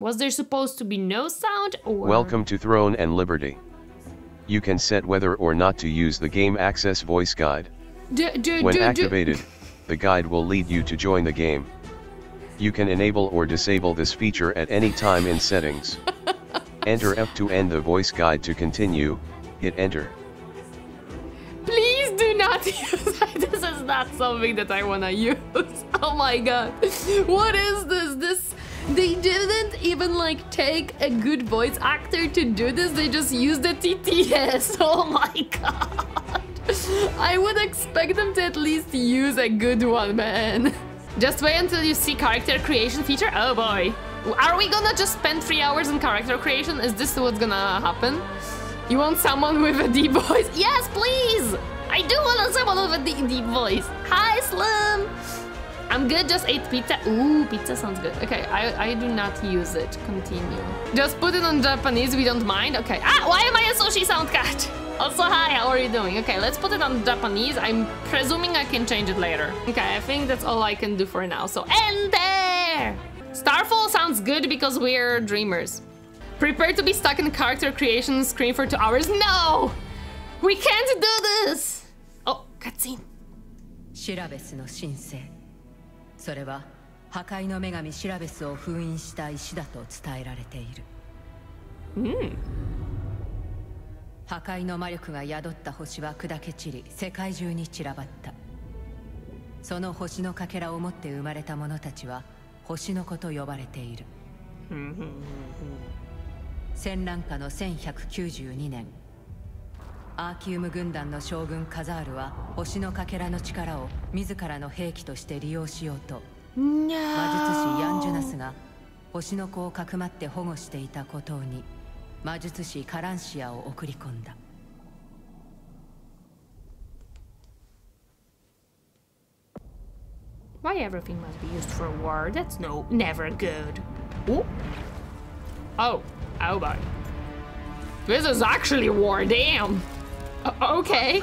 Was there supposed to be no sound or? Welcome to Throne and Liberty. You can set whether or not to use the game access voice guide. D d When d- activated, the guide will lead you to join the game. You can enable or disable this feature at any time in settings. Enter F to end the voice guide to continue, hit enter. Please do not use This is not something that I wanna use. Oh my god. What is this? This they didn't even like take a good voice actor to do this. They just used the TTS. Oh my god. I would expect them to at least use a good one, man. Just wait until you see character creation feature. Oh boy. Are we gonna just spend three hours in character creation? Is this what's gonna happen? You want someone with a deep voice? Yes, please! I do want someone with a deep, deep voice. Hi, Slim! I'm good, just ate pizza. Ooh, pizza sounds good. Okay, I, I do not use it. Continue. Just put it on Japanese, we don't mind. Okay. Ah, why am I a sushi sound cat? Also, hi, how are you doing? Okay, let's put it on Japanese. I'm presuming I can change it later. Okay, I think that's all I can do for now. So, enter! Starfall sounds good because we're dreamers. Prepare to be stuck in character creation screen for two hours. No! We can't do this! Oh, cutscene. シラベスの神聖 それは破壊の女神シラベスを封印した石だと伝えられている。Hmm. 破壊の魔力が宿った星は砕け散り世界中に散らばった。その星のかけらを持って生まれた者たちは星の子と呼ばれている。戦乱下の1192年アーキウム軍団の将軍カザールは星のかけらの力を自らの兵器として利用しようと魔術師ヤンジュナスが星の子をかくまって保護していた孤島に魔術師カランシアを送り込んだ Why everything must be used for war? That's no, never good. Ooh. Oh, oh boy. This is actually war, damn. Uh, okay.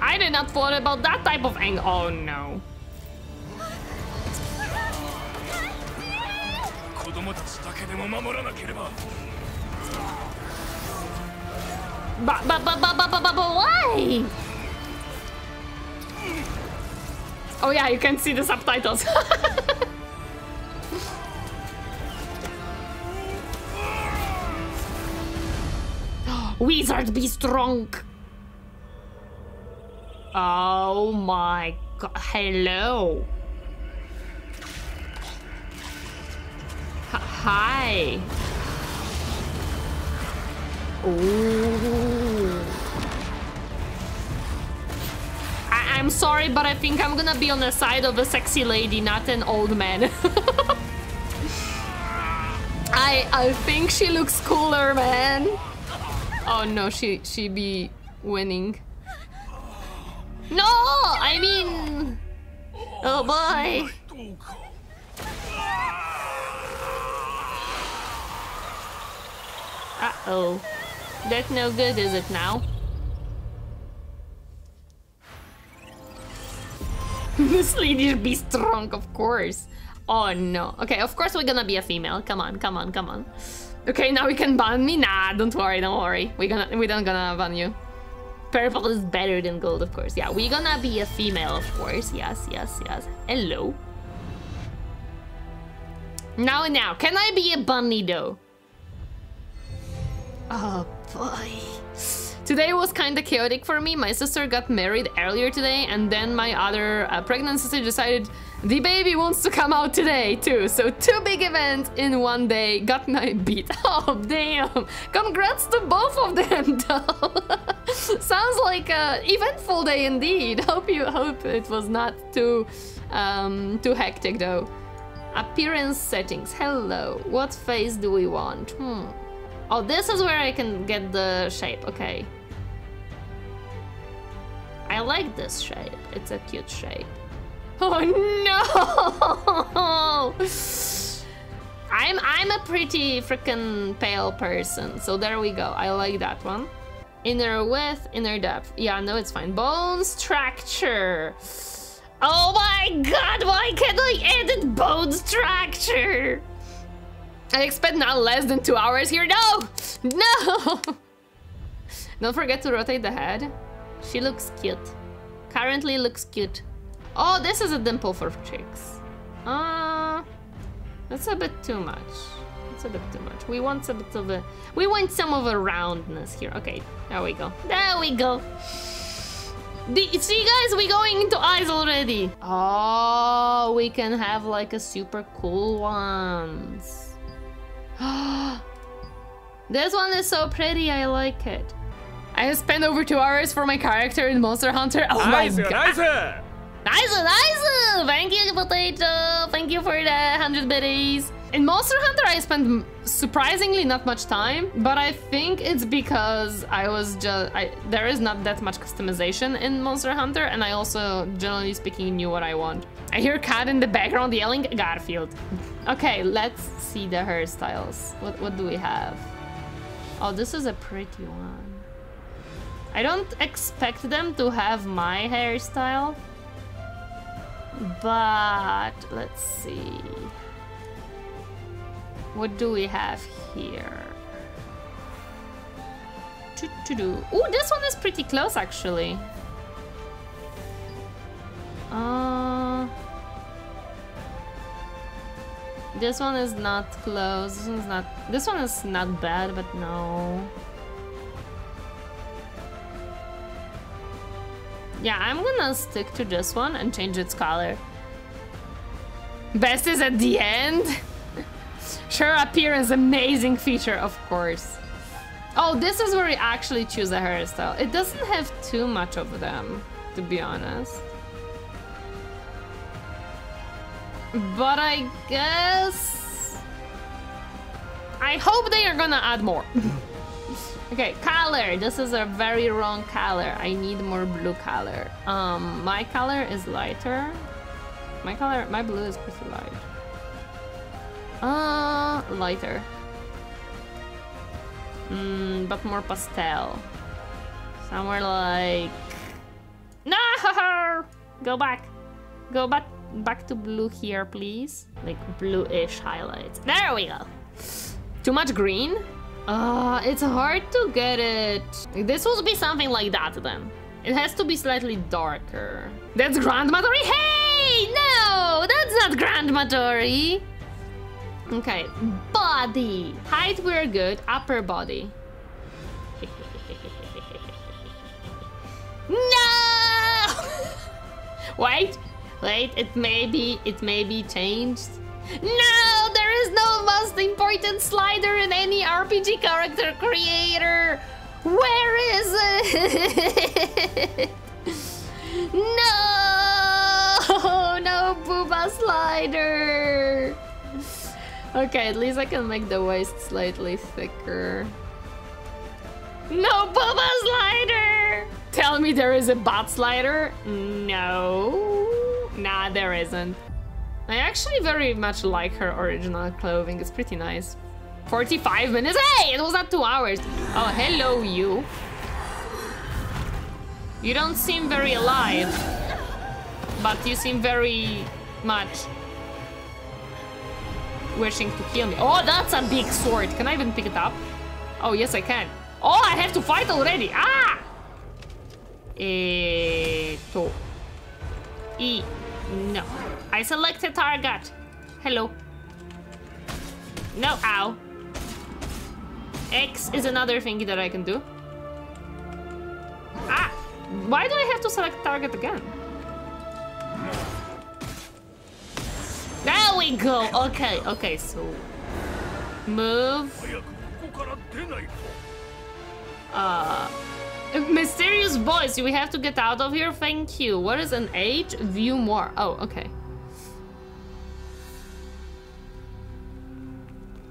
I did not thought about that type of angle. Oh no. But, but, but, but, but, but, but why? Oh yeah, you can see the subtitles. Wizard be strong. Oh my god. Hello. H- Hi. Ooh. I- I'm sorry, but I think I'm gonna be on the side of a sexy lady, not an old man. I I think she looks cooler, man. Oh no, she she be winning. No, I mean. Oh boy. Uh oh, that's no good, is it now? this lady be strong, of course. Oh no. Okay, of course we're gonna be a female. Come on, come on, come on. Okay, now we can ban me. Nah, don't worry, don't worry. We're gonna we don't gonna ban you. Purple is better than gold, of course. Yeah, we're gonna be a female, of course. Yes, yes, yes. Hello. Now, and now, can I be a bunny though? Oh boy. Today was kind of chaotic for me. My sister got married earlier today, and then my other uh, pregnant sister decided the baby wants to come out today too. So two big events in one day got my beat. Oh damn! Congrats to both of them, though. Sounds like a eventful day indeed. Hope you hope it was not too um, too hectic though. Appearance settings. Hello. What face do we want? Hmm. Oh, this is where I can get the shape. Okay. I like this shape. It's a cute shape. Oh no! I'm I'm a pretty freaking pale person, so there we go. I like that one. Inner width, inner depth. Yeah, no, it's fine. Bone structure. Oh my god, why can't I edit bone structure? I expect not less than two hours here. No! No! Don't forget to rotate the head. She looks cute. Currently looks cute. Oh, this is a dimple for chicks. Uh, that's a bit too much. It's a bit too much. We want a bit of a... We want some of a roundness here. Okay, there we go. There we go. The, see guys, we're going into eyes already. Oh, we can have like a super cool ones. this one is so pretty, I like it. I have spent over two hours for my character in Monster Hunter. Oh my god. Nice! Nice! Thank you, Potato! Thank you for the 100 biddies. In Monster Hunter, I spent surprisingly not much time, but I think it's because I was just... I, there is not that much customization in Monster Hunter, and I also, generally speaking, knew what I want. I hear Cat in the background yelling, Garfield. Okay, let's see the hairstyles. What, what do we have? Oh, this is a pretty one. I don't expect them to have my hairstyle, but let's see. What do we have here? To, to do. Oh, this one is pretty close actually. Uh, this one is not close. This one's not. This one is not bad, but no. Yeah, I'm gonna stick to this one and change its color. Best is at the end. sure, appearance, amazing feature, of course. Oh, this is where you actually choose a hairstyle. It doesn't have too much of them, to be honest. But I guess... I hope they are gonna add more. okay, color. This is a very wrong color. I need more blue color. Um, my color is lighter. My color, my blue is pretty light. Uh, lighter. Mm, but more pastel. Somewhere like... No! Go back. Go back back to blue here, please. Like bluish highlights. There we go. Too much green? Uh, it's hard to get it. This will be something like that then. It has to be slightly darker. That's Tori. Hey, no, that's not Grandma Tori. Okay, body. Height, we're good. Upper body. no! Wait, wait, it may be, it may be changed. No, there is no most important slider in any RPG character creator. Where is it? no, no booba slider. Okay, at least I can make the waist slightly thicker. No booba slider! Tell me there is a bot slider? No. Nah, there isn't. I actually very much like her original clothing. It's pretty nice. 45 minutes? Hey, it was not two hours. Oh, hello, you. You don't seem very alive. But you seem very much wishing to kill me. Oh, that's a big sword. Can I even pick it up? Oh, yes, I can. Oh, I have to fight already. Ah! Eto. E. No. I selected target. Hello. No, ow. X is another thingy that I can do. Ah! Why do I have to select target again? There we go. Okay, okay, so move. Uh, mysterious voice. We have to get out of here. Thank you. What is an age? View more. Oh, okay.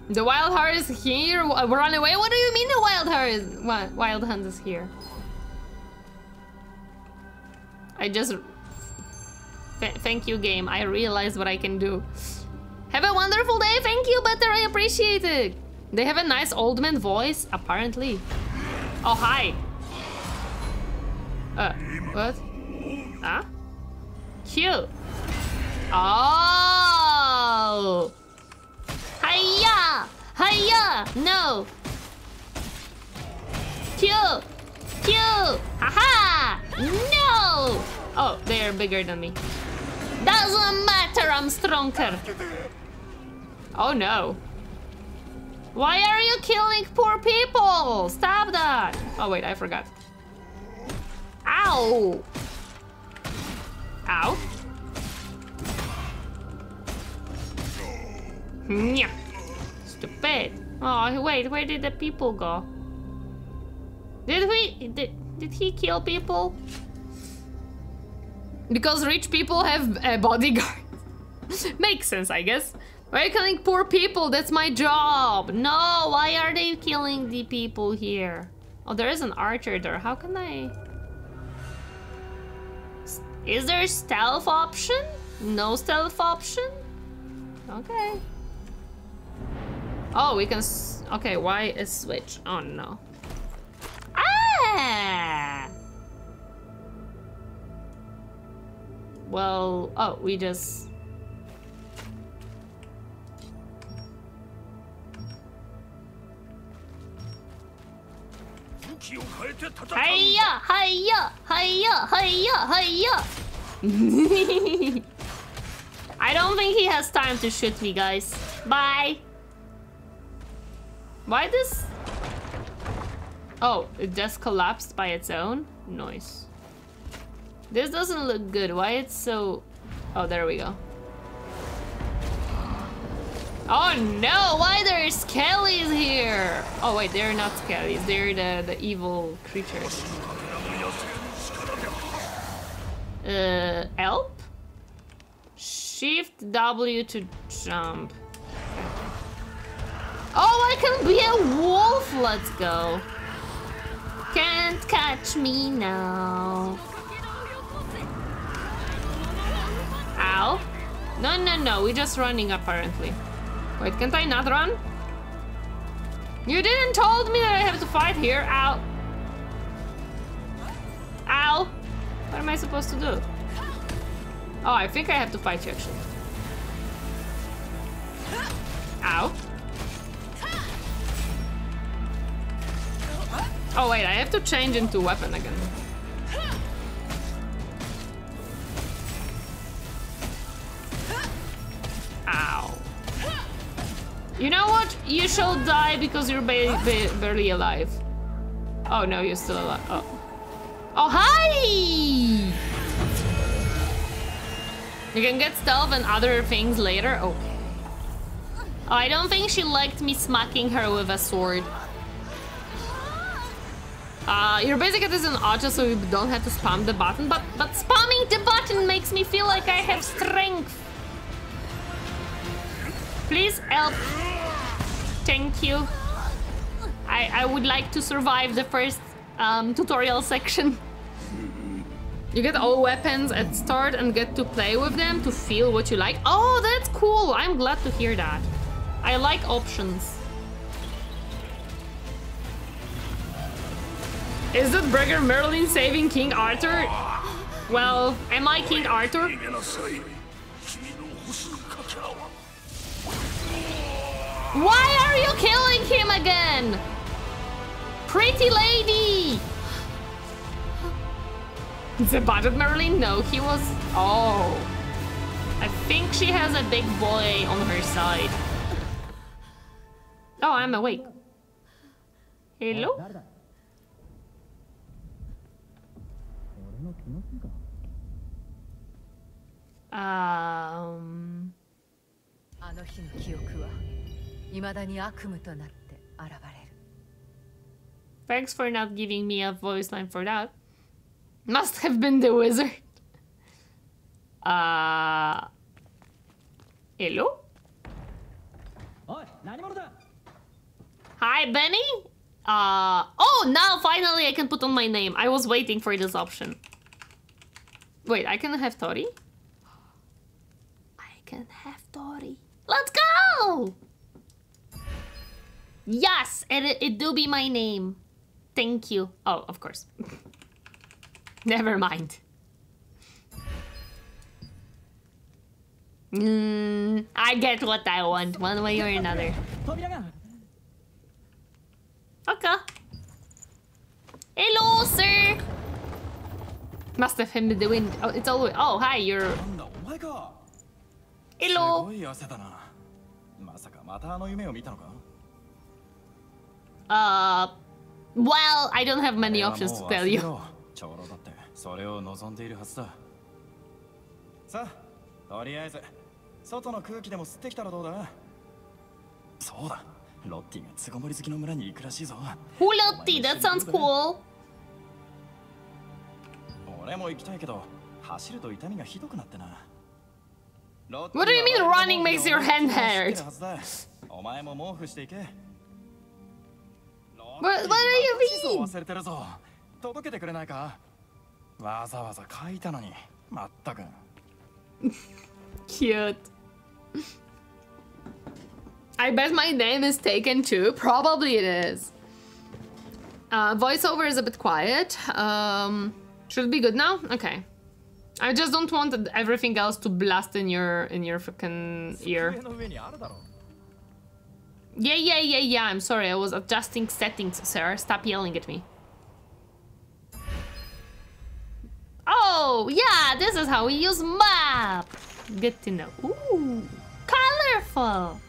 The wild heart is here. Run away. What do you mean the wild heart is? What? Wild hunt is here. I just Th thank you, game. I realize what I can do. Have a wonderful day. Thank you, Butter. I appreciate it. They have a nice old man voice, apparently. Oh, hi. Uh, what? Huh? Cute. Oh! Hiya! Hiya! No! Q! Q! Haha! No! Oh, they're bigger than me. Doesn't matter, I'm stronger. Oh no. Why are you killing poor people? Stop that. Oh wait, I forgot. Ow! Ow. Nya. Stupid. Oh, wait, where did the people go? Did we, did, did he kill people? Because rich people have a bodyguard. Makes sense, I guess. Why are you killing poor people? That's my job. No, why are they killing the people here? Oh, there is an archer there. How can I... Is there stealth option? No stealth option? Okay. Oh, we can... okay, why a switch? Oh, no. Ah! Well, oh, we just... I don't think he has time to shoot me, guys. Bye! Why this... Oh, it just collapsed by its own? Nice. This doesn't look good. Why it's so... Oh, there we go. Oh no, why there's skellies here? Oh wait, they're not skellies, they're the, the evil creatures. Uh, help? Shift W to jump. Oh, I can be a wolf, let's go. Can't catch me now. Ow. No, no, no, we're just running apparently. Wait, can't I not run? You didn't told me that I have to fight here. Ow. Ow. What am I supposed to do? Oh, I think I have to fight you actually. Ow. Oh wait, I have to change into weapon again. Ow. You know what? You shall die because you're ba ba barely alive. Oh no, you're still alive. Oh. Oh, hi! You can get stealth and other things later. Okay. Oh, I don't think she liked me smacking her with a sword. Uh, your basic attack is an auto, so you don't have to spam the button, but, but spamming the button makes me feel like I have strength. Please help. Thank you. I, I would like to survive the first um, tutorial section. You get all weapons at start and get to play with them to feel what you like. Oh, that's cool. I'm glad to hear that. I like options. Is that Burger Merlin saving King Arthur? Well, am I King Arthur? Why are you killing him again? Pretty lady! It budget Merlin? No, he was... Oh. I think she has a big boy on her side. Oh, I'm awake. Hello? Um... あの日の記憶は未だに悪夢となって現れる Thanks for not giving me a voice line for that. Must have been the wizard. Uh... Hello? Hi, Benny? Uh... Oh, now finally I can put on my name. I was waiting for this option. Wait, I can have Tori? I can have Tori. Let's go! Yes, it, it do be my name. Thank you. Oh, of course. Never mind. Mm, I get what I want, one way or another. Okay. Hello, sir. Must have him in the wind. Oh, it's all. Oh, hi. You're. なんだお前かす Hello. ごい汗だなまさかまたあの夢を見たのか Uh. Well, I don't have many 俺は options も to う tell 忘れ you. ろ長老だってそれを望んでいるはずださあとりあえず外の空気でも吸ってきたらどうだそうだロッティが巣ごもり好きの村に行くらしいぞ Huloti, that sounds cool. 俺も行きたいけど走ると痛みがひどくなってな What do you mean running makes your hand hurt? お前も毛布していけ What, what do you mean? 忘れてるぞ届けてくれないかわざわざ書いたのにまったく Cute. I bet my name is taken too. Probably it is. Uh, voiceover is a bit quiet. Um, should it be good now? Okay. I just don't want everything else to blast in your in your fucking ear. Yeah, yeah, yeah, yeah. I'm sorry. I was adjusting settings, sir. Stop yelling at me. Oh, yeah, this is how we use map. Good to know. Ooh, colorful.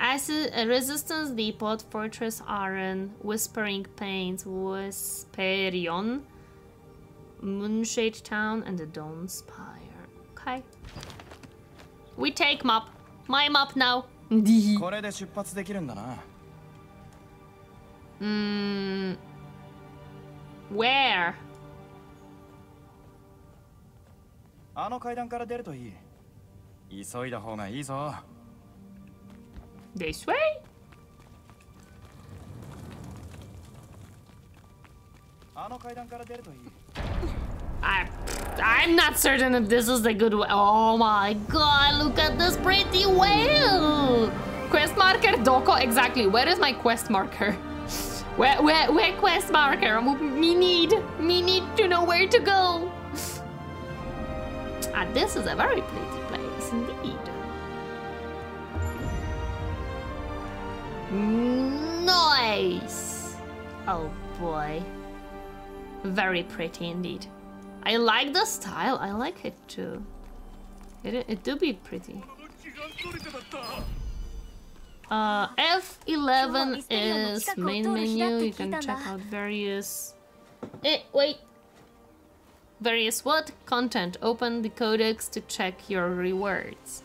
I see resistance depot, fortress iron, whispering paint, whisperion, moonshade town, and the dawn spire. Okay. We take map. My map now. これで出発できるんだな Mm. Where? あの階段から出るといい急いだ方がいいぞ This way? あの階段から出るといい I, I'm not certain if this is the good way. Oh my god, look at this pretty whale! Quest marker, Doko, exactly. Where is my quest marker? Where, where, where quest marker? Me need, me need to know where to go. Ah, this is a very pretty place indeed. Nice. Oh boy. Very pretty indeed. I like the style. I like it too. It, it do be pretty. Uh, F11 is main menu. You can check out various... Eh, wait! Various what? Content. Open the codex to check your rewards.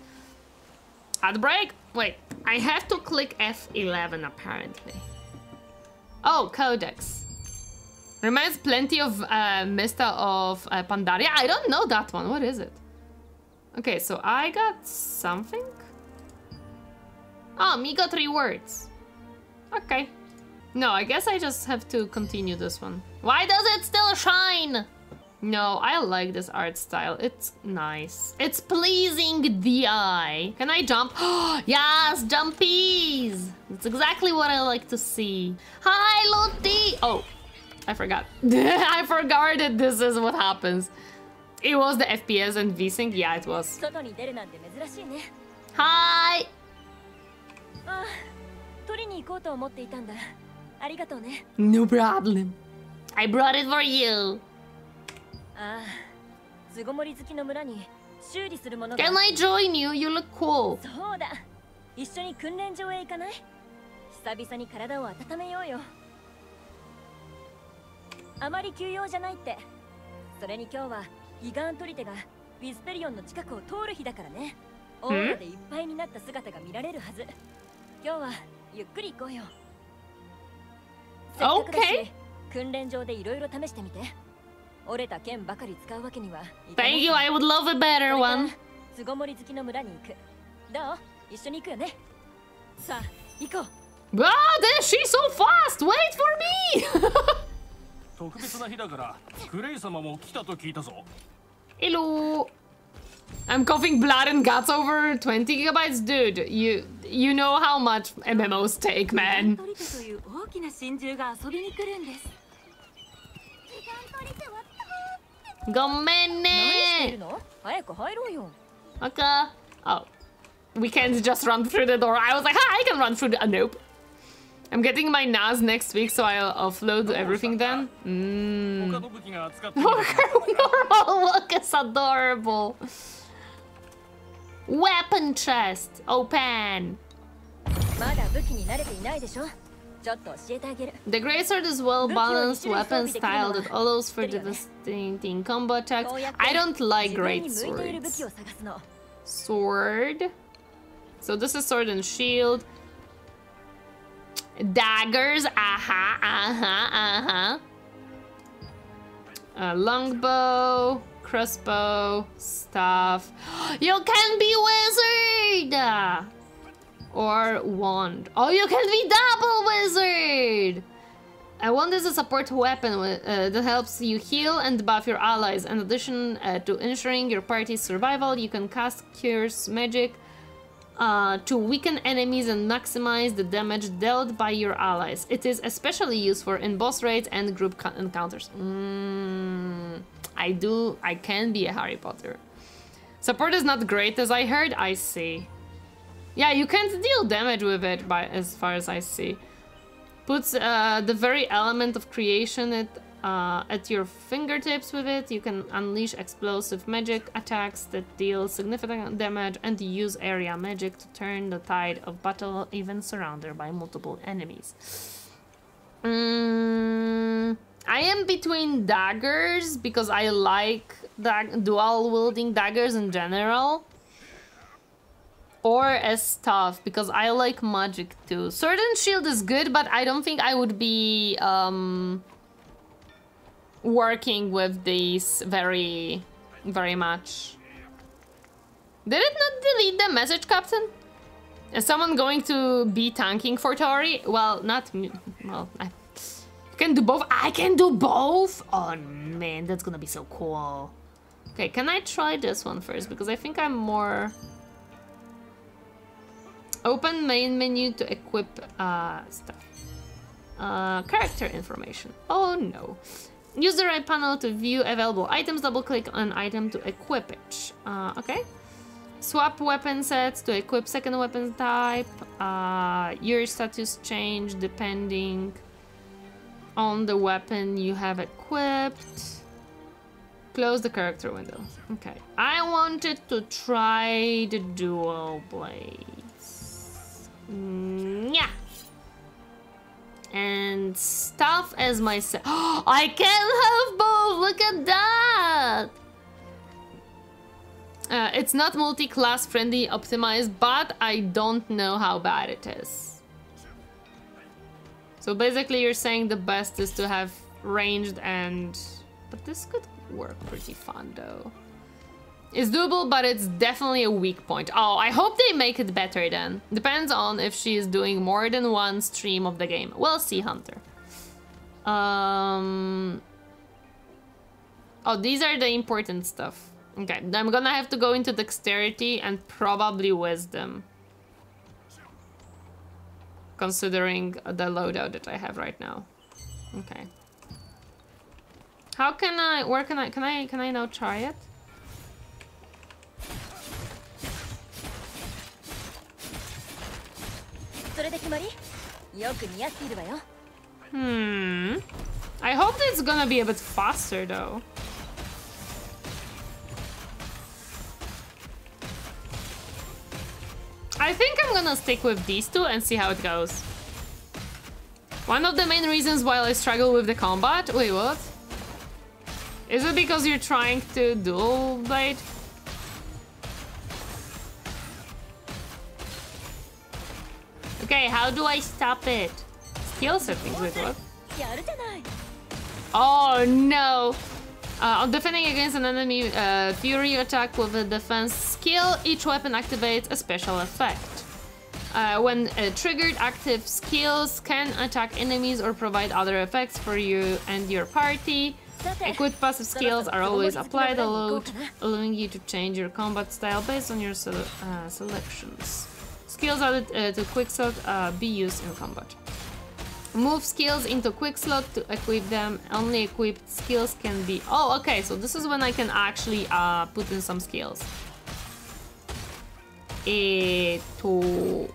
Ad break? Wait, I have to click F11 apparently. Oh, codex. Reminds plenty of uh, Mists of uh, Pandaria. I don't know that one. What is it? Okay, so I got something. Oh, me got three words. Okay. No, I guess I just have to continue this one. Why does it still shine? No, I like this art style. It's nice. It's pleasing the eye. Can I jump? yes, jumpies! That's exactly what I like to see. Hi, Lottie! Oh, I forgot. I forgot that this is what happens. It was the FPS and VSync? Yeah, it was. 外に出るなんて珍しいね Hi! ああ取りに行こうと思っていたんだありがとうね No problem. I brought it for you. ああ巣ごもり好きの村に修理するものが Can I join you? You look cool. そうだ一緒に訓練場へ行かない久々に体を温めようよ あまり休養じゃないってそれに今日はギガントリテがウィスペリオンの近くを通る日だからねオーラでいっぱいになった姿が見られるはず今日はゆっくり行こうよせっかくだし Okay. 訓練場でいろいろ試してみて折れた剣ばかり使うわけにはいかな Thank い you. I would love a better これから one. 巣ごもり好きの村に行くどう一緒に行くよねさあ行こう Ah, there she's so fast. Wait for me. 特別な日だからクレイ様も来たと聞いたぞ Hello. I'm coughing blood and guts over 20 gigabytes, dude. You you know how much MMOs take, man. トリテという大きな真珠が遊びに来るんですごめん何しているね。の早く入ろうよ Okay. Oh. We can't just run through the door. I was like, hi, I can run through the... Uh, nope. I'm getting my NAS next week, so I'll offload everything then. Mm. Normal look is adorable. Weapon chest, open. The Greatsword is well balanced weapon style that allows for devastating combo attacks. I don't like great swords. Sword. So this is sword and shield. Daggers, aha, aha, aha. Uh, longbow, crossbow, staff. You can be wizard! Or wand. Oh, you can be double wizard! A wand is a support weapon uh, that helps you heal and buff your allies. In addition uh, to ensuring your party's survival, you can cast Curse Magic uh, to weaken enemies and maximize the damage dealt by your allies. It is especially useful in boss raids and group encounters. Mm, I do, I can be a Harry Potter. Support is not great as I heard, I see. Yeah, you can't deal damage with it by as far as I see. Puts uh, the very element of creation at uh, at your fingertips with it, you can unleash explosive magic attacks that deal significant damage and use area magic to turn the tide of battle even surrounded by multiple enemies. Mm, I am between daggers because I like dual wielding daggers in general. Or as staff because I like magic too. Sword and shield is good, but I don't think I would be um, working with these very, very much. Did it not delete the message, Captain? Is someone going to be tanking for Tori? Well, not me. Well, I can do both. I can do both? Oh, man, that's gonna be so cool. Okay, can I try this one first? Because I think I'm more... Open main menu to equip uh, stuff. Uh, character information. Oh, no. Use the right panel to view available items. Double click on item to equip it. Uh, okay. Swap weapon sets to equip second weapon type. Uh, your status change depending on the weapon you have equipped. Close the character window. Okay. I wanted to try the dual blades. Mm, yeah and stuff as myself. I can have both! Look at that! Uh, it's not multi-class friendly optimized, but I don't know how bad it is. So basically you're saying the best is to have ranged and... But this could work pretty fun though. It's doable, but it's definitely a weak point. Oh, I hope they make it better then. Depends on if she's doing more than one stream of the game. We'll see, Hunter. Um... Oh, these are the important stuff. Okay, I'm gonna have to go into dexterity and probably wisdom. Considering the loadout that I have right now. Okay. How can I, where can I, can I, can I now try it? Hmm. I hope it's gonna be a bit faster though. I think I'm gonna stick with these two and see how it goes. One of the main reasons why I struggle with the combat... Wait, what? Is it because you're trying to dual blade? Okay, how do I stop it? Skill settings, wait, what? Oh no! Uh, on defending against an enemy uh, fury attack with a defense skill, each weapon activates a special effect. Uh, when uh, triggered, active skills can attack enemies or provide other effects for you and your party. Equipped passive skills are always applied, allowing you to change your combat style based on your uh, selections. Skills added to quick slot be used in combat. Move skills into quick slot to equip them. Only equipped skills can be... Oh, okay, so this is when I can actually uh, put in some skills. eh, to...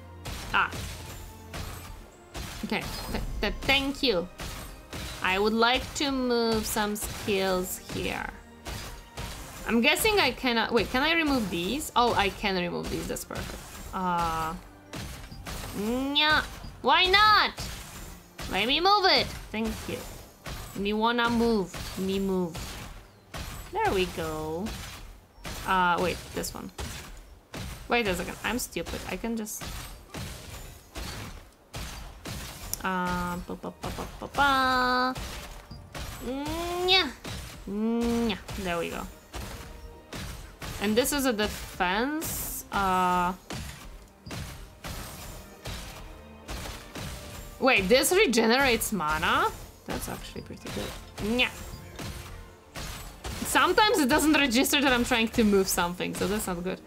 Ah. Okay, th th thank you. I would like to move some skills here. I'm guessing I cannot... Wait, can I remove these? Oh, I can remove these. That's perfect. Uh... Yeah. Why not? Let me move it. Thank you. Me wanna move. Me move. There we go. Uh, wait, this one. Wait a second. I'm stupid. I can just... Uh, ba -ba -ba -ba -ba -ba. Yeah. Yeah. There we go. And this is a defense. Uh... Wait, this regenerates mana? That's actually pretty good. Yeah. Sometimes it doesn't register that I'm trying to move something, so that's not good.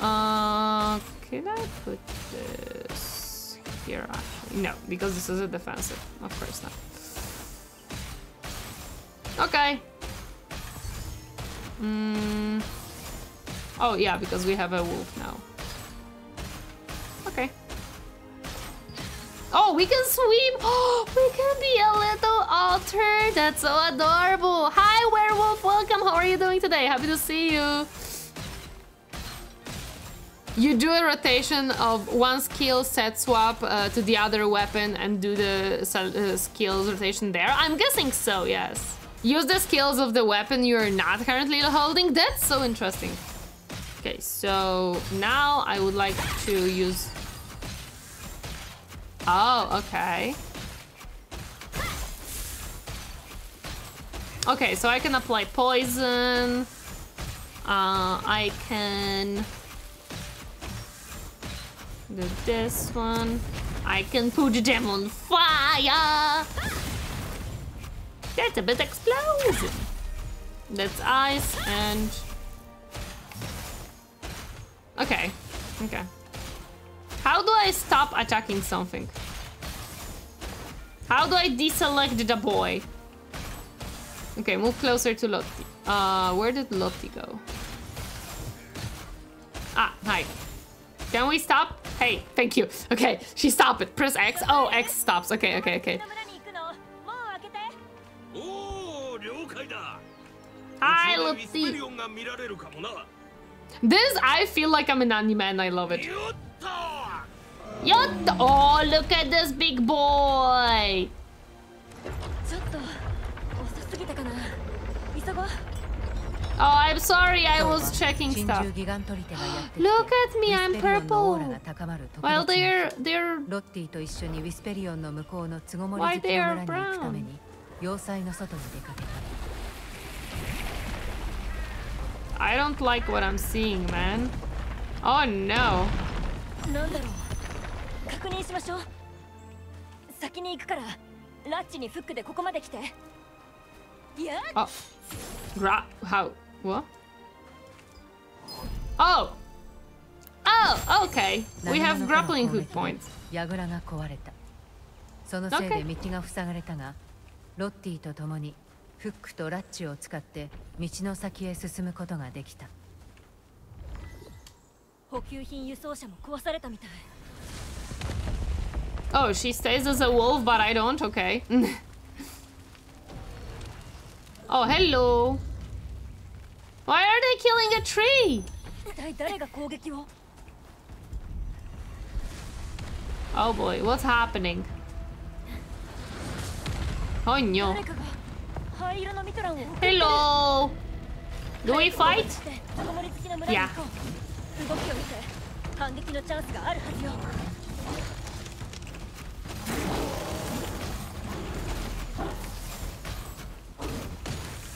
Uh, can I put this here actually? No, because this is a defensive. Of course not. Okay. Mm. Oh yeah, because we have a wolf now. Okay. Oh, we can swim! Oh, we can be a little altar! That's so adorable! Hi, werewolf! Welcome! How are you doing today? Happy to see you! You do a rotation of one skill set swap uh, to the other weapon and do the uh, skills rotation there? I'm guessing so, yes. Use the skills of the weapon you're not currently holding? That's so interesting. Okay, so now I would like to use... Oh, okay. Okay, so I can apply poison. Uh, I can do this one. I can put them on fire. That's a bit explosion. That's ice and... Okay, okay. How do I stop attacking something? How do I deselect the boy? Okay, move closer to Lottie. Uh, where did Lottie go? Ah, hi. Can we stop? Hey, thank you. Okay, she stopped it. Press X. Oh, X stops. Okay, okay, okay. Hi, Lottie. This, I feel like I'm an anime and I love it. Yotto! Oh, look at this big boy! Oh, I'm sorry, I was checking stuff. Look at me, I'm purple. While they're they're Why they are brown? I don't like what I'm seeing, man. Oh no no. 確認しましょう。先に行くからラッチにフックでここまで来て。いやあ gra how what oh! Oh! Okay. We have grappling hook points. 櫓が壊れたそのせいで道が塞がれたがロッティと共にフックとラッチを使って道の先へ進むことができた補給品輸送車も壊されたみたい Oh, she stays as a wolf, but I don't? Okay. oh, hello. Why are they killing a tree? Oh boy, what's happening? Oh no. Hello. Do we fight? Yeah.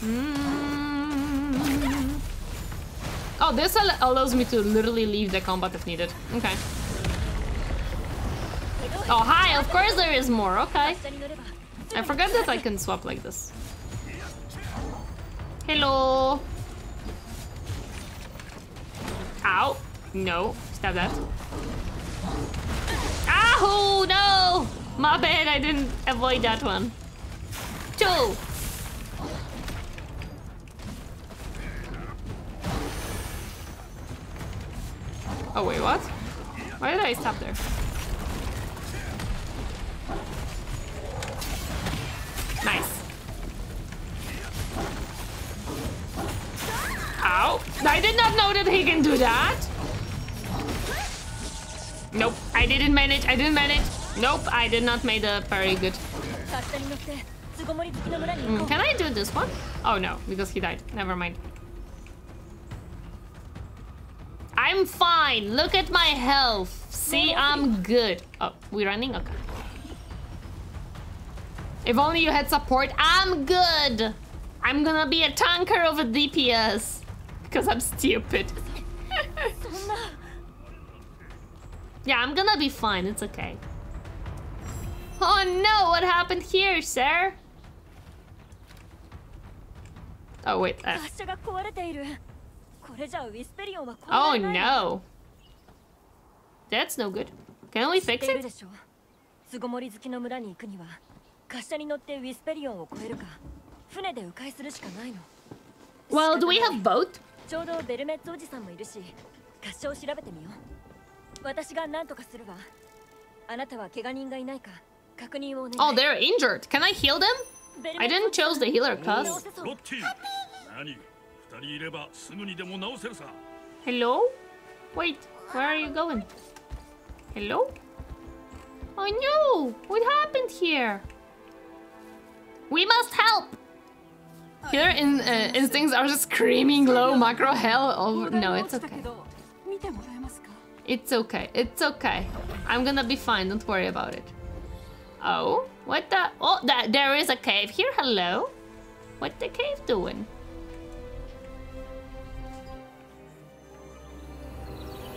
Mm. Oh, this allows me to literally leave the combat if needed. Okay. Oh, hi! Of course there is more. Okay. I forgot that I can swap like this. Hello. Ow. No. Stab that. Ow! No! My bad, I didn't avoid that one. Two! Oh wait, what? Why did I stop there? Nice. Ow. I did not know that he can do that. Nope, I didn't manage, I didn't manage. Nope, I did not make a very good. Mm, can I do this one? Oh no, because he died. Never mind. I'm fine. Look at my health. See, I'm good. Oh, we're running? Okay. If only you had support. I'm good. I'm gonna be a tanker of a DPS. Because I'm stupid. yeah, I'm gonna be fine. It's okay. Oh no, what happened here, sir? Oh, wait. Uh. Oh no. That's no good. Can we fix it? 巣ごもり好きの村に行くには滑車に乗ってウィスペリオンを越えるか船で迂回するしかないの Well, do we have boat? ちょうどベルメッツおじさんもいるし滑車を調べてみよう私が何とかするわあなたは怪我人がいないか確認をお願い Oh, they're injured. Can I heal them? I didn't choose the healer class. Hello? Wait, where are you going? Hello? Oh no! What happened here? We must help! Here in uh, instincts are just screaming low macro hell. Oh no, it's okay. It's okay. It's okay. I'm gonna be fine. Don't worry about it. Oh, what the? Oh, that there is a cave here. Hello. What the cave doing?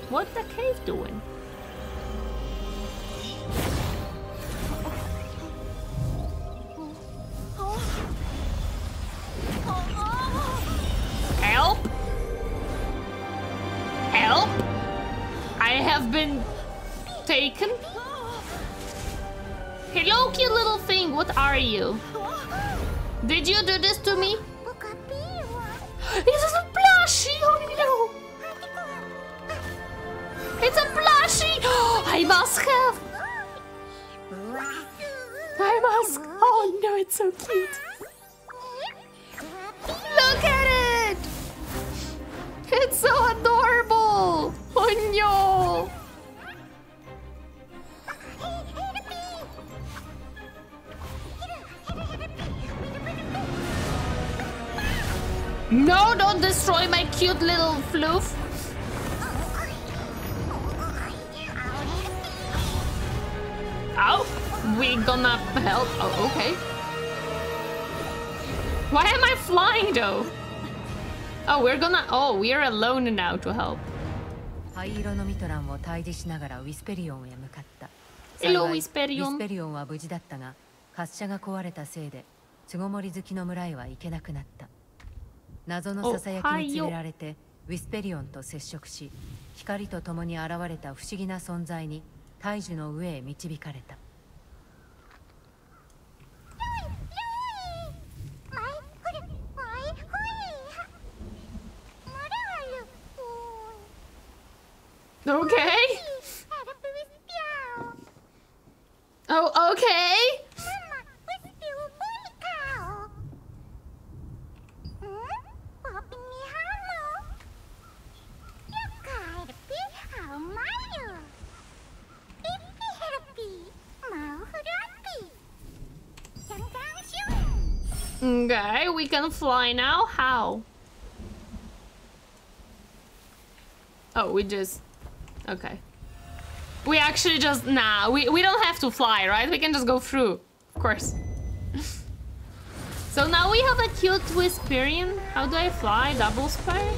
What the cave doing? What are you? Did you do this to me? Is a plushie! Oh no! It's a plushie! I must have! I must! Oh no, it's so cute! cute little floof. Oh, we gonna help. Oh, okay. Why am I flying though? Oh, we're gonna. Oh, we are alone now to help. 灰色のミトランを退治しながらウィスペリオンへ向かった。Hello, ウィスペリオン。ウィスペリオンは無事だったが、滑車が壊れたせいで、巣ごもり好きの村へは行けなくなった。 た。謎のささやきに連れられてウィスペリオンと接触し光と共に現れた不思議な存在に大樹の上へ導かれた Okay. Oh, okay. Okay, we can fly now. How? Oh, we just... Okay. We actually just... Nah, we, we don't have to fly, right? We can just go through. Of course. so now we have a cute Whisperion. How do I fly? Double spire?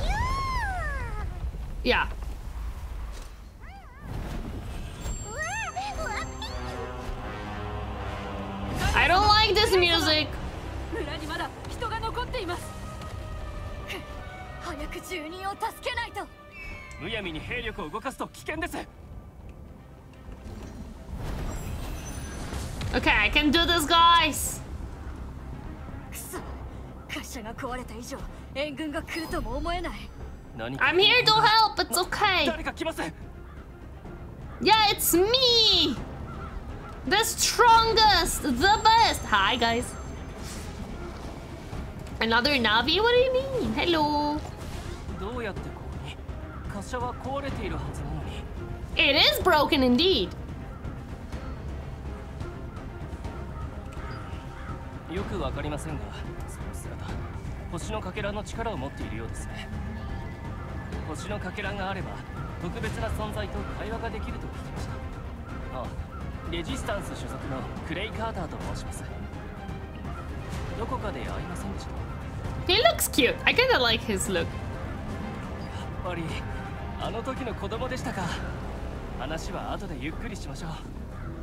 Yeah. I don't like this music. 村にまだ人が残っています早く住人を助けないとむやみに兵力を動かすと危険です Okay, I can do this, guys! くそ滑車が壊れた以上援軍が来るとも思えない I'm here to help, it's okay! 誰か来ません Yeah, it's me! The strongest! The best! Hi, guys. Another Navi? What do you mean? Hello. どうやってここに？滑車は壊れているはずなのに It is broken indeed. よくわかりませんがその姿星のかけらの力を持っているようですね星のかけらがあれば特別な存在と会話ができると聞きましたあレジスタンス所属のクレイ・カーターと申しますどこかで会いませんでした He looks cute. I kinda like his look. やっぱりあの時の子供でしたか話は後でゆっくりしましょう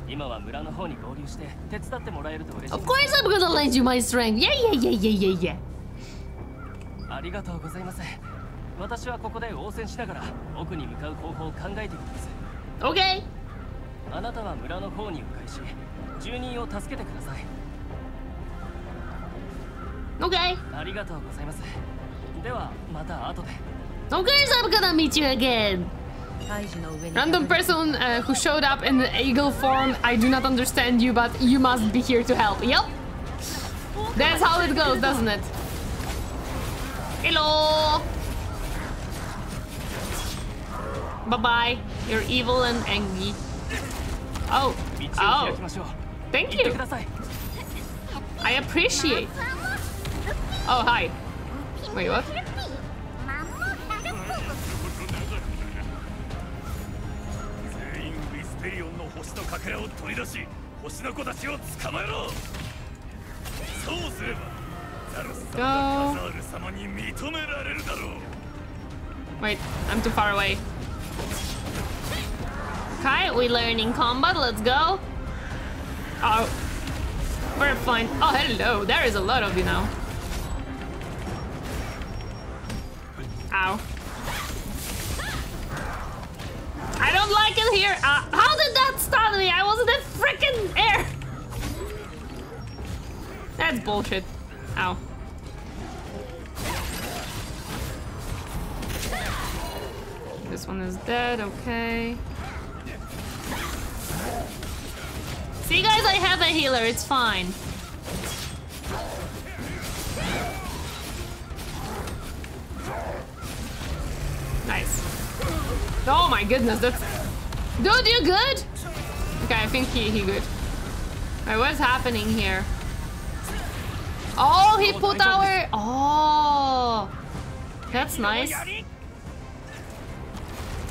今は村の方に合流して手伝ってもらえると嬉しい Of course I'm gonna lend you my strength. Yeah, yeah, yeah, yeah, yeah, yeah. ありがとうございます私はここで応戦しながら奥に向かう方法を考えているんです Okay. あなたは村の方に迂回し住人を助けてください Okay. Okay, so I'm gonna meet you again. Random person uh, who showed up in the eagle form. I do not understand you, but you must be here to help. Yep. That's how it goes, doesn't it? Hello. Bye-bye. You're evil and angry. Oh. Oh. Thank you. I appreciate. Oh, hi. Wait, what? Go. Wait, I'm too far away. Okay, we're learning combat, let's go. Oh, we're fine. Oh, hello, there is a lot of you now. Ow. I don't like it here. Uh, how did that stun me? I was in the freaking air. That's bullshit. Ow. This one is dead, okay. See guys, I have a healer, it's fine. Oh my goodness, that's... Dude, you good? Okay, I think he, he good. Wait, what's happening here? Oh, he put our... Oh! That's nice.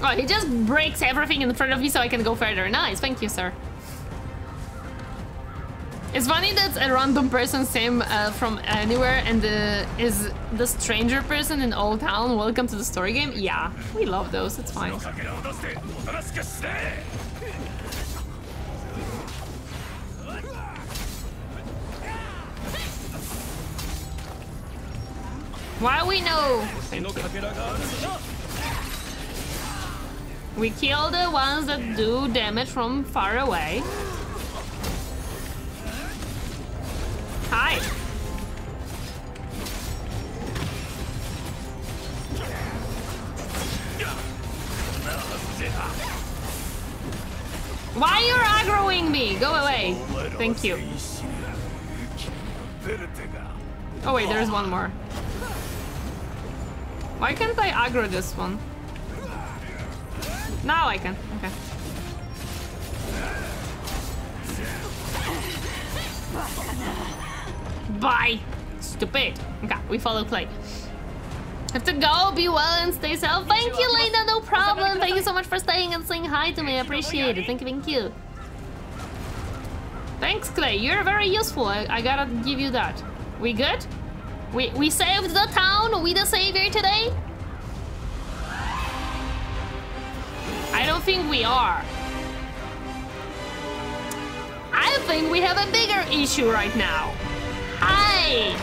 Oh, he just breaks everything in front of me so I can go further. Nice, thank you, sir. It's funny that a random person same uh, from anywhere and uh, is the stranger person in Old Town welcome to the story game? Yeah, we love those, it's fine. Why we know? We kill the ones that do damage from far away. hide. Why you're aggroing me? Go away. Thank you. Oh wait, there's one more. Why can't I aggro this one? Now I can. Okay. Bye. Stupid. Okay, we follow play. Have to go. Be well and stay safe. Thank you, Lena. No problem. Thank you so much for staying and saying hi to me. I appreciate it. Thank you. Thank you. Thanks, Clay. You're very useful. I, I gotta give you that. We good? We we saved the town. We the savior today. I don't think we are. I think we have a bigger issue right now. I!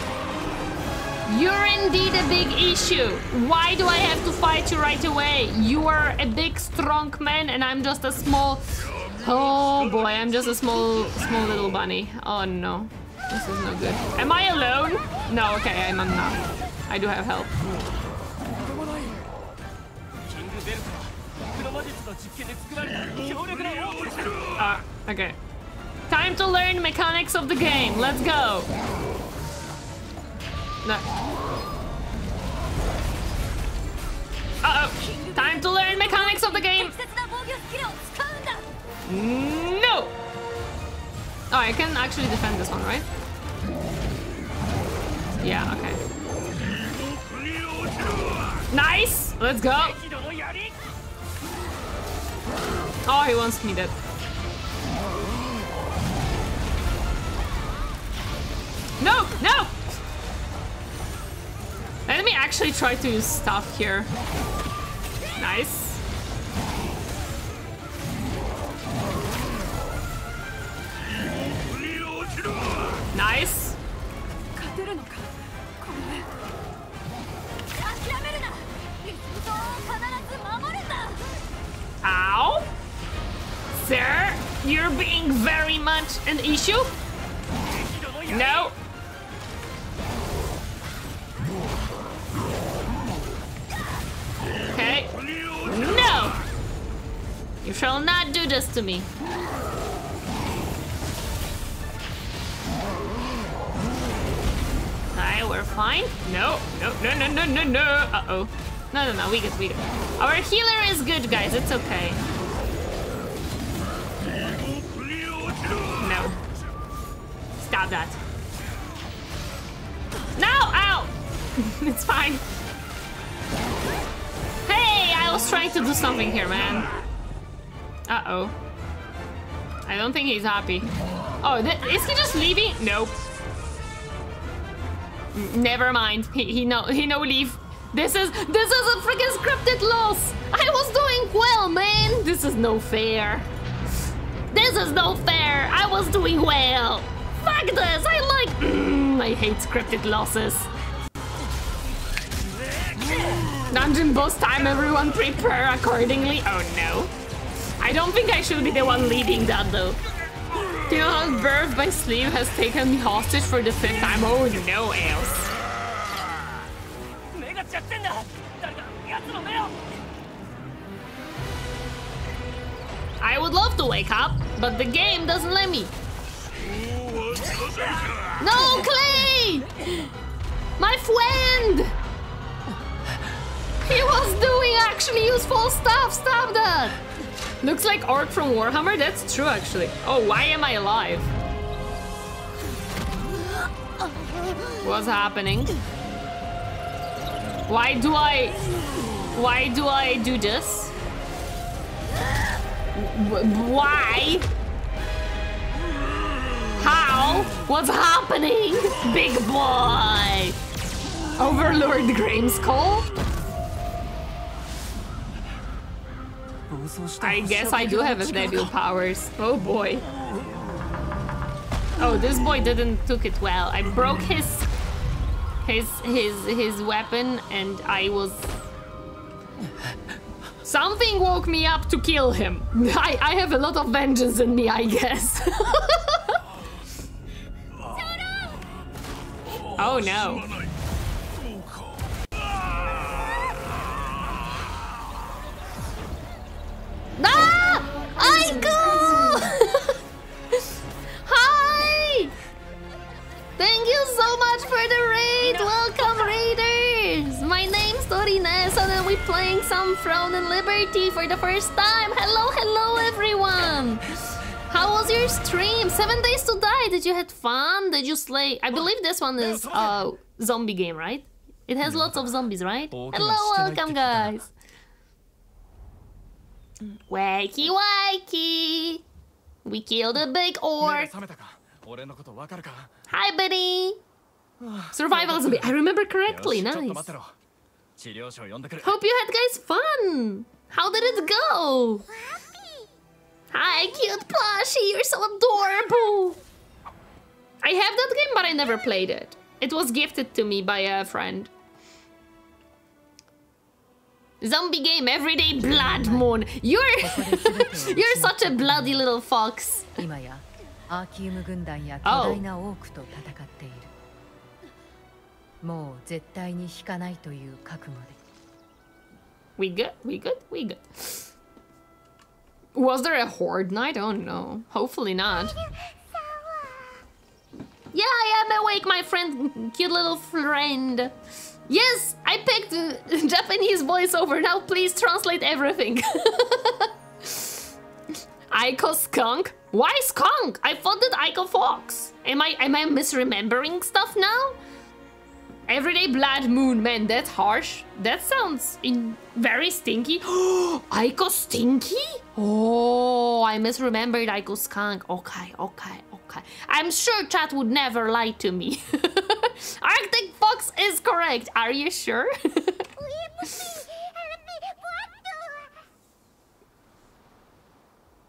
You're indeed a big issue. Why do I have to fight you right away? You are a big, strong man and I'm just a small... Oh boy, I'm just a small, small little bunny. Oh no. This is no good. Am I alone? No, okay, I'm not. I do have help. Uh, okay. Time to learn mechanics of the game. Let's go. No. Uh-oh. Time to learn mechanics of the game. No! Oh, I can actually defend this one, right? Yeah, okay. Nice! Let's go! Oh, he wants me dead. No! No! Let me actually try to stuff here. Nice. Nice. Ow! Sir, you're being very much an issue? No. Shall not do this to me. Alright, we're fine. No, no, no, no, no, no, no. Uh-oh. No, no, no, we good, we good. Our healer is good, guys. It's okay. No. Stop that. No! Ow! it's fine. Hey, I was trying to do something here, man. Uh-oh. I don't think he's happy. Oh, is he just leaving? Nope. Never mind. He, he no he no leave. This is this is a freaking scripted loss. I was doing well, man. This is no fair. This is no fair. I was doing well. Fuck this. I like. Mm, I hate scripted losses. Dungeon boss time. Everyone prepare accordingly. Oh no. I don't think I should be the one leading that though. Do You know, how birth by sleep has taken me hostage for the fifth time. Oh no, else. I would love to wake up, but the game doesn't let me. No, Clay! My friend! He was doing actually useful stuff. Stop that! Looks like Orc from Warhammer. That's true, actually. Oh, why am I alive? What's happening? Why do I... Why do I do this? Why? How? What's happening? Big boy! Overlord Grimskull? I guess I do have Nebul powers. Oh boy. Oh, this boy didn't took it well. I broke his his his his weapon and I was Something woke me up to kill him. I, I have a lot of vengeance in me, I guess. oh no. Ah! Hi! Thank you so much for the raid! Welcome, raiders! My name's Dorines, and then we're playing some Throne and Liberty for the first time. Hello, hello, everyone! How was your stream? Seven days to die. Did you had fun? Did you slay? I believe this one is a zombie game, right? It has lots of zombies, right? Hello, welcome, guys. Wakey wakey! We killed a big orc. Hi, buddy. Survival zombie. I remember correctly. Nice. Hope you had guys fun. How did it go? Hi, cute plushie. You're so adorable. I have that game, but I never played it. It was gifted to me by a friend. Zombie game, everyday blood moon. You're you're such a bloody little fox. Oh. We good? We good? We good. Was there a horde night? Oh no. Hopefully not. Yeah, I am awake, my friend. Cute little friend. Yes, I picked Japanese voiceover. Now please translate everything. Aiko skunk? Why skunk? I thought that Aiko fox. Am I am I misremembering stuff now? Everyday blood moon, man, that's harsh. That sounds in very stinky. Aiko stinky? Oh, I misremembered Aiko skunk. Okay, okay, okay. I'm sure chat would never lie to me. Arctic fox is correct. Are you sure?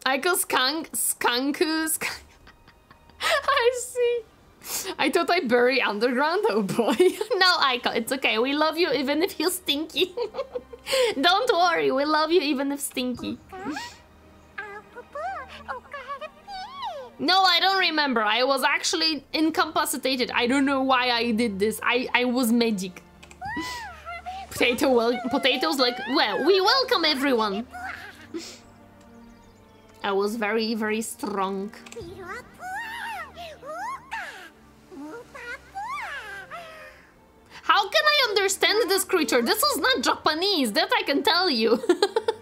Aiko skunk, skunku, skunk. I see. I thought I bury underground. Oh boy. no, Aiko, it's okay. We love you even if you're stinky. Don't worry, we love you even if stinky. Oh, No, I don't remember. I was actually incapacitated. I don't know why I did this. I, I was magic. Potato well potatoes like well, we welcome everyone. I was very, very strong. How can I understand this creature? This is not Japanese, that I can tell you.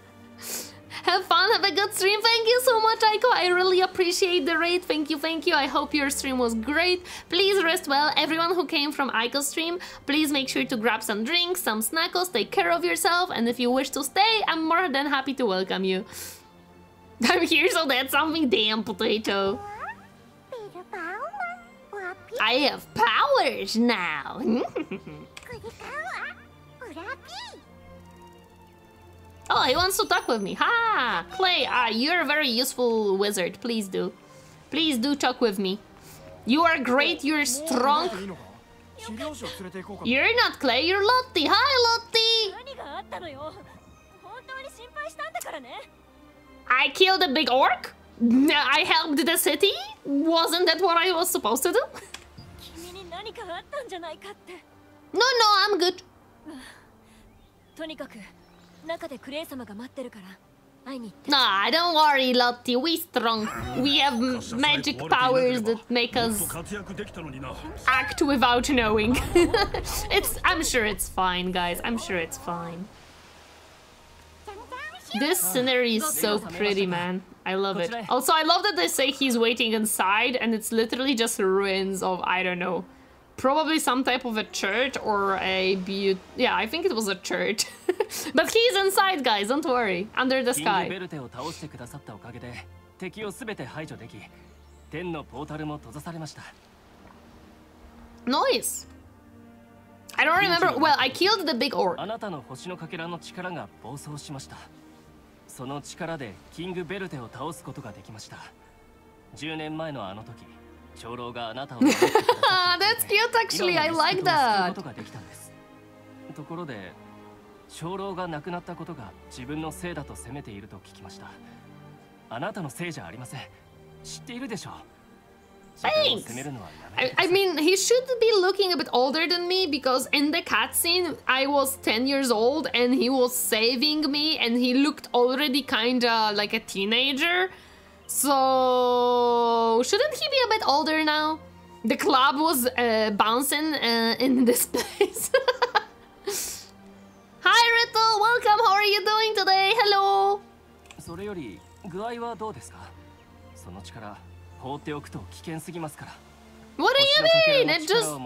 have fun, have a good stream. Thank you so much, Aiko. I really appreciate the raid. Thank you, thank you. I hope your stream was great. Please rest well. Everyone who came from Aiko's stream, please make sure to grab some drinks, some snackos, take care of yourself. And if you wish to stay, I'm more than happy to welcome you. I'm here so that's something damn potato. I have powers now. oh, he wants to talk with me. Ha! Clay, ah, you're a very useful wizard. Please do. Please do talk with me. You are great, you're strong. You're not Clay, you're Lottie. Hi, Lottie! I killed a big orc? I helped the city? Wasn't that what I was supposed to do? No, no, I'm good. Nah, don't worry, Lottie. We strong. We have magic powers that make us act without knowing. it's. I'm sure it's fine, guys. I'm sure it's fine. This scenery is so pretty, man. I love it. Also, I love that they say he's waiting inside and it's literally just ruins of, I don't know, probably some type of a church or a beaut... Yeah, I think it was a church. but he's inside, guys, don't worry. Under the sky. Nice. I don't remember. Well, I killed the big orc. その力でキングベルテを倒すことができました10年前のあの時 長老があなたを That's cute actually I like that ことができたんですところで長老が亡くなったことが自分のせいだと責めていると聞きましたあなたのせいじゃありません知っているでしょう Thanks. I, I, mean, he should be looking a bit older than me because in the cutscene, I was 10 years old and he was saving me and he looked already kinda like a teenager. So, shouldn't he be a bit older now? The club was uh, bouncing uh, in this place. Hi, Riddle! Welcome! How are you doing today? Hello! それより具合はどうですかその力放っておくと危険すぎますから。What do you mean? It just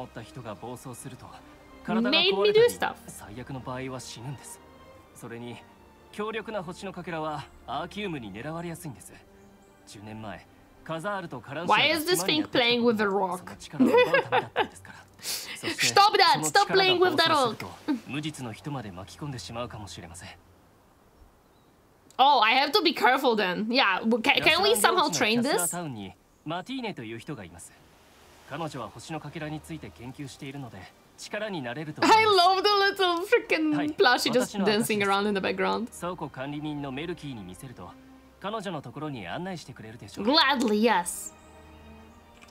made me do stuff. 最悪の場合は死ぬんです。それに強力な星のかけらはアーキウムに狙われやすいんです。 Why is this thing playing with the rock? Stop that! Stop playing with that rock! 無実の人まで巻き込んでしまうかもしれません。Oh, I have to be careful then. Yeah, can, can we somehow train this? マティーネという人がいます彼女は星のかけらについて研究しているので力になれると I love the little freaking plushie just dancing around in the background 倉庫管理人のメルキーに見せると 彼女のところに案内してくれるでしょう。Gladly, yes.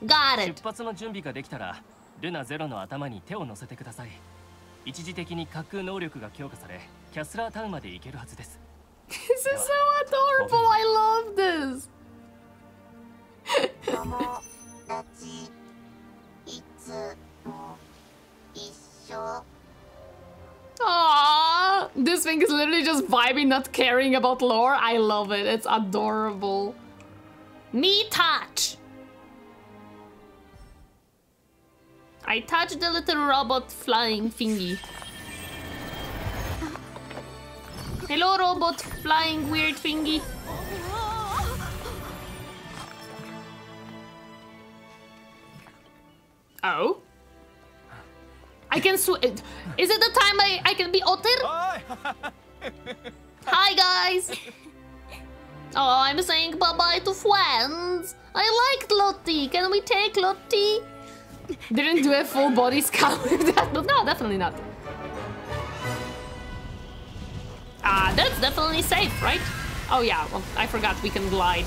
Got it. 出発の準備ができたらルナゼロの頭に手を乗せてください。一時的に滑空能力が強化されキャスラータウンまで行けるはずです。This is so adorable. I love this. Aww, this thing is literally just vibing, not caring about lore. I love it. It's adorable. Me touch. I touched the little robot flying thingy. Hello, robot flying weird thingy. Oh? Can sw- Is it the time I, I can be Otter? Hi, guys! Oh, I'm saying bye-bye to friends. I liked Lottie. Can we take Lottie? Didn't do a full body scan with that, but no, definitely not. Ah, uh, that's definitely safe, right? Oh yeah, well, I forgot we can glide.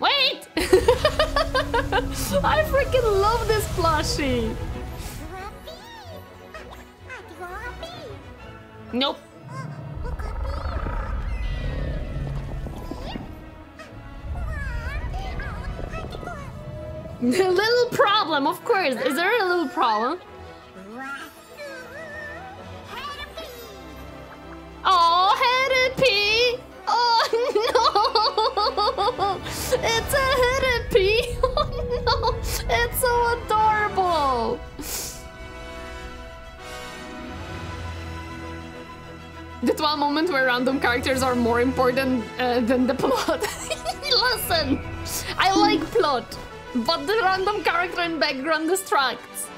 Wait! I freaking love this plushie! Nope. Little problem, of course. Is there a little problem? Oh, headed pea! Oh no! It's a headed pea! Oh no! It's so adorable! That one moment where random characters are more important uh, than the plot. Listen, I like plot. But the random character in background distracts.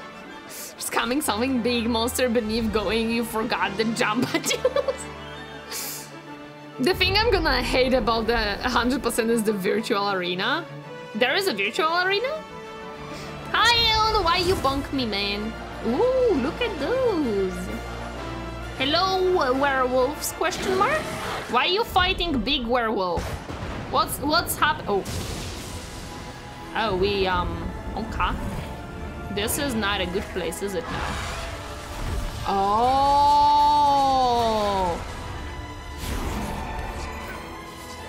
There's coming something big, monster beneath going, you forgot the jump use. the thing I'm gonna hate about the 100% is the virtual arena. There is a virtual arena? Hi, Eon, why you bonk me, man? Ooh, look at those. Hello, werewolves, question mark? Why are you fighting big werewolf? What's, what's happening? Oh. Oh, we, um, okay. This is not a good place, is it now? Oh.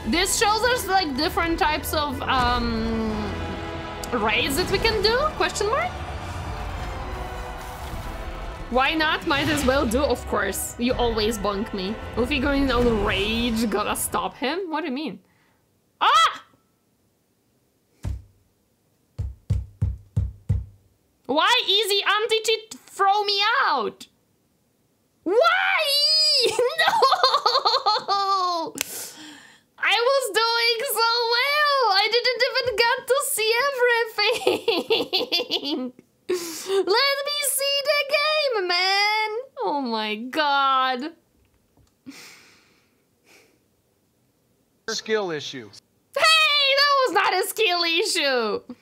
This shows us like different types of um, raids that we can do, question mark? Why not? Might as well do, of course. You always bunk me. You're going on rage, gotta stop him? What do you mean? Ah! Why easy anti-cheat throw me out? Why? No! I was doing so well! I didn't even get to see everything! Let me see the game, man! Oh my god. Skill issue. Hey, that was not a skill issue!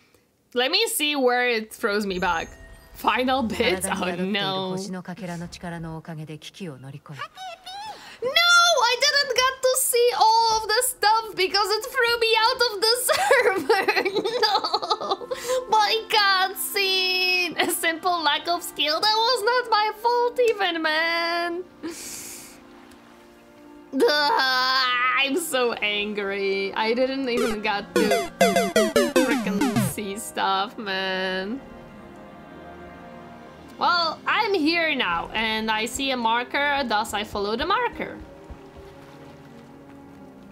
Let me see where it throws me back. Final bit? Oh no. No, I didn't get to see all of the stuff because it threw me out of the server. no, my cutscene. A simple lack of skill. That was not my fault even, man. I'm so angry. I didn't even get to freaking see stuff, man. Well, I'm here now, and I see a marker, thus I follow the marker.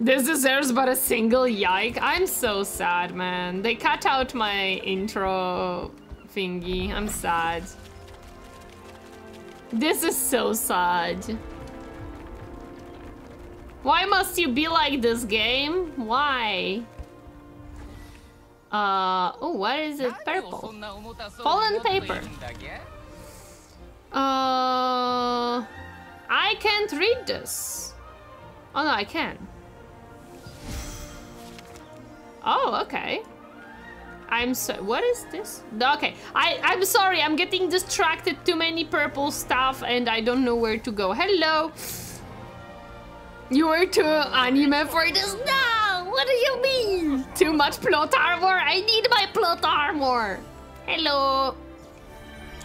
This deserves but a single yike. I'm so sad, man. They cut out my intro thingy. I'm sad. This is so sad. Why must you be like this game? Why? Uh, oh, what is it? Purple. Fallen paper. Uh, I can't read this. Oh no, I can. Oh, okay. I'm so. What is this? Okay, I I'm sorry. I'm getting distracted. Too many purple stuff, and I don't know where to go. Hello. You were too anime for this? No! What do you mean? Too much plot armor? I need my plot armor! Hello!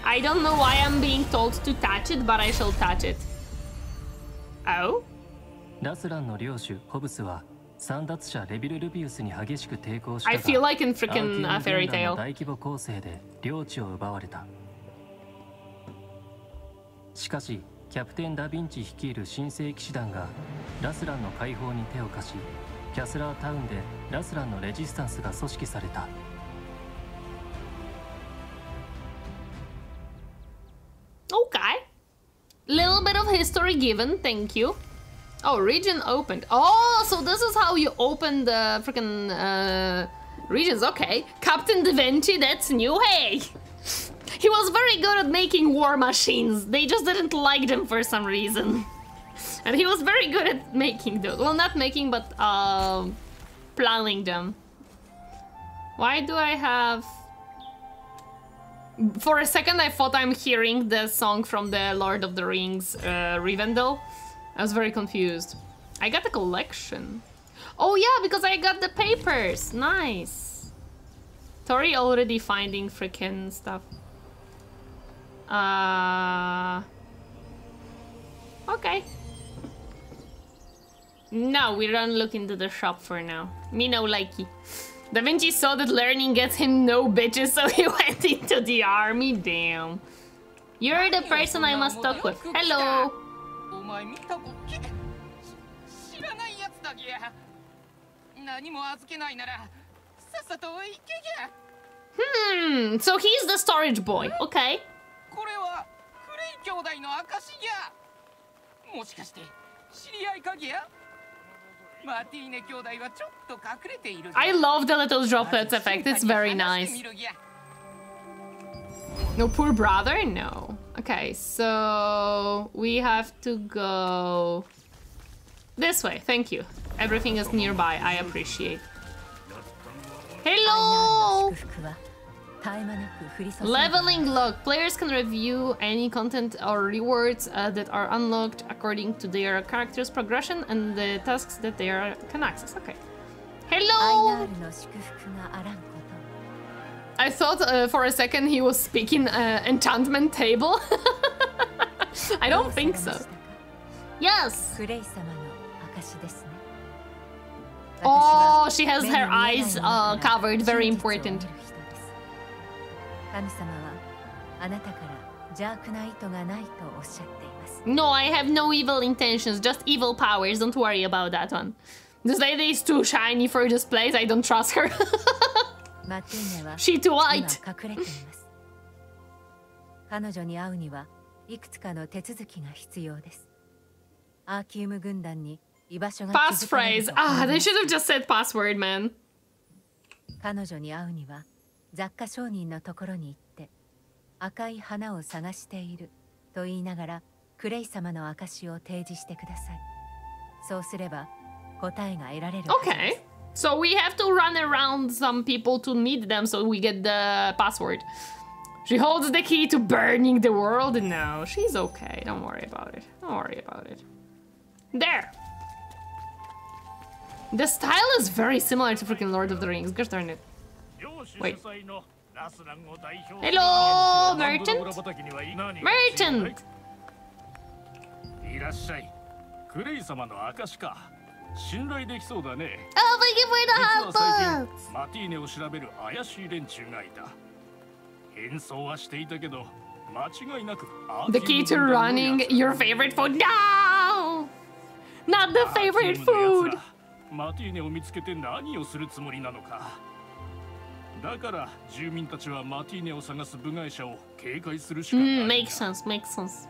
I don't know why I'm being told to touch it, but I shall touch it. Oh? ラスランの領主ホブスは散奪者レビル・ルビウスに激しく抵抗した I が feel like in freaking アーキウム uh, 軍 Fairy Tale. 大規模攻勢で領地を奪われたしかしキャプテン・ダ・ヴィンチ率いる新世騎士団がラスランの解放に手を貸しキャスラータウンでラスランのレジスタンスが組織された Okay. Little bit of history given, thank you. Oh, region opened. Oh, so this is how you open the freaking uh, regions. Okay. Captain Da Vinci, that's new. Hey! He was very good at making war machines. They just didn't like them for some reason. And he was very good at making those. Well, not making, but uh, planning them. Why do I have... For a second, I thought I'm hearing the song from the Lord of the Rings uh, Rivendell. I was very confused. I got the collection. Oh yeah, because I got the papers. Nice. Tori already finding freaking stuff. Uh. Okay. No, we don't look into the shop for now. Me no likey. Da Vinci saw that learning gets him no bitches, so he went into the army. Damn. You're the person I must talk with. Hello. お前見たこっけ知らないやつだぎゃ何も預けないならさっさと行けぎゃ Hmm, so he's the storage boy. Okay. これはクレイ兄弟の証ぎゃもしかして知り合いかぎ I love the little droplets effect. It's very nice. No poor brother? No. Okay, so we have to go this way. Thank you. Everything is nearby. I appreciate. Hello! Leveling log. Players can review any content or rewards uh, that are unlocked according to their character's progression and the tasks that they are, can access. Okay. Hello! I thought uh, for a second he was speaking uh, enchantment table. I don't think so. Yes! Oh, she has her eyes uh, covered. Very important. 神様はあなたから邪悪な意図がないとおっしゃっています No, I have no evil intentions, just evil powers. Don't worry about that one. This lady is too shiny for this place. I don't trust her. マティーネは She too 今 white. 隠れています彼女に会うにはいくつかの手続きが必要ですアーキウム軍団に居場所が Pass 築かれる phrase. と思い Ah, ま they す should have just said password, man. 彼女に会うには 雑貨商人のところに行って赤い花を探していると言いながらクレイ様の証を提示してくださいそうすれば答えが得られるはずです Okay. So we have to run around some people to meet them so we get the password. She holds the key to burning the world. No, she's okay. Don't worry about it. Don't worry about it. There. The style is very similar to freaking Lord of the Rings. Gosh darn it. Wait. Hello, merchant? Merchant! いらっしゃい。クレイ様の証か。信頼できそうだね。Oh, thank you for the help! マティーネを調べる怪しい連中がいた。変装はしていたけど、間違いなく。The key to running your favorite food. No! Not the favorite food! マティーネを見つけて何をするつもりなのか。だから住民たちはマティーネを探す部外者を警戒するしかない。Mm, makes sense, makes sense.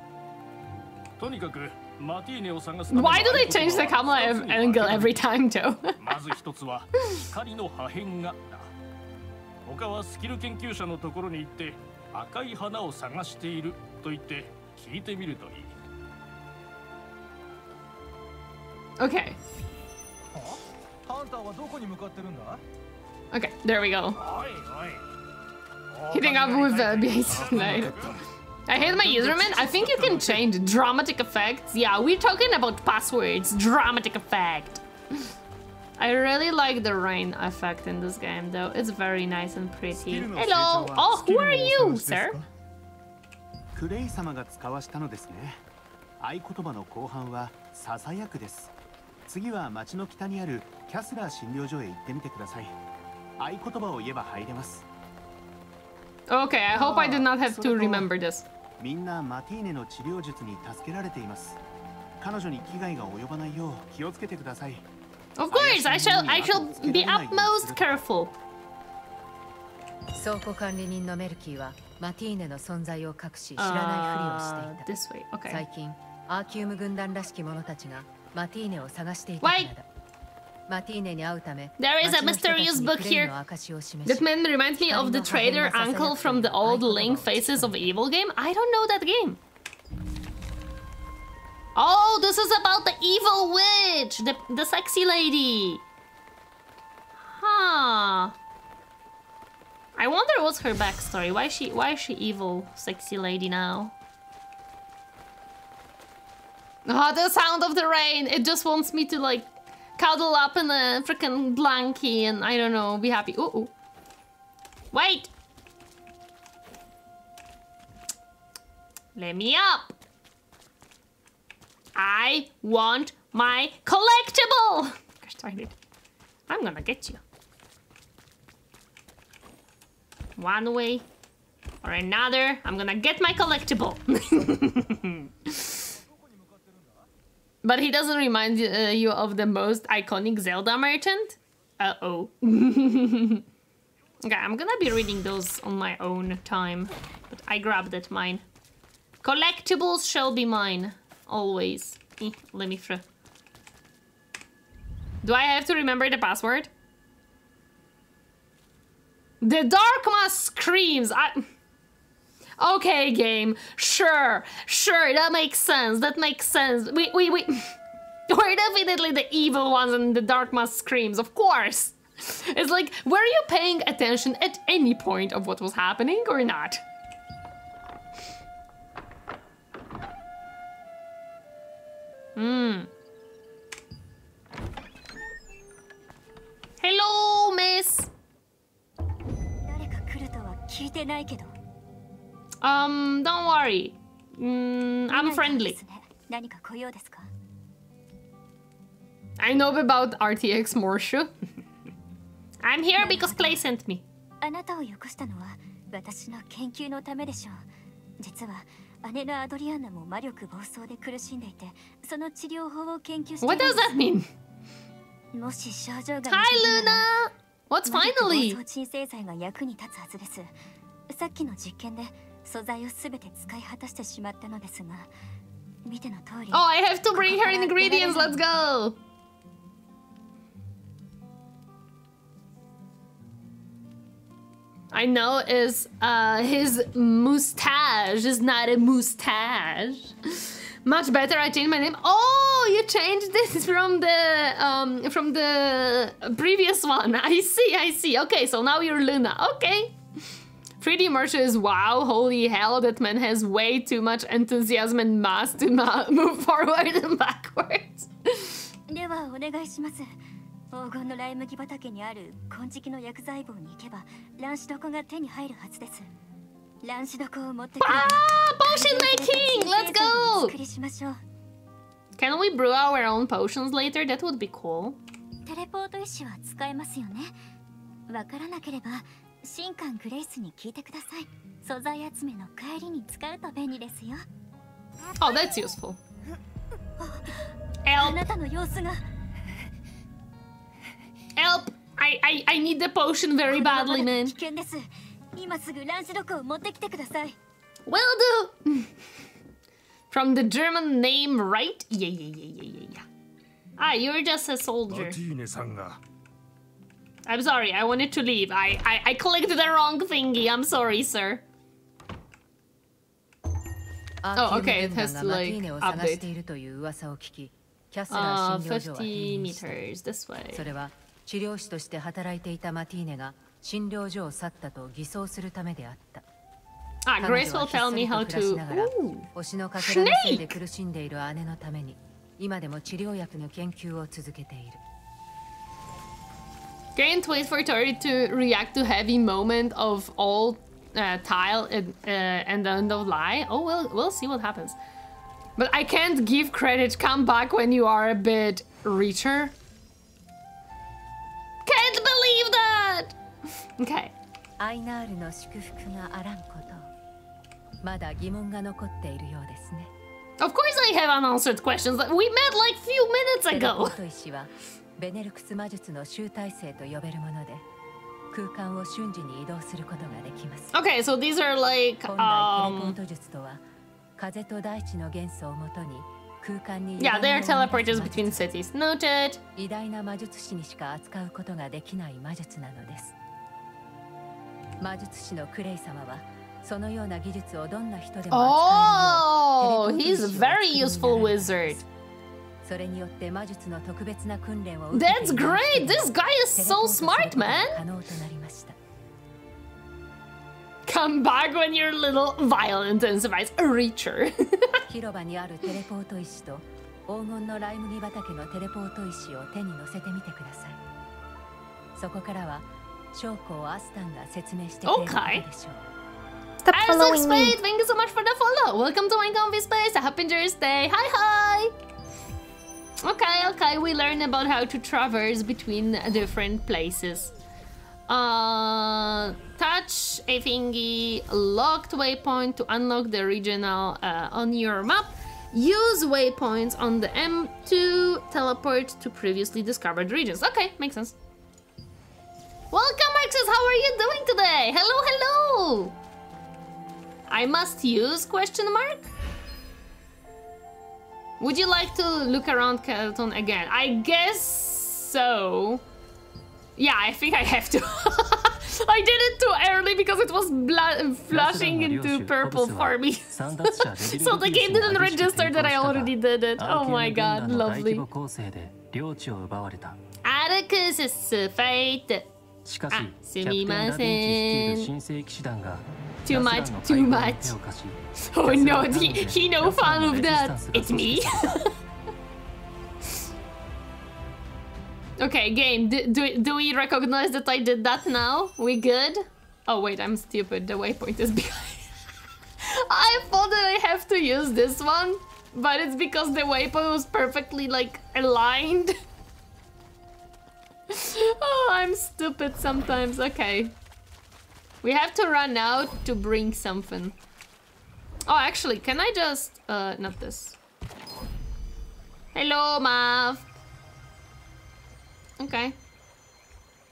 とにかくマティーネを探す Why do they change the camera angle every る time, Joe? まず一つは光の破片がだ。他はスキル研究者のところに行って赤い花を探していると言って聞いてみるといい。Okay, ハンターはどこに向かってるんだ？okay, there we go. おいおい Hitting up with uh, base light. I hate my username. I think you can change dramatic effects. Yeah, we're talking about passwords. Dramatic effect. I really like the rain effect in this game, though. It's very nice and pretty. Hello. Oh, who are you, sir? クレイ様が使わしたのですね合言葉の後半はささやくです 次は町の北にあるキャスラー診療所へ行ってみてください 合言葉を言えば入れます Okay, I hope I did not have to remember this みんなマティーネの治療術に助けられています彼女に危害が及ばないよう気をつけてください Of course, I shall I shall be utmost careful 倉庫管理人のメルキーはマティーネの存在を隠し知らないふりをしていた、uh, okay. 最近アーキウム軍団らしき者たちがマティーネを探していたからだ There is a mysterious book here That man reminds me of the trader uncle from the old Link Faces of Evil game I don't know that game Oh, this is about the evil witch The, the sexy lady Huh I wonder what's her backstory. Why is she why is she evil, sexy lady now? Ah, oh, the sound of the rain. It just wants me to like cuddle up in a freaking blankie and I don't know, be happy. Ooh, ooh. Wait. Let me up. I want my collectible. Gosh darn it. I'm gonna get you one way or another. I'm gonna get my collectible. but he doesn't remind uh, you of the most iconic Zelda merchant? Uh-oh. okay, I'm gonna be reading those on my own time. But I grabbed it, mine. Collectibles shall be mine. Always. Eh, let me through. Do I have to remember the password? The Dark Mask screams. I... Okay, game. Sure, sure, that makes sense. That makes sense. We, we, we... We're definitely the evil ones and the Dark Mask screams, of course. It's like, were you paying attention at any point of what was happening or not? Hmm. Hello, miss. Um, don't worry. Mm, I'm friendly. I know about RTX Morshu. I'm here because Clay sent me. あなたをよこしたのは私の研究のためでしょう。実は姉のアドリアンナも魔力暴走で苦しんでいて、その治療法を研究して What does that mean? もし症状が Hi Luna! What's finally? 鎮静剤が役に立つはずです。さっきの実験で 素材をすべて使い果たしてしまったのですが、見ての通り。Oh, I have to bring her ingredients. Let's go. I know is uh, his mustache is not a mustache. Much better. I changed my name. Oh, you changed this from the um from the previous one. I see. I see. Okay, so now you're Luna. Okay. 3D Merch is wow, holy hell, that man has way too much enthusiasm and mass to move forward and backwards. ではお願いします。黄金のライ麦畑にある金色の薬剤棒に行けば卵子床が手に入るはずです。卵子床を持ってくれば。Ah, potion making! Let's go! Can we brew our own potions later? That would be cool. テレポート石は使えますよね。わからなければ 新刊グレイスに聞いてください。素材集めの帰りに使うと便利ですよ。Oh, that's useful. あなたの様子が。Help! I, I, I need the potion very badly, man. 危険です。今すぐ卵子毒を持ってきてください。Will do! From the German name, right? Yeah, yeah, yeah, yeah, yeah, yeah. Ah, you're just a soldier. I'm sorry, I wanted to leave. I, I, I clicked the wrong thingy. I'm sorry, sir. Oh, okay, it has to like update. Uh, 50 meters this way. それは治療師として働いていたマティーネが診療所を去ったと偽装するためであった。Ah, Grace will tell me how to. 星のかけらのせいで苦しんでいる姉のために今でも治療薬の研究を続けている。 Can't wait for Tori to react to heavy moment of all uh, tile and, uh, and the end of lie. Oh, well, we'll see what happens. But I can't give credit. Come back when you are a bit richer. Can't believe that! Okay. アイナールの祝福があらんことまだ疑問が残っているようですね Of course I have unanswered questions that we met like few minutes テレポ ago ート石は ベネルクス魔術の集大成と呼べるもので空間を瞬時に移動することができます Okay, so these are like 本来テレポー um ト術とは風と大地の元素をもとに空間に Yeah, they are 歪みを生み出 teleporters す魔 between 術 cities. Noted. 偉大な魔術師にしか扱うことができない魔術なのです魔術師のクレイ様はそのような技術をどんな人でも Oh, 扱えるよう he's a テレポート石をお very 作りにな useful られたので wizard. that's great! This guy is so smart, man! Come back when you're little violent and survives a reacher. Okay. Stop following me. Thank you so much for the follow. Welcome to my comfy space. I hope you enjoy your stay. Hi hi. Okay, okay. We learn about how to traverse between different places. Uh, touch a thingy locked waypoint to unlock the regional uh, on your map. Use waypoints on the M to teleport to previously discovered regions. Okay, makes sense. Welcome, Marxus. How are you doing today? Hello, hello. I must use question mark? Would you like to look around Kelton again? I guess so. Yeah, I think I have to. I did it too early because it was flashing into purple for me. so the game didn't register that I already did it. Oh my god, lovely. Atticus fate. しかしあすキャプテンみませんダヴィンチ率いる新世騎士団が Too 奴 much, らの too 背後に much. 手を貸し Oh 奴 no, らを he, 頼んで he no 奴ら fan の of レジスタ that. ンスが It's 組 me. 織された okay, game. Do, do, do we recognize that I did that now? We good? Oh wait, I'm stupid. The waypoint is behind. I thought that I have to use this one, but it's because the waypoint was perfectly like aligned. oh, I'm stupid sometimes. Okay. We have to run out to bring something. Oh, actually, can I just... Uh, not this. Hello, Mav. Okay.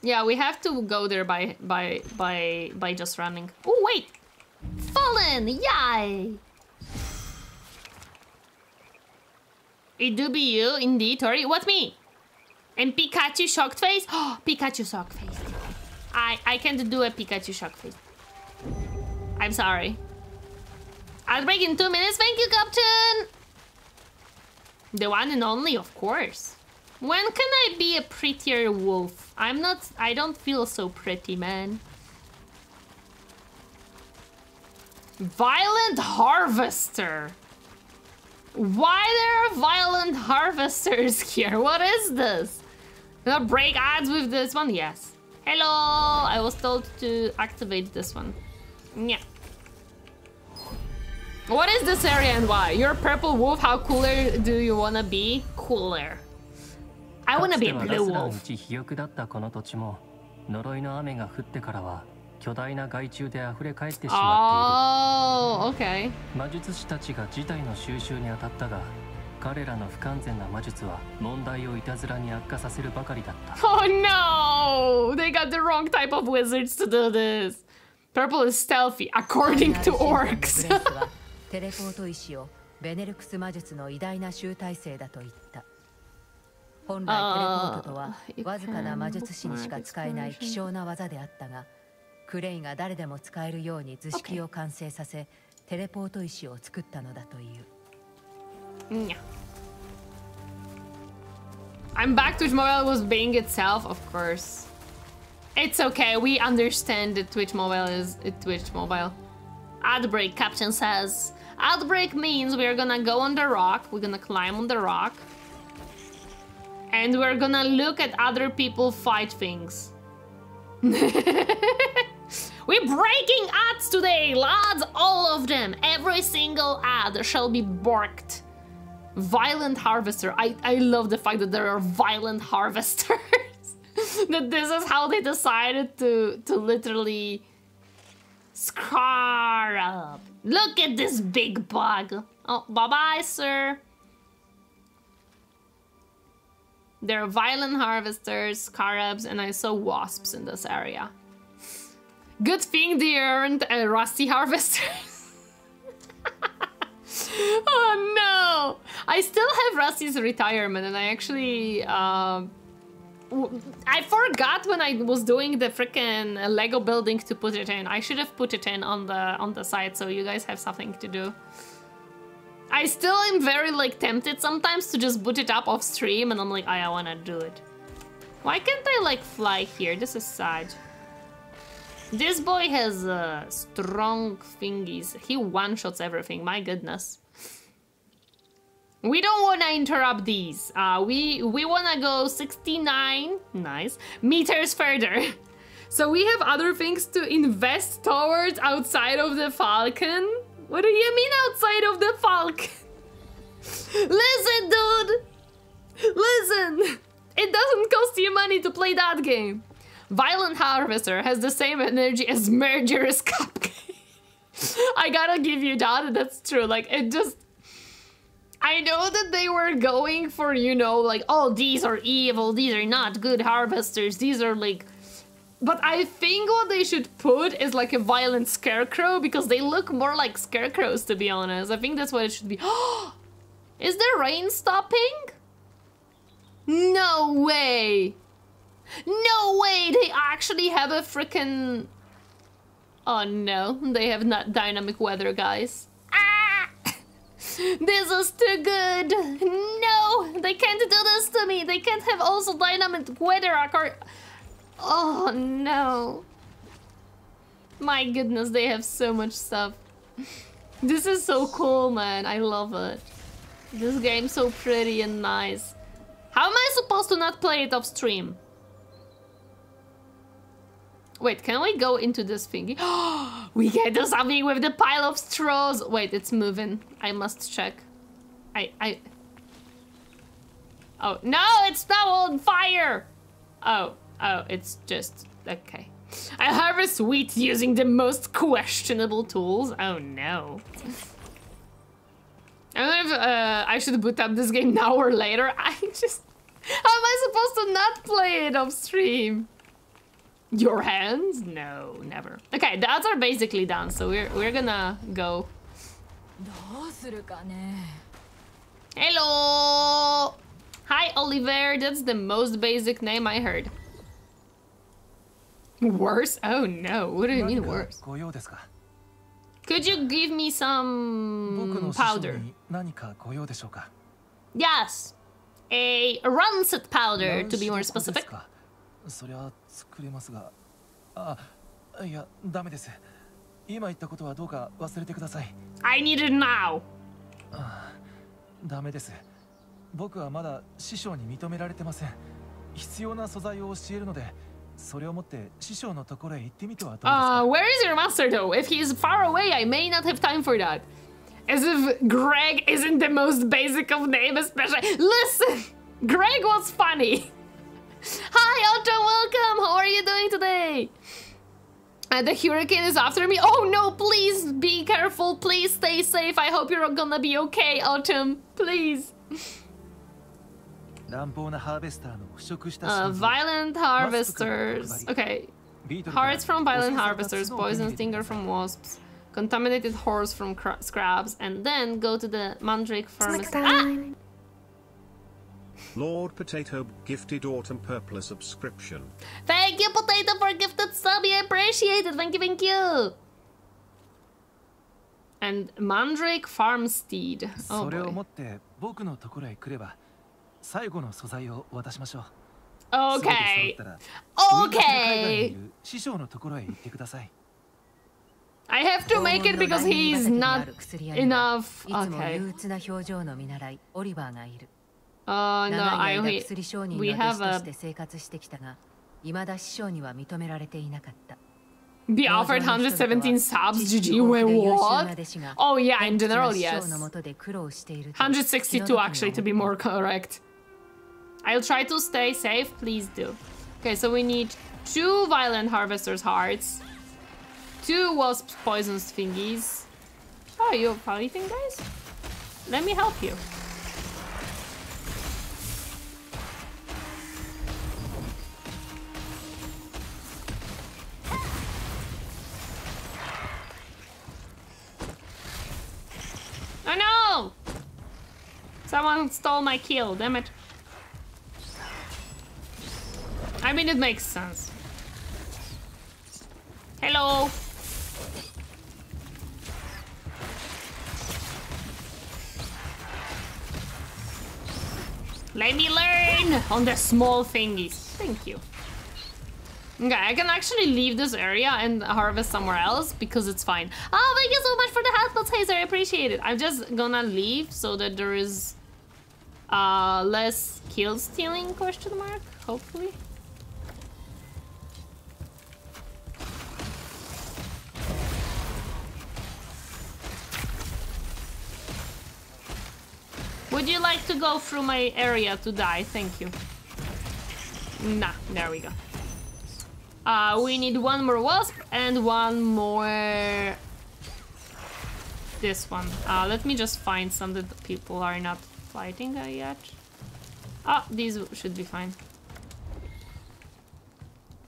Yeah, we have to go there by by by by just running. Oh wait, fallen! Yay! It do be you, indeed, Tori. What me? And Pikachu shocked face? Oh, Pikachu shocked face. I I can't do a Pikachu shocked face. I'm sorry. I'll break in two minutes. Thank you, Captain. The one and only, of course. When can I be a prettier wolf? I'm not. I don't feel so pretty, man. Violent harvester. Why there are violent harvesters here? What is this? Can I break odds with this one? Yes. Hello. I was told to activate this one. Yeah. What is this area and why? You're a purple wolf. How cooler do you wanna be? Cooler. I wanna be a かつ blue てはラスラーの wolf. 地肥沃だったこの土地も呪いの雨が降ってからは巨大な害虫で溢れ返ってしま Oh, okay. っている魔術師たちが事態の収集に当たったが 彼らの不完全な魔術は問題をいたずらに悪化させるばかりだった Oh no! They got the wrong type of wizards to do this. Purple is stealthy, according to ブ orcs. レスはテレポート石をベネルクス魔術の偉大な集大成だと言った本来テレポートとはわずかな魔術師にしか使えない希少な技であったがクレイが誰でも使えるように図式を完成させテレポート石を作ったのだという Yeah. I'm back. Twitch Mobile was being itself, of course. It's okay. We understand that Twitch Mobile is uh, Twitch Mobile. Outbreak, Captain says. Outbreak means we're gonna go on the rock. We're gonna climb on the rock. And we're gonna look at other people fight things. We're breaking ads today, lads! All of them! Every single ad shall be borked Violent harvester. I, I love the fact that there are violent harvesters. that this is how they decided to to literally scar up. Look at this big bug. Oh, bye-bye, sir. There are violent harvesters, scarabs, and I saw wasps in this area. Good thing they earned a uh, rusty harvester. oh no! I still have Rusty's retirement and I actually... Uh, I forgot when I was doing the freaking Lego building to put it in. I should have put it in on the on the side so you guys have something to do. I still am very like tempted sometimes to just boot it up off stream and I'm like, I wanna do it. Why can't I like fly here? This is sad. This boy has uh, strong thingies. He one-shots everything, my goodness. We don't want to interrupt these. Uh, we, we want to go 69, nice, meters further. So we have other things to invest towards outside of the Falcon. What do you mean outside of the Falcon? Listen, dude! Listen! It doesn't cost you money to play that game. Violent Harvester has the same energy as Murderous Cupcake. I gotta give you that, that's true. Like, it just... I know that they were going for, you know, like, oh, these are evil, these are not good harvesters, these are like but I think what they should put is like a violent scarecrow because they look more like scarecrows to be honest. I think that's what it should be. is the rain stopping? No way! No way! They actually have a freaking... Oh no, they have not dynamic weather, guys. Ah! This is too good! No! They can't do this to me! They can't have also dynamic weather Oh no. My goodness, they have so much stuff. this is so cool, man. I love it. This game's so pretty and nice. How am I supposed to not play it off stream? Wait, can we go into this thingy? we can do something with the pile of straws. Wait, it's moving. I must check. I, I... Oh, no, it's not on fire! Oh, Oh, it's just... okay. I harvest wheat using the most questionable tools? Oh no. I don't know if uh, I should boot up this game now or later. I just... How am I supposed to not play it off stream? Your hands? No, never. Okay, the odds are basically done, so we're, we're gonna go. Hello! Hi, Oliver. That's the most basic name I heard. Worse? Oh no, what do you mean worse? Could you give me some powder? Yes, a rancid powder to be more specific. そりゃ作れますが、あ、いや、ダメです。今言ったことはどうか忘れてください。I need it now. ダメです。僕はまだ師匠に認められてません。必要な素材を教えるので。uh, where is your master though? If he is far away, I may not have time for that. As if Greg isn't the most basic of name, especially. Listen! Greg was funny! Hi, Otto, welcome! How are you doing today? Uh, the hurricane is after me. Oh no, please be careful. Please stay safe. I hope you're gonna be okay, Autumn. Please. Uh, violent harvesters. Okay. Hearts from violent harvesters, poison stinger from wasps, contaminated horse from scrabs, and then go to the mandrake furnace. Ah! Lord Potato gifted Autumn Purple a subscription. Thank you, Potato, for gifted sub. I appreciate it. Thank you, thank you. And Mandrake Farmstead. Oh boy. 最後の素材を渡しましょう。Okay. Okay. 師匠のところへ行ってください。I have to make it because he's not enough. Okay. Uh, no, I we, we have a Be offered 117 subs, GG, wait, what? Oh yeah, in general, yes. 162 actually, to be more correct. I'll try to stay safe, please do. Okay, so we need two Violent Harvester's Hearts, two Wasp's Poisons thingies. Oh, you fighting, guys? Let me help you. Oh no! Someone stole my kill, damn it. I mean, it makes sense. Hello! Let me learn on the small thingies. Thank you. Okay, I can actually leave this area and harvest somewhere else because it's fine. Oh, thank you so much for the help, Taser. I appreciate it. I'm just gonna leave so that there is uh, less kill stealing, question mark, hopefully. Would you like to go through my area to die? Thank you. Nah, there we go. Uh, we need one more wasp and one more... This one. Uh, let me just find some that people are not fighting uh, yet. Ah, these should be fine.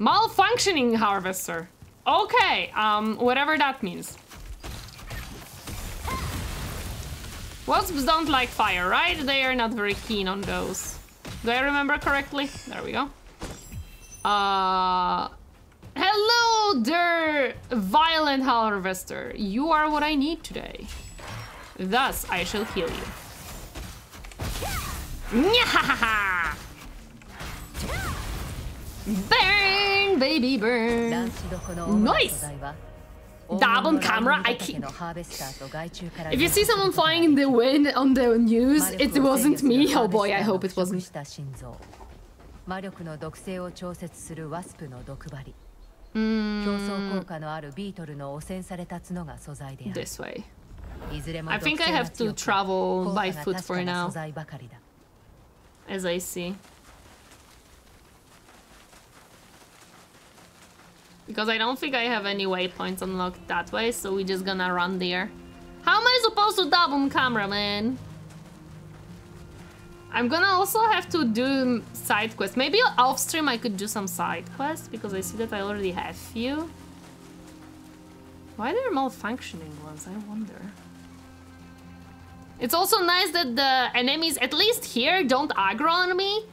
Malfunctioning harvester. Okay, um, whatever that means. Wasps don't like fire, right? They are not very keen on those. Do I remember correctly? There we go. Uh, Hello there, violent harvester. You are what I need today. Thus, I shall heal you. Burn, baby, burn. Nice. Double camera. I keep. If you see someone flying in the wind on the news, it wasn't me. Oh boy, I hope it wasn't. 魔力の毒性を調節するワスプの毒針 this way. I think I have to travel by foot for now. As I see. Because I don't think I have any waypoints unlocked that way, so we're just gonna run there. How am I supposed to double camera, man? I'm gonna also have to do side quests. Maybe off stream I could do some side quests because I see that I already have few. Why are there malfunctioning ones? I wonder. It's also nice that the enemies, at least here, don't aggro on me.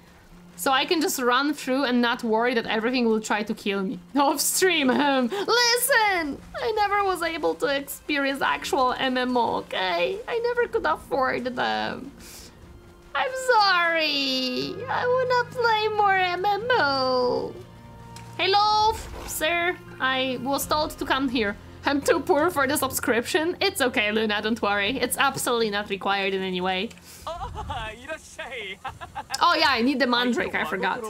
So I can just run through and not worry that everything will try to kill me. Off stream, um, listen! I never was able to experience actual MMO, okay? I never could afford them. I'm sorry. I wanna play more MMO. Hello, sir. I was told to come here. I'm too poor for the subscription. It's okay, Luna, don't worry. It's absolutely not required in any way. oh yeah, I need the mandrake, I forgot.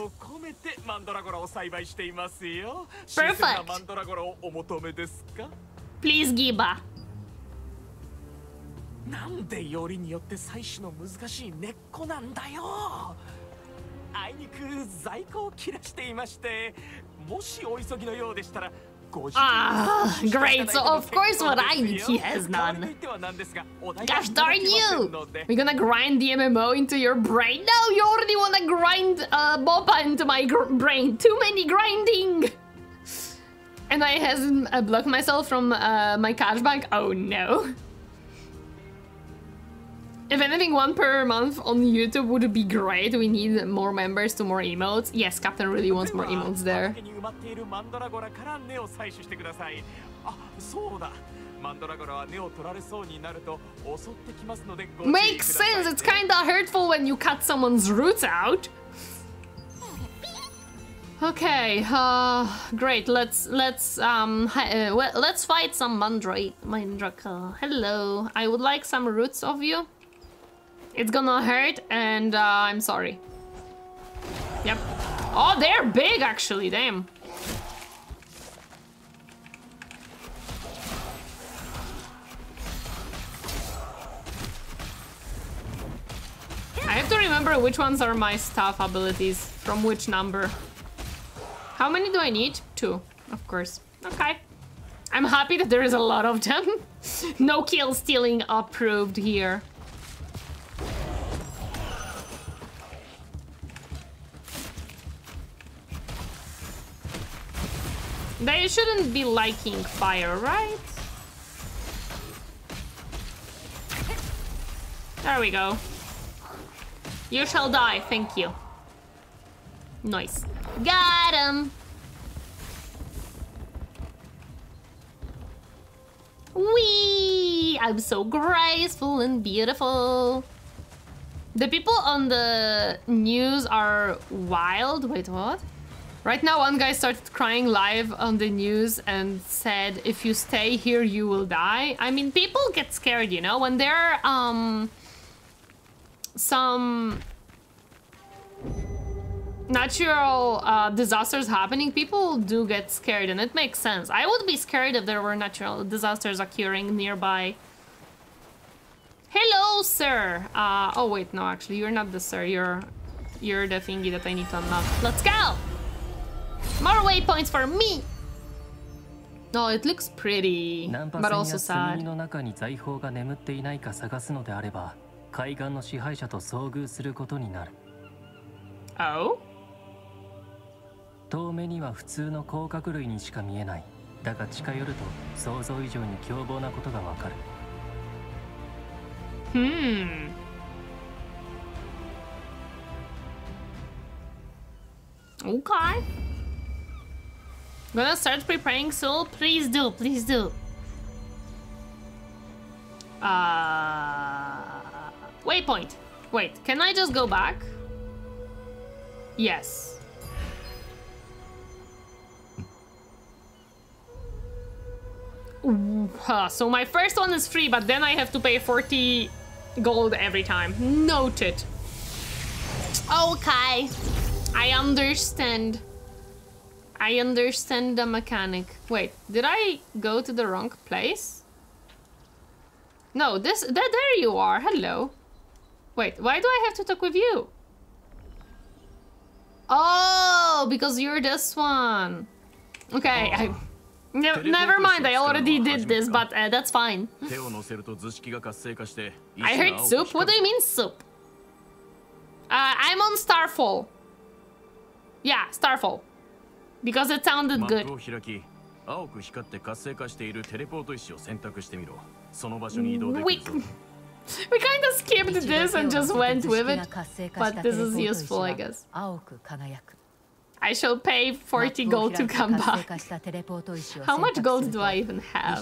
Perfect. Please, Giba. なんでよりによって採取の難しい根っこなんだよあいにく在庫を切らしていましてもしお急ぎのようでしたら Ah, great. So of course what I need, he has none. Gosh darn you! We're gonna grind the MMO into your brain? No, you already wanna grind uh, Boba into my brain. Too many grinding! And I hasn't uh, blocked myself from uh, my cashback? Oh no. If anything, one per month on YouTube would be great. We need more members to more emotes. Yes, Captain really wants more emotes there. Makes sense. It's kinda hurtful when you cut someone's roots out. Okay, uh, great. Let's let's um uh, let's fight some Mandrake. Mandrake. Hello. I would like some roots of you. It's gonna hurt, and uh, I'm sorry. Yep. Oh, they're big, actually, damn. I have to remember which ones are my staff abilities, from which number. How many do I need? Two, of course. Okay. I'm happy that there is a lot of them. no kill stealing approved here. They shouldn't be liking fire, right? There we go. You shall die, thank you. Nice. Got him! Wee! I'm so graceful and beautiful. The people on the news are wild. Wait, what? Right now, one guy started crying live on the news and said, if you stay here, you will die. I mean, people get scared, you know? When there are um, some natural uh, disasters happening, people do get scared, and it makes sense. I would be scared if there were natural disasters occurring nearby. Hello, sir. Uh, oh, wait, no, actually, you're not the sir. You're, you're the thingy that I need to unlock. Let's go! More waypoints for me! No, it looks pretty, but also sad. の中に財宝が眠っていないか探すのであれば、海岸の支配者と遭遇することになる。Oh? 遠目には普通の甲殻類にしか見えない。だが近寄ると想像以上に凶暴なことがわかる。Hmm. Okay. Gonna start preparing soul? Please do, please do. Uh, waypoint. Wait, can I just go back? Yes. Ooh, huh, so my first one is free, but then I have to pay 40 gold every time. Noted. Okay. I understand. I understand the mechanic. Wait, did I go to the wrong place? No, this, that, there you are, hello. Wait, why do I have to talk with you? Oh, because you're this one. Okay, I... Ne never mind, I already did this, but uh, that's fine. I heard soup? What do you mean soup? Uh, I'm on Starfall. Yeah, Starfall. Because it sounded good. We kind of skipped this and just went with it, but this is useful, I guess. I shall pay 40 gold to come back. How much gold do I even have?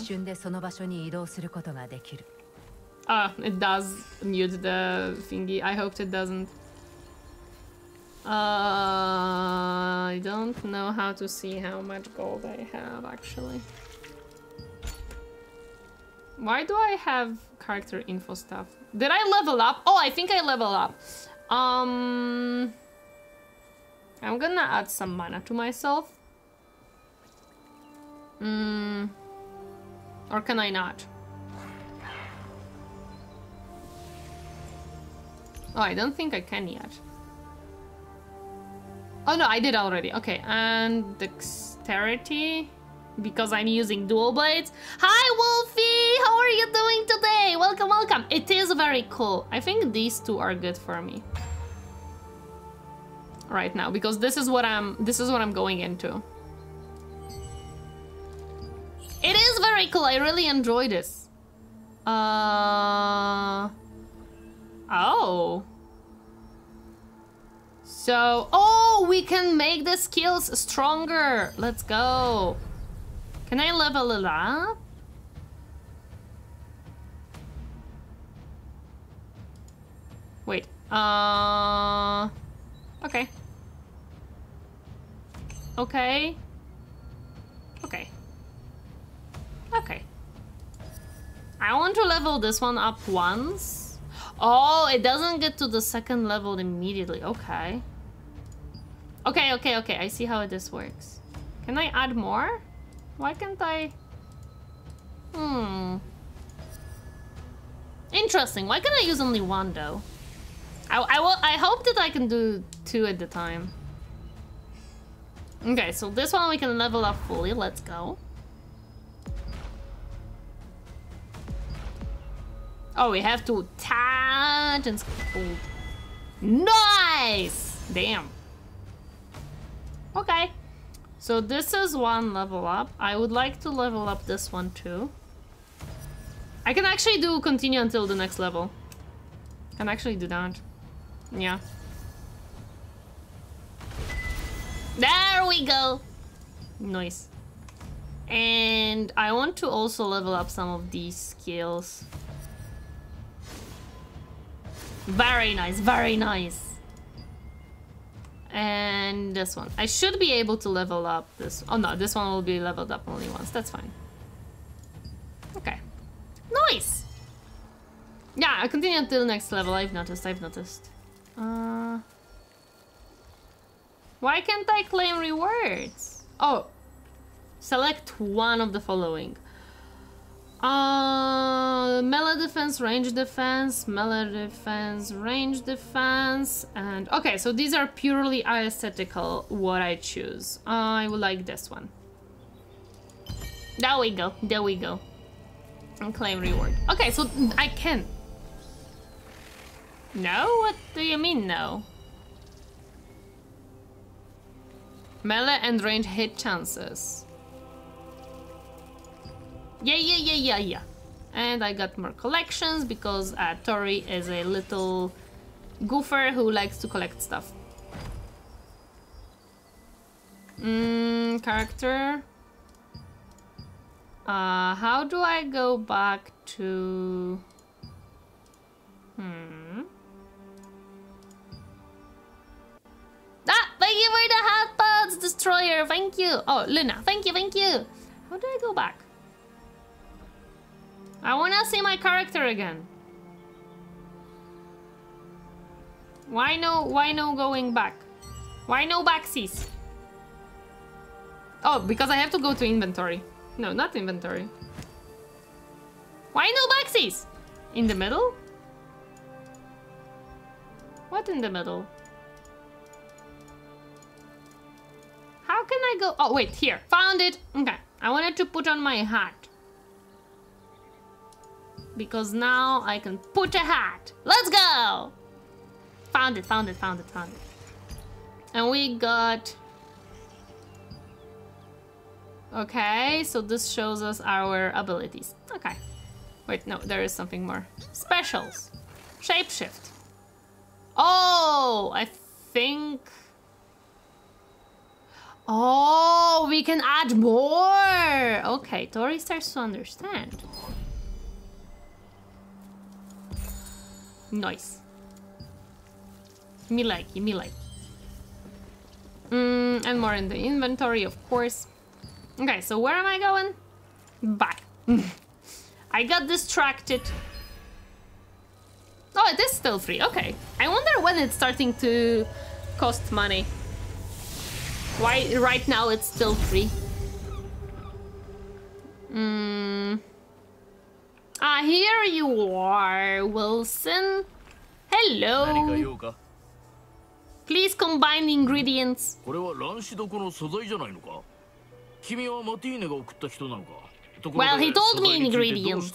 Ah, it does mute the thingy. I hoped it doesn't. Uh, I don't know how to see how much gold I have, actually. Why do I have character info stuff? Did I level up? Oh, I think I level up. Um, I'm gonna add some mana to myself. Hmm. Or can I not? Oh, I don't think I can yet. Oh no, I did already. Okay, and dexterity because I'm using dual blades. Hi, Wolfie! How are you doing today? Welcome, welcome. It is very cool. I think these two are good for me right now because this is what I'm this is what I'm going into. It is very cool. I really enjoy this. Uh Oh. So, oh, we can make the skills stronger. Let's go. Can I level it up? Wait, uh, okay. Okay. Okay. Okay. I want to level this one up once. Oh, it doesn't get to the second level immediately. Okay. Okay, okay, okay. I see how this works. Can I add more? Why can't I... Hmm. Interesting. Why can I use only one, though? I, I, will, I hope that I can do two at the time. Okay, so this one we can level up fully. Let's go. Oh, we have to tangent scaffold. Nice! Damn. Okay. So this is one level up. I would like to level up this one too. I can actually do continue until the next level. Can actually do that. Yeah. There we go. Nice. And I want to also level up some of these skills. Very nice, very nice. And this one. I should be able to level up this. Oh no, this one will be leveled up only once. That's fine. Okay. Nice! Yeah, I continue until the next level. I've noticed, I've noticed. Uh, why can't I claim rewards? Oh, select one of the following. Uh, melee defense, range defense, melee defense, range defense, and okay, so these are purely aesthetical what I choose. I would like this one. There we go, there we go. And claim reward. Okay, so I can. No? What do you mean no? Melee and range hit chances. Yeah, yeah, yeah, yeah, yeah. And I got more collections because uh, Tori is a little goofer who likes to collect stuff. Mm, character. Uh, how do I go back to... Hmm. Ah, thank you for the hot pods, Destroyer. Thank you. Oh, Luna, thank you, thank you. How do I go back? I wanna see my character again. Why no, why no going back? Why no backsies? Oh, because I have to go to inventory. No, not inventory. Why no backsies? In the middle? What in the middle? How can I go? Oh, wait, here. Found it. Okay. I wanted to put on my hat because now I can put a hat. Let's go! Found it, found it, found it, found it. And we got... Okay, so this shows us our abilities. Okay. Wait, no, there is something more. Specials. Shapeshift. Oh, I think... Oh, we can add more! Okay, Tori starts to understand. Nice. Me like, me like. Mm, and more in the inventory, of course. Okay, so where am I going? Back. I got distracted. Oh, it is still free. Okay. I wonder when it's starting to cost money. Why right now it's still free? Hmm. Ah, here you are, Wilson. Hello. Please combine the ingredients. これは卵子床の素材じゃないのか君はマティーネが送った人なのか Well, he told me ingredients.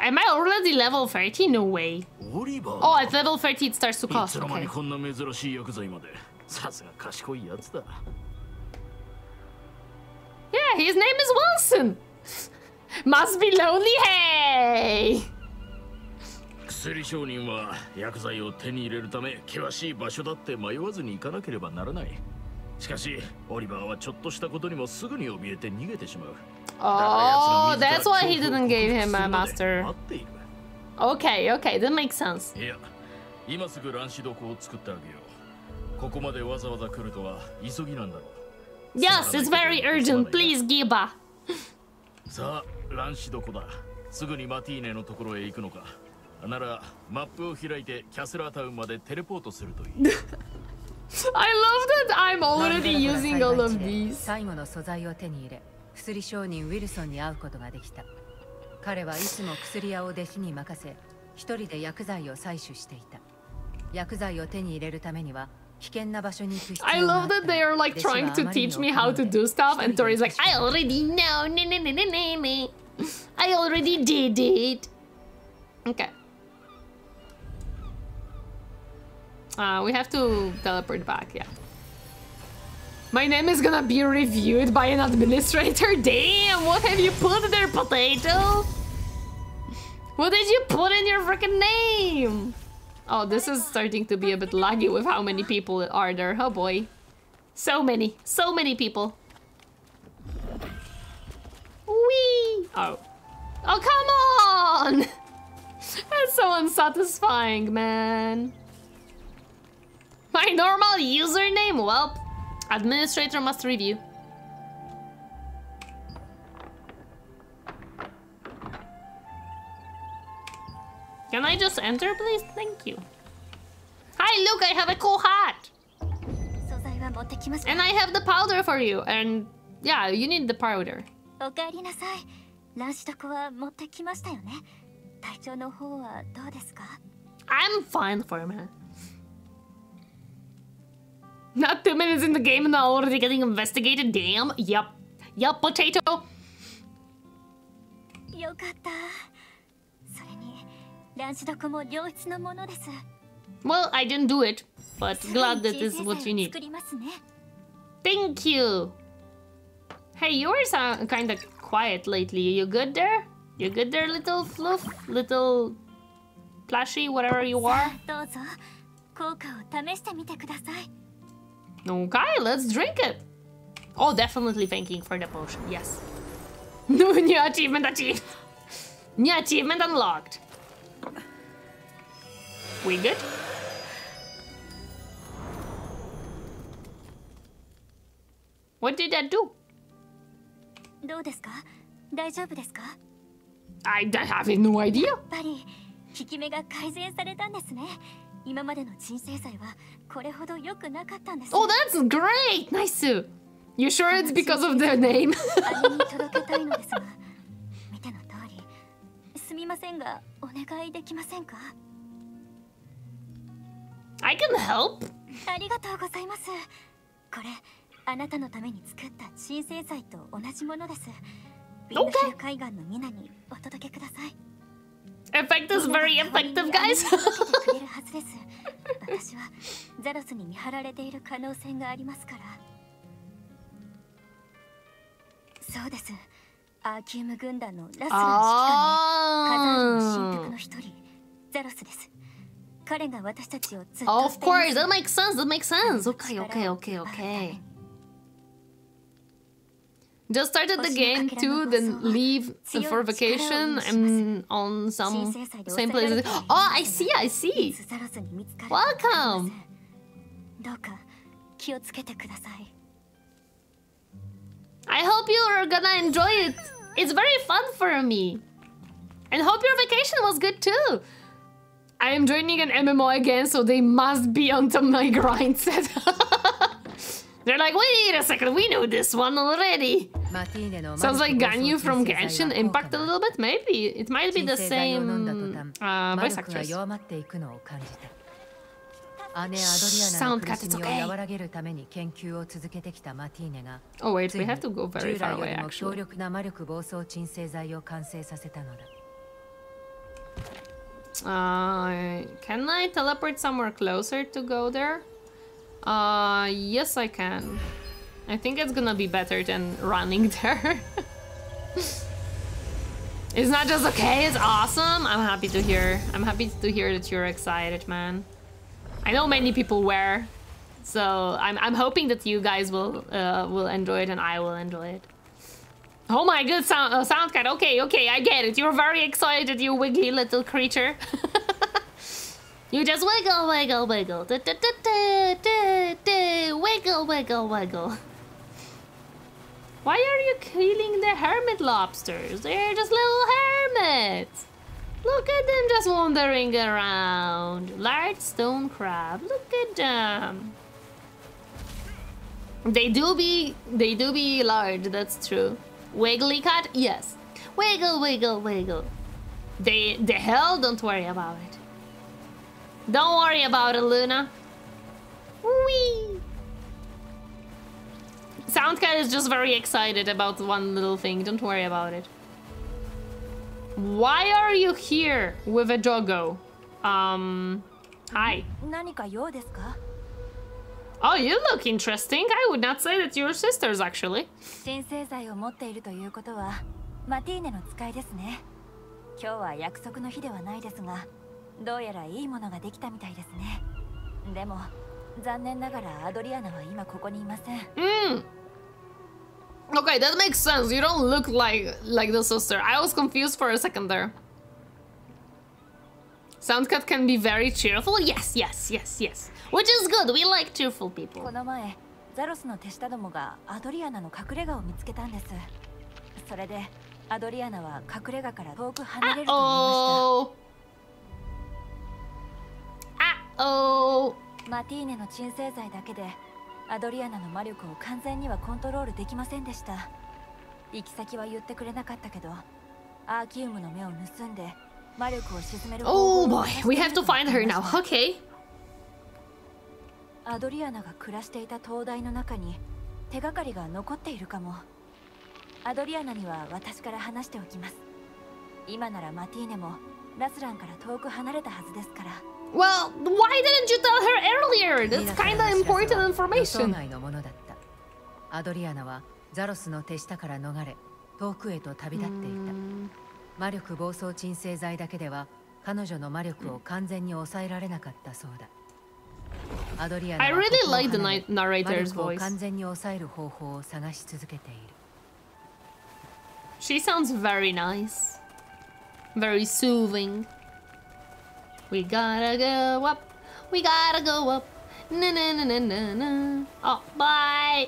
Am I already level 30? No way. Oh, at level 30 it starts to cost. Okay. こんな珍しい薬剤までさすが賢いやつだ Yeah, his name is Wilson. Must be lonely, hey! 薬商人は薬剤を手に入れるため険しい場所だって迷わずに行かなければならないしかしオリバーはちょっとしたことにもすぐに怯えて逃げてしまう Oh, that's why he didn't give him a master. Okay, okay, that makes sense. いや、今すぐ卵子床を作ってあげよう。ここまでわざわざ来るとは急ぎなんだろう。Yes, it's very urgent. Please, Giba. さあ、 卵子床だ。すぐにマティーネのところへ行くのか。なら、マップを開いてキャスラータウンまでテレポートするといい。I love that I'm already using all of these. 最後の素材を手に入れ、薬商人ウィルソンに会うことができた。彼はいつも薬屋を弟子に任せ、 一人で薬剤を採取していた薬剤を手に入れるためには I love that they are like trying to teach me how to do stuff and Tori's like, I already know, ne ne ne ne ne ne. I already did it. Okay. Uh, we have to teleport back, yeah. My name is gonna be reviewed by an administrator? Damn, what have you put there, potato? What did you put in your freaking name? Oh, this is starting to be a bit laggy with how many people are there. Oh boy. So many. So many people. Wee! Oh. Oh, come on! That's so unsatisfying, man. My normal username? Well, administrator must review. Can I just enter, please? Thank you. Hi, look, I have a cool hat. And I have the powder for you. And yeah, you need the powder. I'm fine for man. Not two minutes in the game and already getting investigated. Damn. Yep. Yep, potato. よかった。well, I didn't do it, but glad that is what you need. Thank you! Hey, yours are kind of quiet lately. You good there? You good there, little fluff? Little plushy, whatever you are? Okay, let's drink it! Oh, definitely thanking for the potion, yes. New achievement achieved! New achievement unlocked! We good? What did that do? どうですか大丈夫ですか I have no idea. やっぱり効き目が改善されたんですね。今までの鎮静剤はこれほど良くなかったんです。Oh, that's great! Nice! You sure it's because of their name? 姉に届けたいのですが、見ての通り、すみませんが、お願いできませんか I can help. ありがとうございます。これ、 あなたのために作った鎮静剤と同じものです。ウィンドヒル海岸のミナにお届けください。Effect is very effective, guys. くれるはずです。私はザロスに見張られている可能性がありますから。そうです。アーキウム軍団のラスラの指揮官で、カザールの神服の一人、ザロスです。of course, that makes sense. That makes sense. Okay, okay, okay, okay. Just started the game too, then leave for vacation and on some same places. Oh, I see, I see. Welcome. I hope you are gonna enjoy it. It's very fun for me. And hope your vacation was good too. I am joining an MMO again, so they must be onto my grind set. They're like, wait a second, we know this one already. Sounds like Ganyu from Genshin Impact a little bit, maybe. It might be the same uh, voice actress. Sound cut, it's okay. Oh wait, we have to go very far away actually. Uh, can I teleport somewhere closer to go there? Uh, yes I can. I think it's gonna be better than running there. it's not just okay, it's awesome. I'm happy to hear. I'm happy to hear that you're excited, man. I know many people were, so I'm, I'm hoping that you guys will uh, will enjoy it and I will enjoy it. Oh my good sound uh, sound cat. Okay, okay, I get it. You're very excited, you wiggly little creature. you just wiggle, wiggle, wiggle. Da, da, da, da, da, Wiggle, wiggle, wiggle. Why are you killing the hermit lobsters? They're just little hermits. Look at them just wandering around. Large stone crab. Look at them. They do be they do be large, that's true. Wiggly cat? Yes. Wiggle, wiggle, wiggle. They, the hell, don't worry about it. Don't worry about it, Luna. Whee! Soundcat is just very excited about one little thing. Don't worry about it. Why are you here with a doggo? Um, hi. Oh, you look interesting. I would not say that you're sisters, actually. 鎮静剤を持っているということはマティーネの使いですね今日は約束の日ではないですが どうやらいいものができたみたいですねでも残念ながらアドリアナは今ここにいません Mm. Okay, that makes sense. You don't look like like the sister. I was confused for a second there. Soundcat can be very cheerful. Yes, yes, yes, yes. Which is good. We like cheerful people. この前ザロスの手下どもがアドリアナの隠れ家を見つけたんですそれでアドリアナは隠れ家から遠く離れると言いました Oh. Oh. マティーネの鎮静剤だけでアドリアナの魔力を完全にはコントロールできませんでした行き先は言ってくれなかったけどアーキウムの目を盗んで魔力を鎮める Oh boy, we have to find her now. Okay. アドリアナが暮らしていた灯台の中に手がかりが残っているかもアドリアナには私から話しておきます今ならマティーネもラスランから遠く離れたはずですから Well, why didn't you tell her earlier? That's kind of important 予想 information. 外のものだったアドリアナはザロスの手下から逃れ遠くへと旅立っていた魔力暴走鎮静剤だけでは彼女の魔力を完全に抑えられなかったそうだアドリアナ I は really ここを like the 離れ ni- narrator's 魔力を voice. 完全に抑える方法を探し続けている She sounds very nice. Very soothing. We gotta go up. We gotta go up. Na na na na na na. Oh, bye.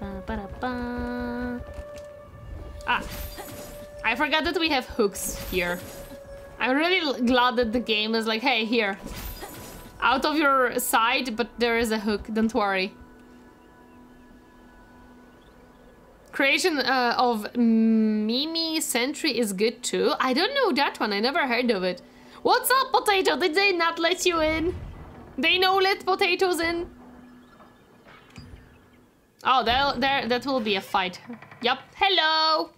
Ba, ba, ba. Ah, I forgot that we have hooks here. I'm really glad that the game is like, hey, here. Out of your sight, but there is a hook, don't worry. Creation uh, of Mimi Sentry is good too. I don't know that one. I never heard of it. What's up, Potato? Did they not let you in? They no let potatoes in. Oh, that there that will be a fight. Yep. Hello.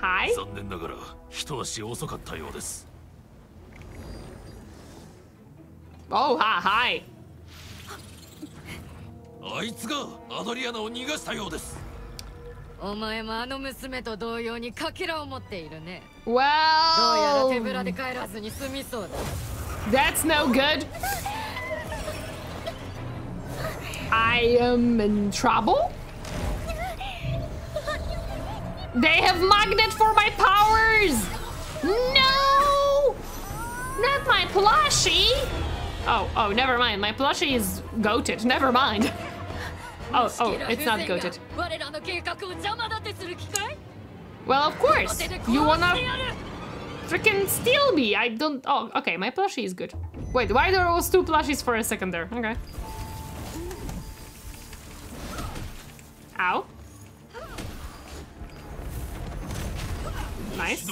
Hi. Oh, hi. あいつがアドリアナを逃がしたようですお前もあの娘と同様にかけらを持っているね Well. どうやら手ぶらで帰らずに済みそうだ That's no good. I am in trouble? They have magnet for my powers! No! Not my plushie! Oh, oh, never mind. My plushie is goated. Never mind. oh, oh, it's not goated. Well, of course. You wanna freaking steal me. I don't... Oh, okay. My plushie is good. Wait, why there was two plushies for a second there? Okay. Ow. Nice.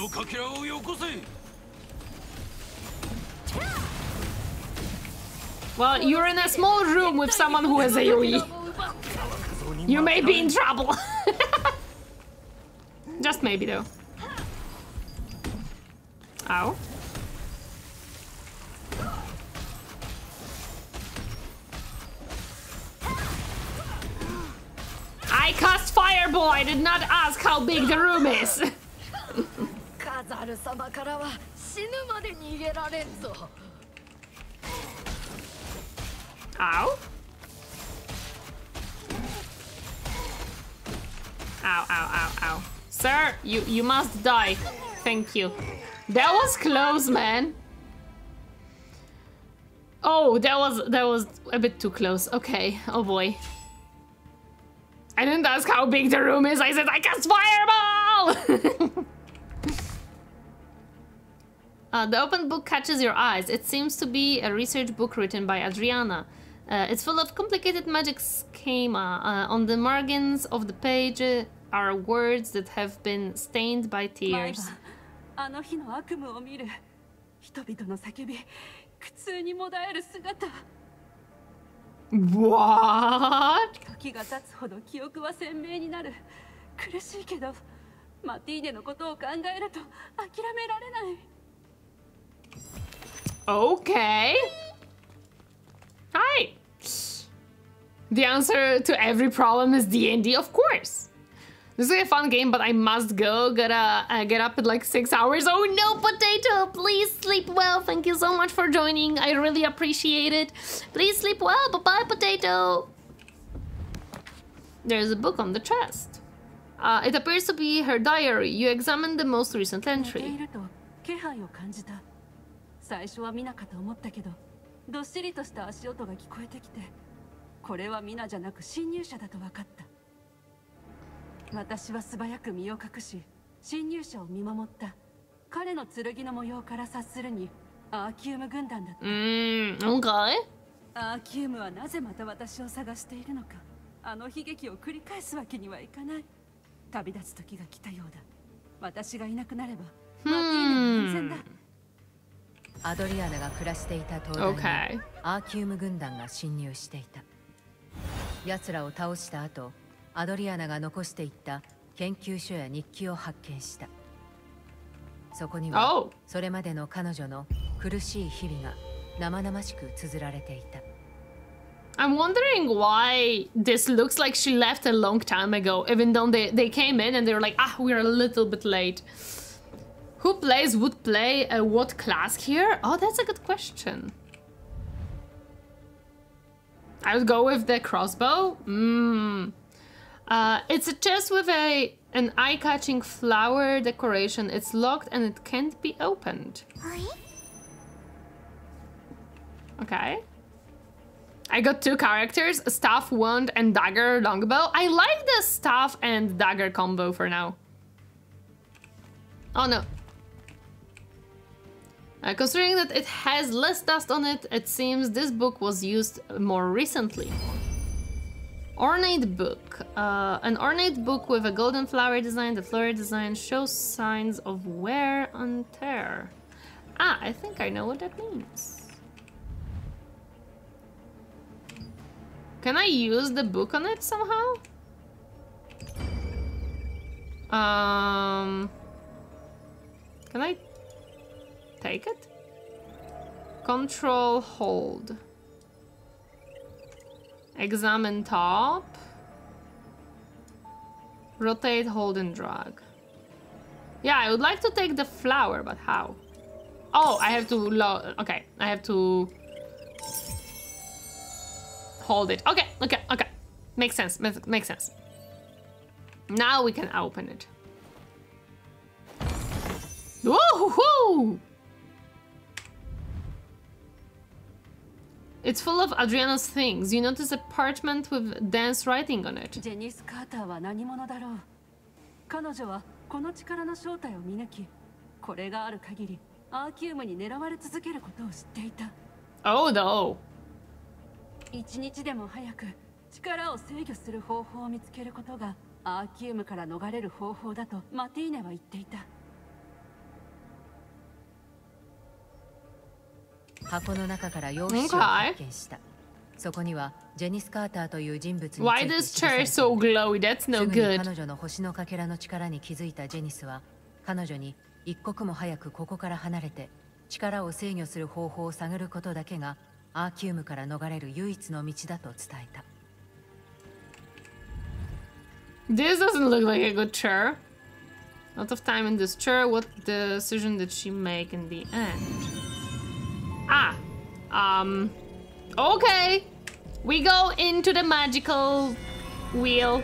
Well, you're in a small room with someone who has AoE. You may be in trouble. Just maybe, though. Ow. I cast fireball. I did not ask how big the room is. Ow. Ow, ow, ow, ow. Sir, you, you must die. Thank you. That was close, man. Oh, that was that was a bit too close. Okay. Oh boy. I didn't ask how big the room is. I said I cast fireball. uh, the open book catches your eyes. It seems to be a research book written by Adriana. Uh, it's full of complicated magic schema. Uh, on the margins of the page uh, are words that have been stained by tears. あの日の悪夢を見る人々の叫び苦痛にもだえる姿 What? 時が経つほど記憶は鮮明になる苦しいけどマティーネのことを考えると諦められない Okay. Hi! The answer to every problem is D&D, of course. This is a fun game, but I must go. Gotta uh, uh, get up in like six hours. Oh no, potato! Please sleep well. Thank you so much for joining. I really appreciate it. Please sleep well. Bye bye, potato. There's a book on the chest. Uh, it appears to be her diary. You examined the most recent entry. どどっしりとした足音が聞こえてきてこれはミナじゃなく侵入者だと分かった。私は素早く身を隠し侵入者を見守った。彼の剣の模様から察するにアーキウム軍団だった。Mm, okay. アーキウムはなぜまた私を探しているのかあの悲劇を繰り返すわけにはいかない。旅立つ時が来たようだ。私がいなくなればマティーネは安全だアドリアナが暮らしていた灯台に Okay. アーキウム軍団が侵入していた奴らを倒した後アドリアナが残していった研究所や日記を発見したそこには Oh. それまでの彼女の苦しい日々が生々しく綴られていた I'm wondering why this looks like she left a long time ago, even though they, they came in and they were like, ah, we're a little bit late. Who plays, would play, uh, what class here? Oh, that's a good question. I would go with the crossbow. Mm. Uh, it's a chest with a an eye-catching flower decoration. It's locked and it can't be opened. Okay. I got two characters, staff, wand, and dagger longbow. I like the staff and dagger combo for now. Oh no. Uh, considering that it has less dust on it, it seems this book was used more recently. Ornate book. Uh, an ornate book with a golden flower design. The flower design shows signs of wear and tear. Ah, I think I know what that means. Can I use the book on it somehow? Um, can I take it? Control hold. Examine top. Rotate, hold, and drag. Yeah, I would like to take the flower, but how? Oh, I have to lo- okay, I have to hold it. Okay, okay, okay. Makes sense, makes sense. Now we can open it. Woohoo! It's full of Adriana's things. You notice a parchment with dense writing on it. ジェニス・カーターは何者だろう彼女はこの力の正体を見抜きこれがある限りアーキウムに狙われ続けることを知っていた Oh no. 一日でも早く力を制御する方法を見つけることがアーキウムから逃れる方法だとマティーネは言っていた 箱の中から用紙書を発見したそこにはジェニス・カーターという人物について Why 記 this され chair て is so glowy? That's no すぐに good. 彼女の星のかけらの力に気づいたジェニスは彼女に一刻も早くここから離れて力を制御する方法を探ることだけがアーキウムから逃れる唯一の道だと伝えた This doesn't look like a good chair. Lot of time in this chair. What decision did she make in the end? Ah, um, okay. We go into the magical wheel.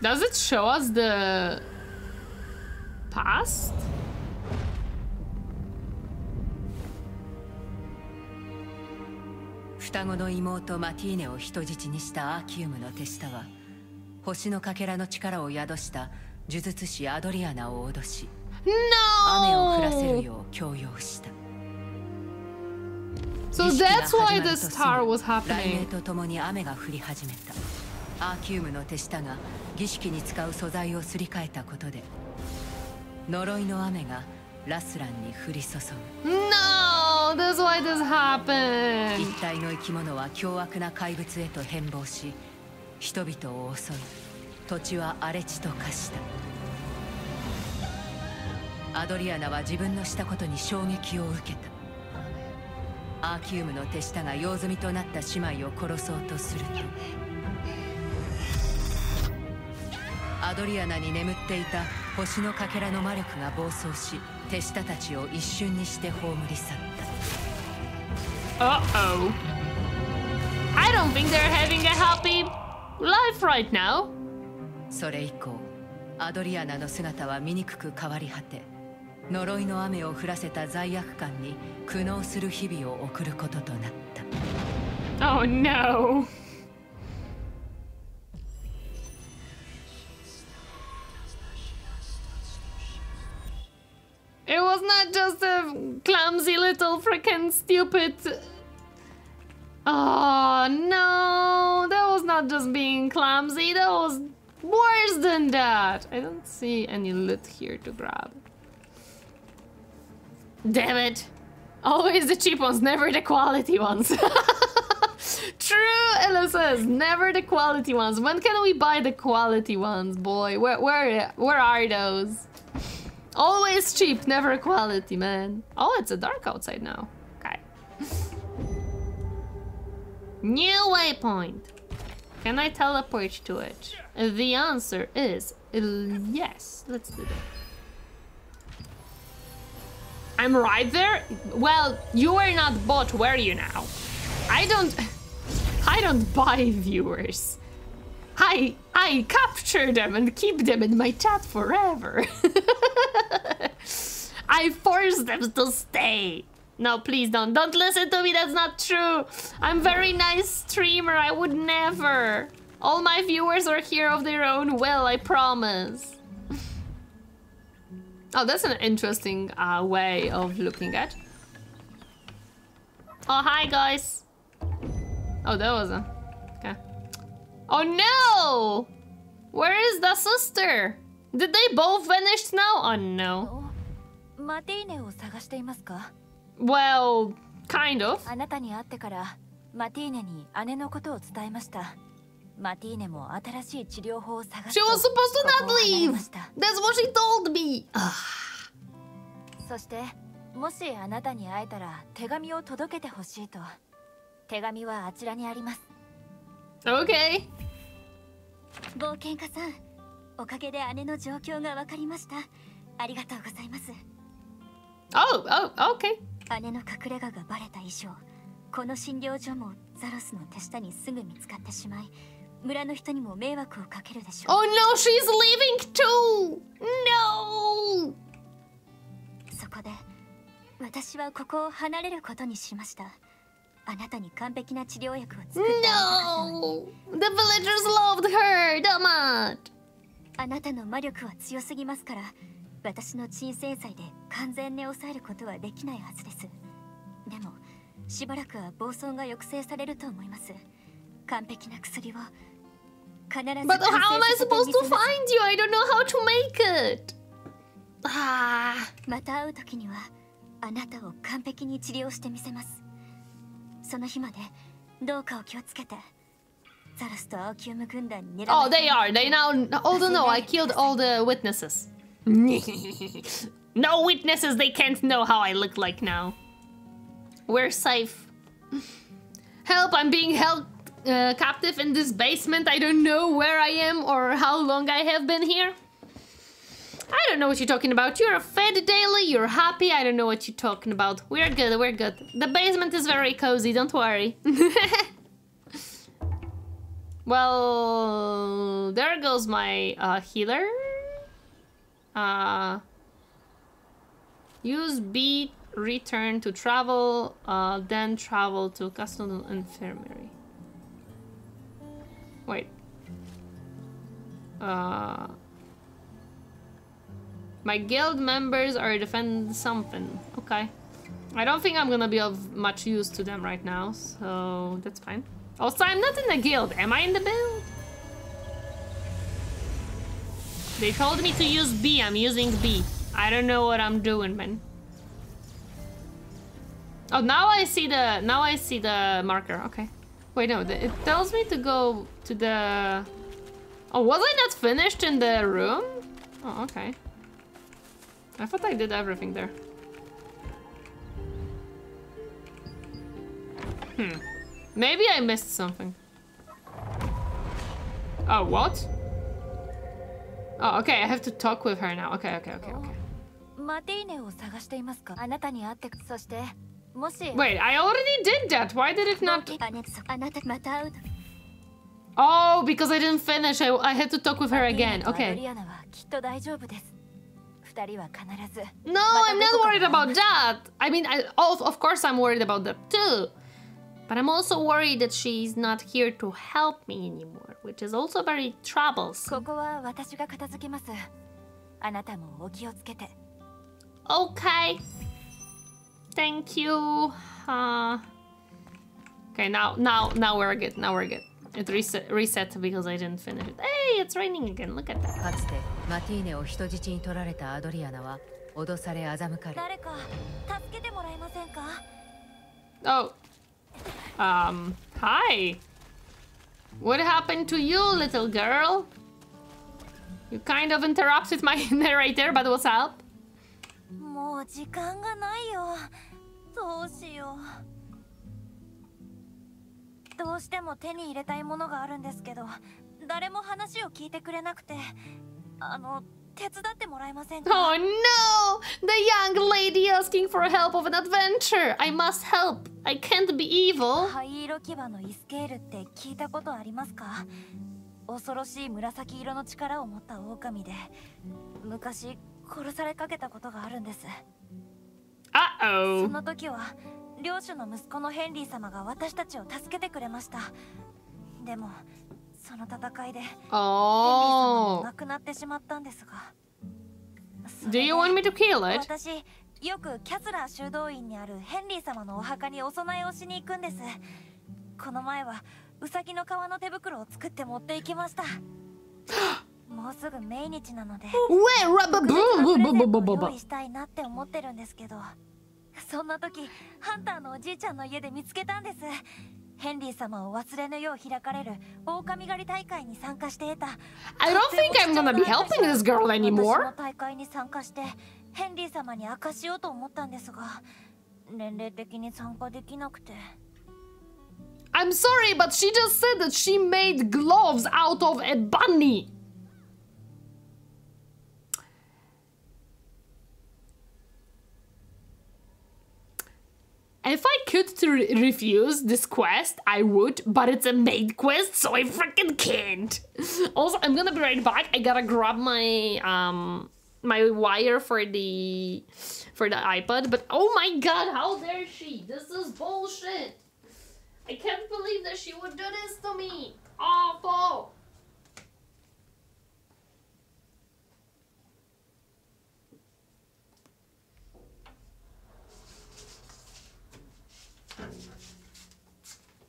Does it show us the past? 双子の妹マティーネを人質にしたアーキウムの手下は星のかけらの力を宿した 呪術師アドリアナを脅し雨を降らせるよう強要した。So that's why the star was happening. とともに雨が降り始めた。アーキウムの手下が儀式に使う素材をすり替えたことで呪いの雨がラスランに降り注ぐ。No, that's why this happened. 一体の生き物は凶悪な怪物へと変貌し人々を襲い土地は荒れ地と化したアドリアナは自分のしたことに衝撃を受けたアーキウムの手下が用済みとなった姉妹を殺そうとするとアドリアナに眠っていた星のかけらの魔力が暴走し手下たちを一瞬にして葬り去った Uh oh. I don't think they're having a happy life right now. それ以降アドリアナの姿は醜く変わり果て呪いの雨を降らせた罪悪感に苦悩する日々を送ることとなった Oh no. It was not just a clumsy little freaking stupid. Oh no, that was not just being clumsy, that was worse than that. I don't see any loot here to grab. Damn it. Always the cheap ones, never the quality ones. True, LSS, never the quality ones. When can we buy the quality ones, boy? Where where where are those? Always cheap, never quality, man. Oh, it's a dark outside now. Okay. New waypoint. Can I teleport to it? The answer is yes. Let's do that. I'm right there? Well, you were not bought, were you now? I don't... I don't buy viewers. I I capture them and keep them in my chat forever. I force them to stay. No, please don't. Don't listen to me. That's not true. I'm very nice streamer. I would never. All my viewers are here of their own will. I promise. Oh, that's an interesting uh, way of looking at. Oh, hi guys. Oh, that was a okay. Oh no! Where is the sister? Did they both vanish now? Oh no. Well, kind of. あなたに会ってからマティーネに姉のことを伝えました。マティーネも新しい治療法を探して。She was supposed to not leave! That's what she told me! そして、もしあなたに会えたら手紙を届けてほしいと。手紙はあちらにあります。Okay! 冒険家さん、おかげで姉の状況がわかりました。ありがとうございます。Oh, oh, okay. 姉の隠れ家がバレた以上この診療所もザロスの手下にすぐ見つかってしまい村の人にも迷惑をかけるでしょう Oh no, she's leaving too. No. そこで私はここを離れることにしましたあなたに完璧な治療薬を作ってあげた No. The villagers loved her. Damat. あなたの魔力は強すぎますから私の鎮静剤で完全に抑えることはできないはずですでもしばらくは暴走が抑制されると思います完璧な薬を必ず But how am I supposed み to find you? I don't know how to make it. Ah. また会う時にはあなたを完璧に治療してみせますその日までどうかお気をつけてザラスとアオキウム軍団に狙わ Oh, れ they are. They now. Oh no, I killed all the witnesses. no witnesses. They can't know how I look like now. We're safe. Help! I'm being held uh, captive in this basement. I don't know where I am or how long I have been here. I don't know what you're talking about. You're fed daily. You're happy. I don't know what you're talking about. We're good. We're good. The basement is very cozy. Don't worry. Well, there goes my uh, healer. Uh, use B return to travel, uh, then travel to Castle Infirmary. Wait. Uh, My guild members are defending something. Okay. I don't think I'm gonna be of much use to them right now, so that's fine. Also, I'm not in the guild. Am I in the build? They told me to use B. I'm using B. I don't know what I'm doing, man. Oh, now I see the now I see the marker. Okay. Wait, no. It tells me to go to the. Oh, was I not finished in the room? Oh, okay. I thought I did everything there. Hmm. Maybe I missed something. Oh, what? Oh, okay, I have to talk with her now. Okay, okay, okay, okay. マティーネを探していますかあなたに会ってそしてもし Wait, I already did that. Why did it not? あねあなたまた会う Oh, because I didn't finish. I, I had to talk with her again. アド Okay. リアナはきっと大丈夫です二人は必ず No, I'm not worried about that. I mean, I, of, of course I'm worried about that too. But I'm also worried that she's not here to help me anymore, which is also very troublesome. Okay. Thank you. Uh, okay, now, now, now we're good. Now we're good. It reset, reset because I didn't finish it. Hey, it's raining again. Look at that. かつてマティーネを人質に取られたアドリアナは脅され欺かれ誰か助けてもらえませんか Oh. Um, hi. What happened to you, little girl? You kind of interrupted my narrator, but what's up? もう時間がないよどうしようどうしても手に入れたいものがあるんですけど誰も話を聞いてくれなくてあの手伝ってもらえませんか？Oh no! The young lady asking for help of an adventure! I must help! I can't be evil! 灰色牙のイスケールって聞いたことありますか？恐ろしい紫色の力を持った狼で昔殺されかけたことがあるんですそ Uh-oh. の時は領主の息子のヘンリー様が私たちを助けてくれましたでもその戦いでヘンリー様も Oh. 亡くなってしまったんですが Do you want me to kill it? 私よくキャスラー修道院にあるヘンリー様のお墓にお供えをしに行くんですこの前はウサギの皮の手袋を作って持って行きました もうすぐ命日なので Wait, rubber 特別なプレゼントを boo 用意したいなって思ってるんですけどそんな時ハンターのおじいちゃんの家で見つけたんですヘンリー様を忘れぬよう開かれる狼狩り大会に参加して得た I don't think I'm gonna be helping this girl 私 anymore. も大会に参加してヘンリー様に明かしようと思ったんですが年齢的に参加できなくて I'm sorry, but she just said that she made gloves out of a bunny. If I could to re- refuse this quest, I would, but it's a main quest, so I freaking can't. Also, I'm gonna be right back. I gotta grab my um my wire for the for the iPod. But oh my god, how dare she? This is bullshit. I can't believe that she would do this to me. Awful.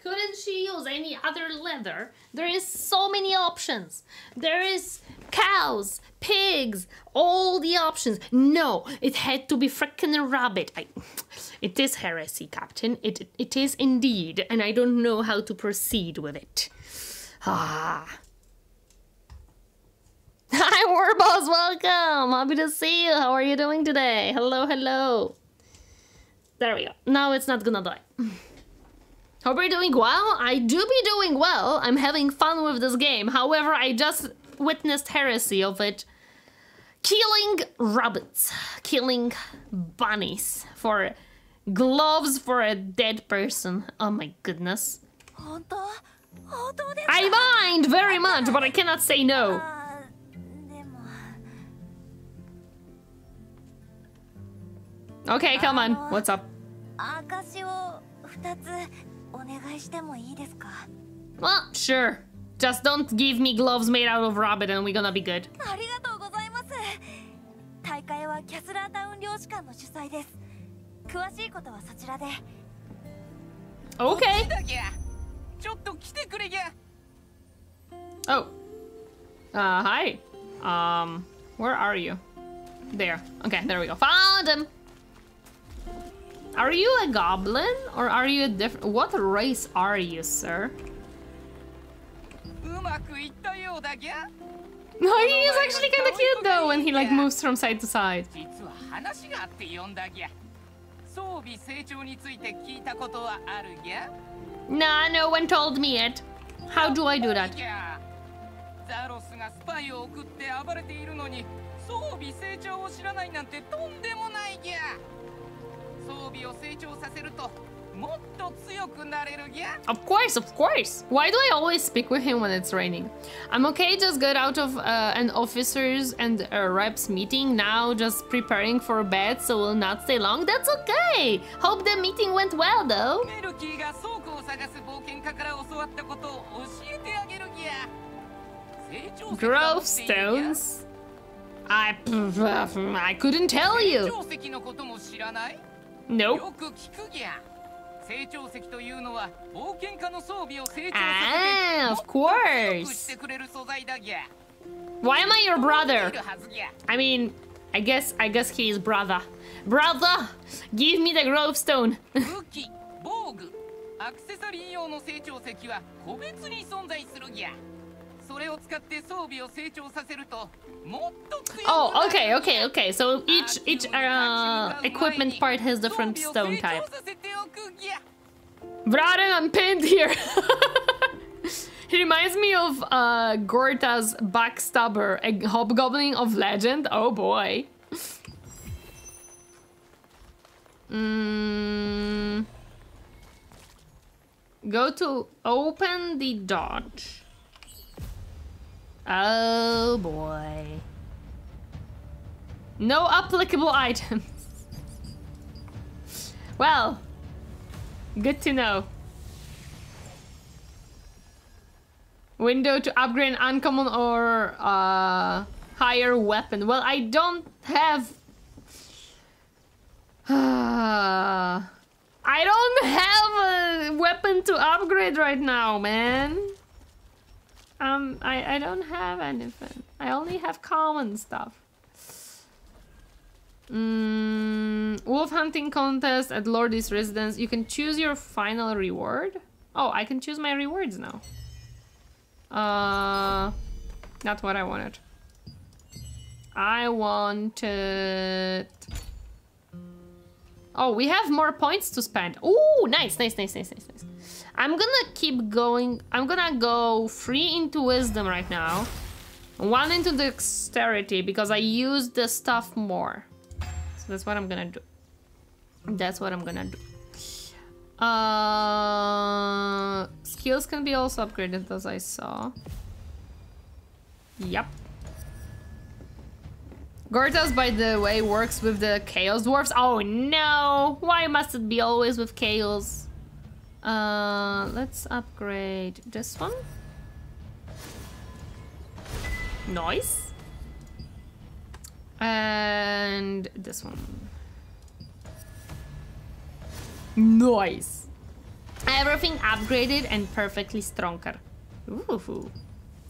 Couldn't she use any other leather? There is so many options. There is cows, pigs, all the options. No, it had to be frickin' a rabbit. I, it is heresy, Captain. It it is indeed, and I don't know how to proceed with it. Ah. Hi, Warboss, welcome. Happy to see you. How are you doing today? Hello, hello. There we go. Now it's not gonna die. Hope you're doing well. I do be doing well. I'm having fun with this game. However, I just witnessed heresy of it. Killing rabbits. Killing bunnies for gloves for a dead person. Oh my goodness. I mind very much, but I cannot say no. Okay, come on. What's up? 証を二つお願いしてもいいですか Well, sure. Just don't give me gloves made out of rabbit and we're gonna be good. ありがとうございます大会 はキャスラータウン領事館の主催です詳しいことはそちらで Okay ちょっと来てくれぎゃ Oh uh hi um where are you there okay there we go found him Are you a goblin or are you a different what race are you sir うまくいったようだぎゃ No, he is actually kind of cute though when he like moves from side to side. 実は話があって呼んだぎゃ装備成長について聞いたことはあるぎゃ Nah, no one told me it. How do I do that? ぎゃザロスがスパイを送って暴れているのに装備成長を知らないなんてとんでもないぎ Of course, of course. Why do I always speak with him when it's raining? I'm okay, just got out of uh, an officers and uh, reps meeting now, just preparing for bed, so will not stay long. That's okay. Hope the meeting went well, though. Growthstones? I, I couldn't tell you. Nope. Ah, of course. Why am I your brother? I mean, I guess I guess he is brother. Brother, give me the growthstone. Oh, okay, okay, okay. So each each uh, equipment part has different stone type. Vraden, I'm pinned here. he reminds me of uh, Gorduz backstabber, a hobgoblin of legend. Oh boy. mm. Go to open the dodge. Oh boy. No applicable items. Well, good to know. Window to upgrade an uncommon or uh, higher weapon. Well, I don't have. I don't have a weapon to upgrade right now, man. Um, I, I don't have anything. I only have common stuff. Mm, wolf hunting contest at Lord's residence. You can choose your final reward. Oh, I can choose my rewards now. Uh, not what I wanted. I wanted. Oh, we have more points to spend. Oh, nice, nice, nice, nice, nice. I'm gonna keep going. I'm gonna go three into wisdom right now. One into dexterity because I use the stuff more. So that's what I'm gonna do. That's what I'm gonna do. Uh, skills can be also upgraded as I saw. Yep. Gorduz, by the way, works with the Chaos Dwarfs. Oh no! Why must it be always with Chaos? Uh, let's upgrade this one. Nice. And this one. Nice. Everything upgraded and perfectly stronger. Ooh.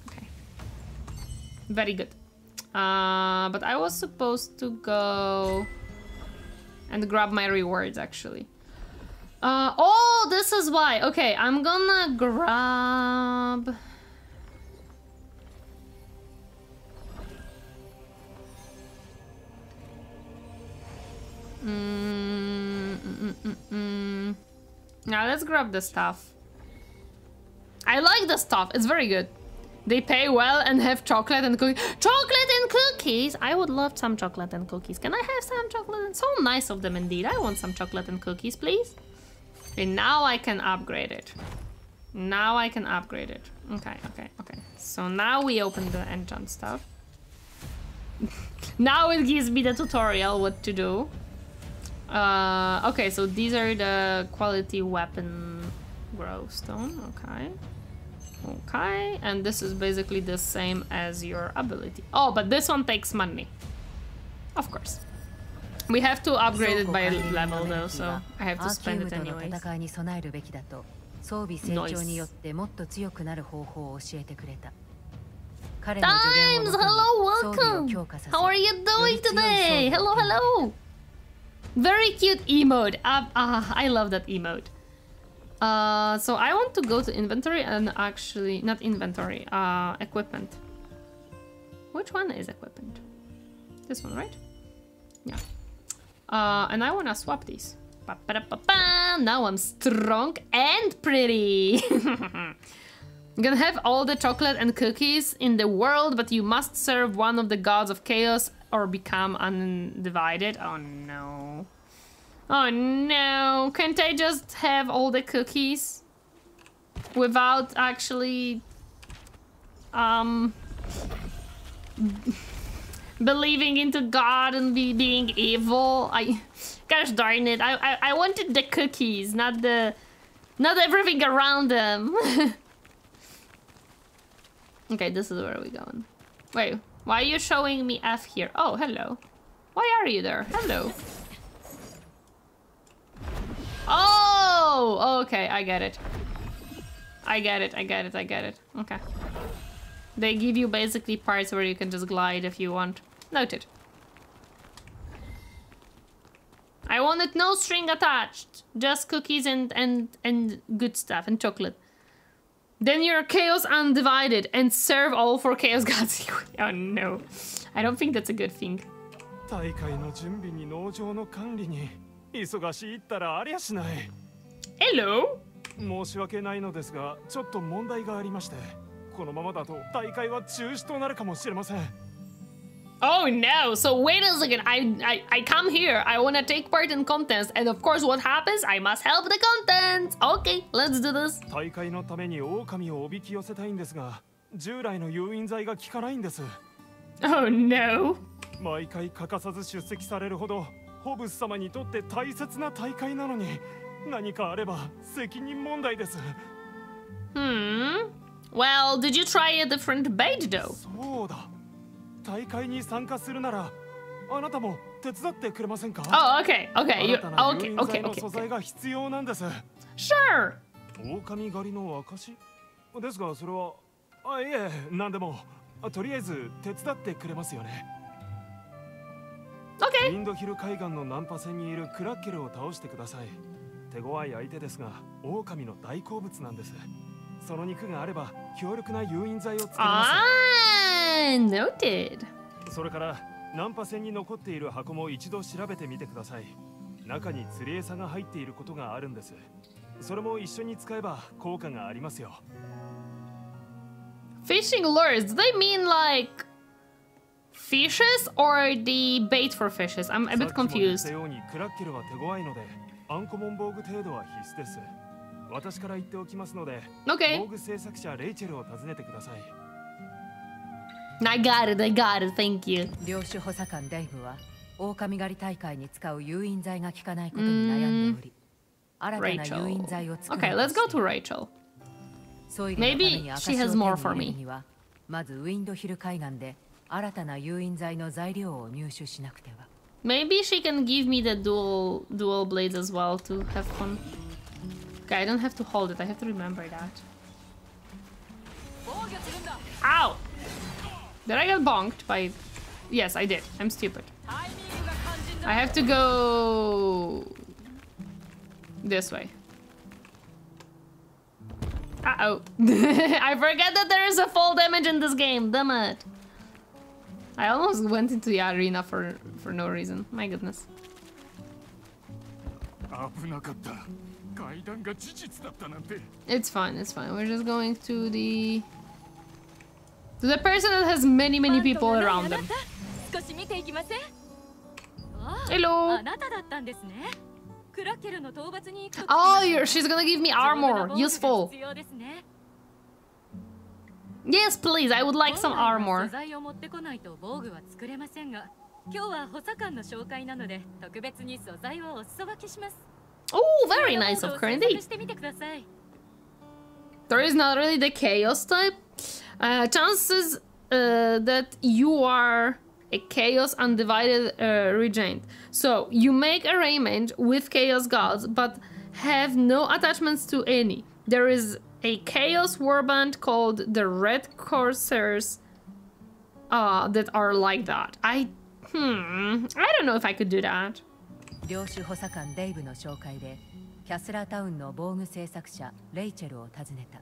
Okay. Very good. Uh, but I was supposed to go and grab my rewards actually. Uh, oh, this is why. Okay, I'm gonna grab. Mm, mm, mm, mm. Now let's grab the stuff. I like the stuff. It's very good. They pay well and have chocolate and cookies. Chocolate and cookies! I would love some chocolate and cookies. Can I have some chocolate? And so nice of them indeed. I want some chocolate and cookies, please. Now I can upgrade it. Now I can upgrade it. Okay, okay, okay. So now we open the enchant stuff. now it gives me the tutorial what to do. Uh, okay, so these are the quality weapon growthstone. Okay. Okay, and this is basically the same as your ability. Oh, but this one takes money. Of course. We have to upgrade it by level though, so I have to アーキウ spend ム it との anyways. 戦いに備えるべきだと装備成長によってもっと強くなる方法を教えてくれた彼の助言を Times, もとに hello, 装備を welcome. 強化させ How are you doing today? Hello, hello. Very cute emote. Uh, uh, I love that emote. Uh, so I want to go to inventory and actually not inventory. Uh, equipment. Which one is equipment? This one, right? Yeah. Uh, and I wanna swap these. Ba-ba-da-ba-ba. Now I'm strong and pretty. I'm gonna have all the chocolate and cookies in the world, but you must serve one of the gods of chaos or become undivided. Oh no. Oh no. Can't I just have all the cookies? Without actually... Um... believing into God and be being evil. I... Gosh darn it. I, I, I wanted the cookies, not the... Not everything around them. Okay, this is where we going. Wait, why are you showing me F here? Oh, hello. Why are you there? Hello. Oh, okay, I get it. I get it, I get it, I get it. Okay. They give you basically parts where you can just glide if you want. Noted. I wanted no string attached. Just cookies and, and, and good stuff and chocolate. Then you're Chaos Undivided and serve all for Chaos Gods. oh no. I don't think that's a good thing. 大会の準備に農場の管理に忙しいったらありゃしない Hello 申し訳ないのですがちょっと問題がありましてこのままだと大会は中止となるかもしれません Oh no! So wait a second. I I, I come here. I wanna take part in contest, and of course, what happens? I must help the content. Okay, let's do this. 大会のために狼をおびき寄せたいんですが従来の誘引剤が効かないんです Oh no! 毎回欠かさず出席されるほどホブス様にとって大切な大会なのに何かあれば責任問題です Hmm. Well, did you try a different bait though? そうだ 大会に参加するならあなたも手伝ってくれませんか？Oh, okay, okay, you okay, okay, okay, 素材が必要なんです。Sure. 狼狩りの証？ですがそれはあいえ何でも。あとりあえず手伝ってくれますよね。Okay. ウィンドヒル海岸のナンパ船にいるクラッケルを倒してください手強い相手ですが狼の大好物なんですその肉があれば強力な誘引剤を作れます Ah, noted. それからナンパ船に残っている箱も一度調べてみてください中に釣り餌が入っていることがあるんですそれも一緒に使えば効果がありますよ Fishing lures, do they mean like fishes or the bait for fishes? I'm a さ bit っきも言っ confused. たようにクラッケルは手強いのでアンコモン防具程度は必須です私から言っておきますので Okay. 防具制作者レイチェルを訪ねてください I got it, I got it, thank you. 領主補佐官デイブは狼狩り大会に使う誘引剤が効かないことに悩んでおり新たな誘引剤を Rachel. 作 Okay, ろう let's go to Rachel. ソイルのため Maybe に赤 she 潮 has を more 手 for に入れ me. るにはまずウィンドヒル海岸で新たな誘引剤の材料を入手しなくては Maybe she can give me the dual dual blades as well to have fun. Okay, I don't have to hold it. I have to remember that. Ow! Did I get bonked by? Yes, I did. I'm stupid. I have to go this way. Uh oh. I forget that there is a fall damage in this game. Damn it. I almost went into the arena for for no reason. My goodness. 危なかった階段が事実だったなんて It's fine. It's fine. We're just going to the to the person that has many many people around them. 少し見ていきませんあ Hello あなただったんですねクラッケルの討伐に行くと聞き Oh, ました you're, she's gonna give me 丈夫な armor. 防具が Useful. 必要ですね Yes, please. I would like some 本来は armor. 素材を持ってこないと防具は作れませんが今日は補佐官の紹介なので特別に素材をお裾分けします Oh, very nice of her indeed. There is not really the chaos type. Uh, chances uh, that you are a chaos undivided uh, regent. So you make arrangement with chaos gods, but have no attachments to any. There is a chaos warband called the Red Corsairs uh, that are like that. I hmm, I don't know if I could do that. 領主補佐官デイブの紹介でキャスラータウンの防具製作者レイチェルを訪ねた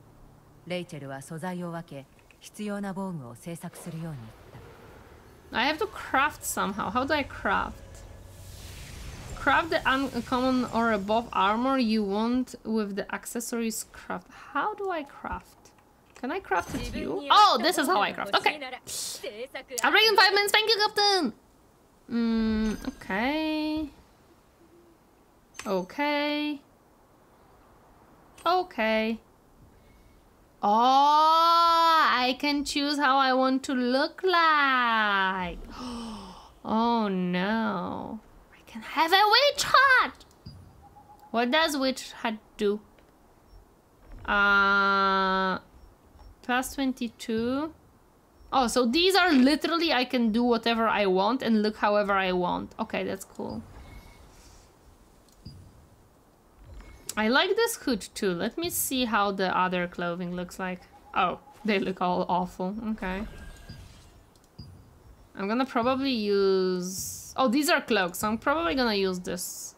レイチェルは素材を分け必要な防具を製作するように言った I have to craft somehow. How do I craft? Craft the uncommon or above armor you want with the accessories craft. How do I craft? Can I craft it you? Oh, this is how I craft. Okay. I'm breaking five minutes. Thank you, Captain. Mm, okay. Okay. Okay. Oh, I can choose how I want to look like. Oh no. I can have a witch hat. What does witch hat do? Uh, plus 22. Oh, so these are literally I can do whatever I want and look however I want. Okay, that's cool. I like this hood too. Let me see how the other clothing looks like. Oh, they look all awful. Okay. I'm gonna probably use... Oh, these are cloaks. I'm probably gonna use this.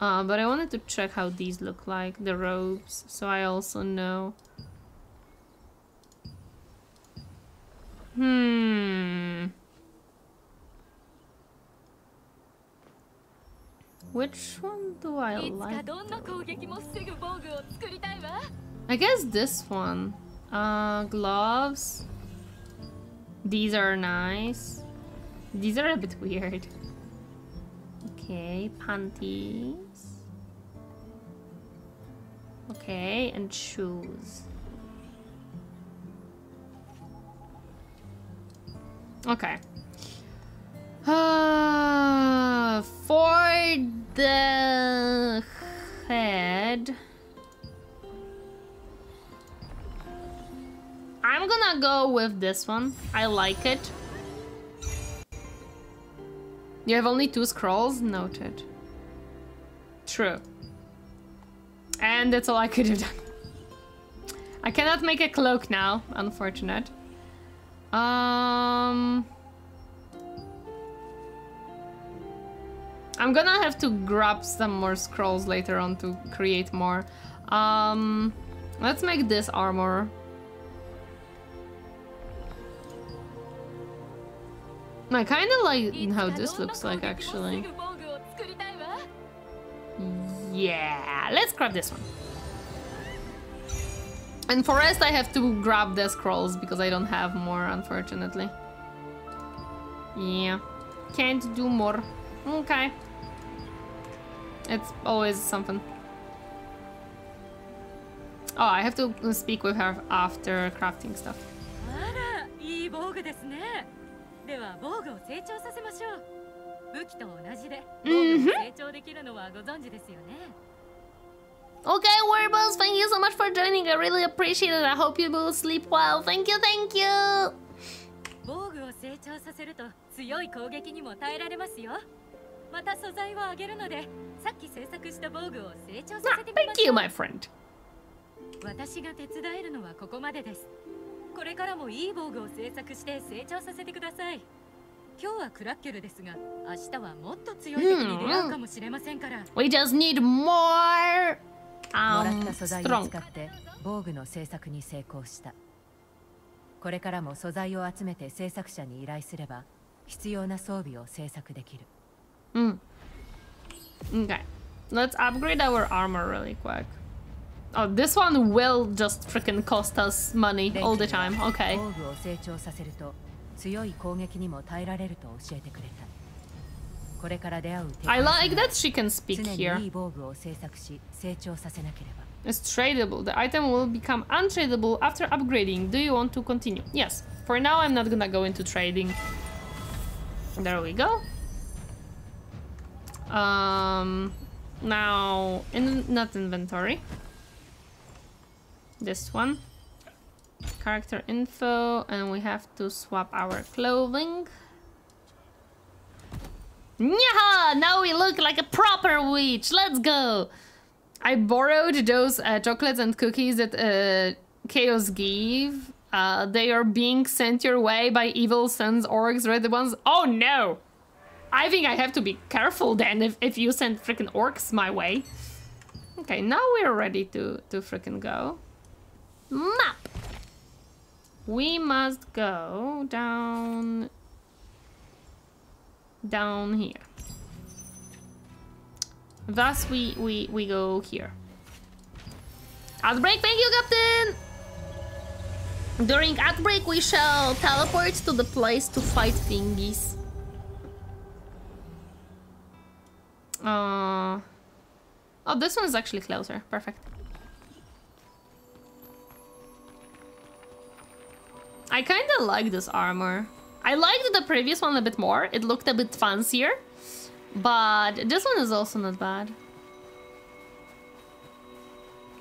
Uh, but I wanted to check how these look like, the robes, so I also know. Hmm. Which one do I like? I guess this one. Uh, gloves. These are nice. These are a bit weird. Okay, panties. Okay, and shoes. Okay. Uh, for the head... I'm gonna go with this one. I like it. You have only two scrolls? Noted. True. And that's all I could have done. I cannot make a cloak now, unfortunate. Um... I'm gonna have to grab some more scrolls later on to create more. Um, let's make this armor. I kind of like how this looks like, actually. Yeah, let's grab this one. And for rest, I have to grab the scrolls because I don't have more, unfortunately. Yeah, can't do more. Okay. It's always something. Oh, I have to speak with her after crafting stuff. いい防具ですね。では防具を成長させましょう。武器と同じで防具が成長できるのはご存知ですよね。Okay, Werbos, thank you so much for joining. I really appreciate it. I hope you will sleep well. Thank you, thank you. 防具を成長させると強い攻撃にも耐えられますよ。また素材をあげるので、 さっき制作した防具を成長させてみまし。Thank you, my friend. 私が手伝えるのはここまでです。これからもいい防具を制作して成長させてください。今日はクラッケルですが、明日はもっと強い敵に出会うかもしれませんから。We just need more もらった素材を使って防具の制作に成功したこれからも素材を集めて制作者に依頼すれば必要な装備を制作できるうん Okay. Let's upgrade our armor really quick. Oh, this one will just freaking cost us money all the time. Okay. I like that she can speak here. It's tradable. The item will become untradable after upgrading. Do you want to continue? Yes. For now, I'm not gonna go into trading. There we go. Um, now, in not inventory. This one. Character info, and we have to swap our clothing. Yeah, now we look like a proper witch. Let's go. I borrowed those uh, chocolates and cookies that uh, Chaos gave. Uh, they are being sent your way by evil sons, orcs, red ones. Oh no! I think I have to be careful then if, if you send freaking orcs my way. Okay, now we're ready to, to freaking go. Map! We must go down... Down here. Thus we, we, we go here. Outbreak, thank you, Captain! During Outbreak, we shall teleport to the place to fight thingies. Uh... Oh, this one is actually closer. Perfect. I kind of like this armor. I liked the previous one a bit more. It looked a bit fancier. But this one is also not bad.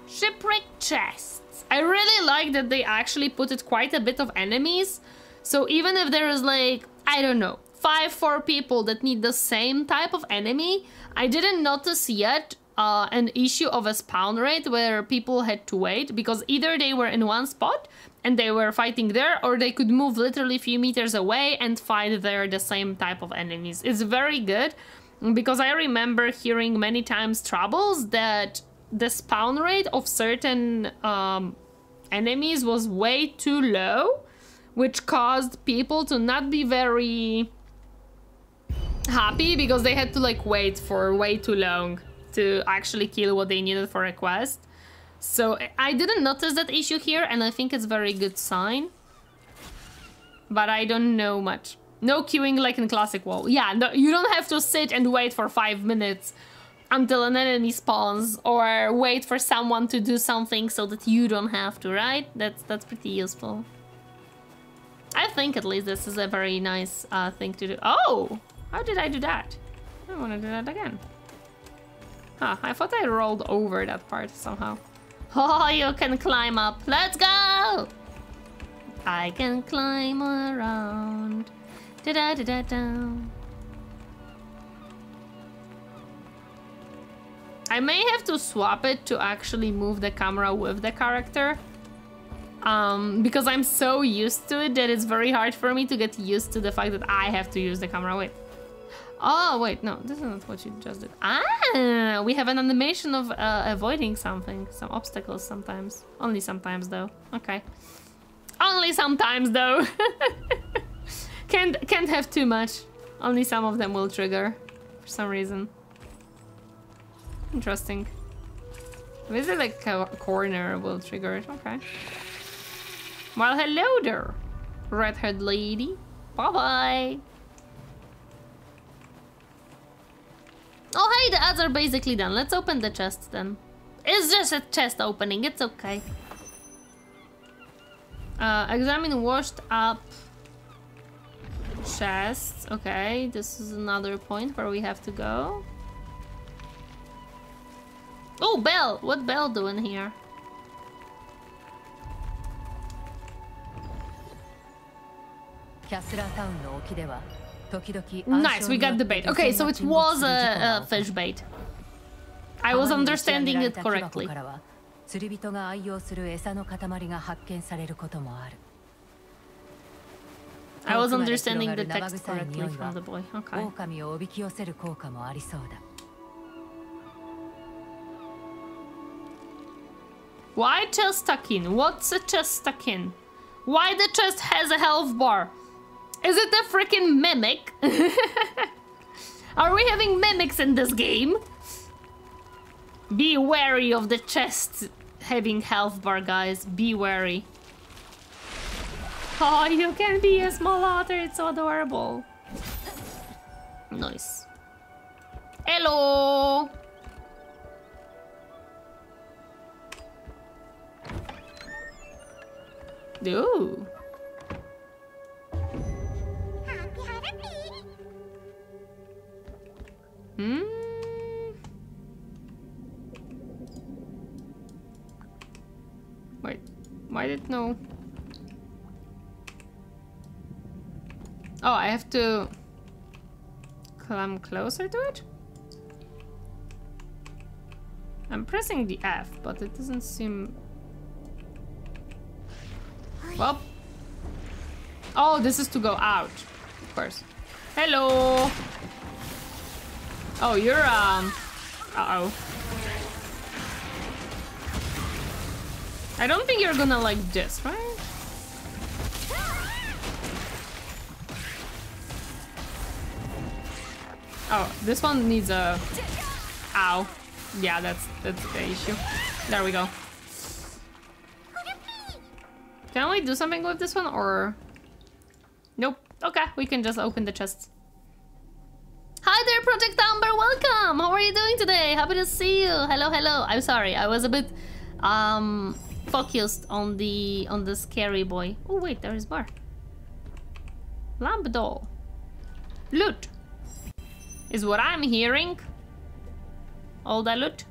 Shipwreck chests. I really like that they actually put it quite a bit of enemies. So even if there is like, I don't know, five, four people that need the same type of enemy, I didn't notice yet uh, an issue of a spawn rate where people had to wait because either they were in one spot and they were fighting there or they could move literally a few meters away and fight there the same type of enemies. It's very good because I remember hearing many times troubles that the spawn rate of certain um, enemies was way too low which caused people to not be very happy because they had to like wait for way too long to actually kill what they needed for a quest. So I didn't notice that issue here and I think it's a very good sign. But I don't know much. No queuing like in Classic WoW. Yeah, no, you don't have to sit and wait for five minutes until an enemy spawns or wait for someone to do something so that you don't have to, right? That's that's pretty useful. I think at least this is a very nice uh, thing to do. Oh! How did I do that? I want to do that again. Huh, I thought I rolled over that part somehow. Oh, you can climb up. Let's go! I can climb around. Da da da da da. I may have to swap it to actually move the camera with the character. Um, because I'm so used to it that it's very hard for me to get used to the fact that I have to use the camera with. Oh, wait, no, this is not what you just did. Ah, we have an animation of uh, avoiding something, some obstacles sometimes. Only sometimes, though. Okay. Only sometimes, though. can't, can't have too much. Only some of them will trigger, for some reason. Interesting. Visit like a corner will trigger it, okay. Well, hello there, red-haired lady. Bye-bye. Oh, hey, the ads are basically done. Let's open the chest then. It's just a chest opening. It's okay. Uh, examine washed up chests. Okay, this is another point where we have to go. Oh, Bell! What Bell doing here? Nice, we got the bait. Okay, so it was a, a fish bait. I was understanding it correctly. 釣り人が愛用する餌の塊が発見されることもある。I was understanding the text correctly from the boy. Okay. 狼をおびき寄せる効果もありそうだ。Why chest stuck in? What's a chest stuck in? Why the chest has a health bar? Is it a freaking mimic? Are we having mimics in this game? Be wary of the chest having health bar, guys. Be wary. Oh, you can be a small otter. It's so adorable. Nice. Hello! Ooh. Hmm? Wait, why did no? Oh, I have to climb closer to it? I'm pressing the F, but it doesn't seem... Well. Oh, this is to go out course. Hello! Oh, you're, um... Uh-oh. I don't think you're gonna like this, right? Oh, this one needs a... Ow. Yeah, that's that's the issue. There we go. Can we do something with this one or... Nope. Okay, we can just open the chests. Hi there, Project Amber. Welcome. How are you doing today? Happy to see you. Hello, hello. I'm sorry. I was a bit um focused on the on the scary boy. Oh wait, there is bar. Lamp doll. Loot. Is what I'm hearing. All the loot.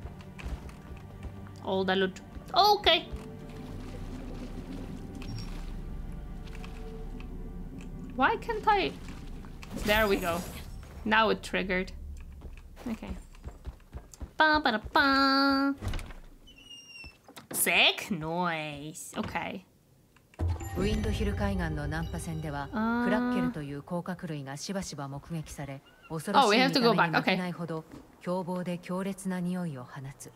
All the loot. Okay. Why can't I? There we go. Now it triggered. Okay. Ba ba da ba. Sick noise. Okay. ウィンドヒル海岸のナンパ船ではクラッケルという甲殻類がしばしば目撃され恐ろしい見た目に負けないほど凶暴で強烈な匂いを放つ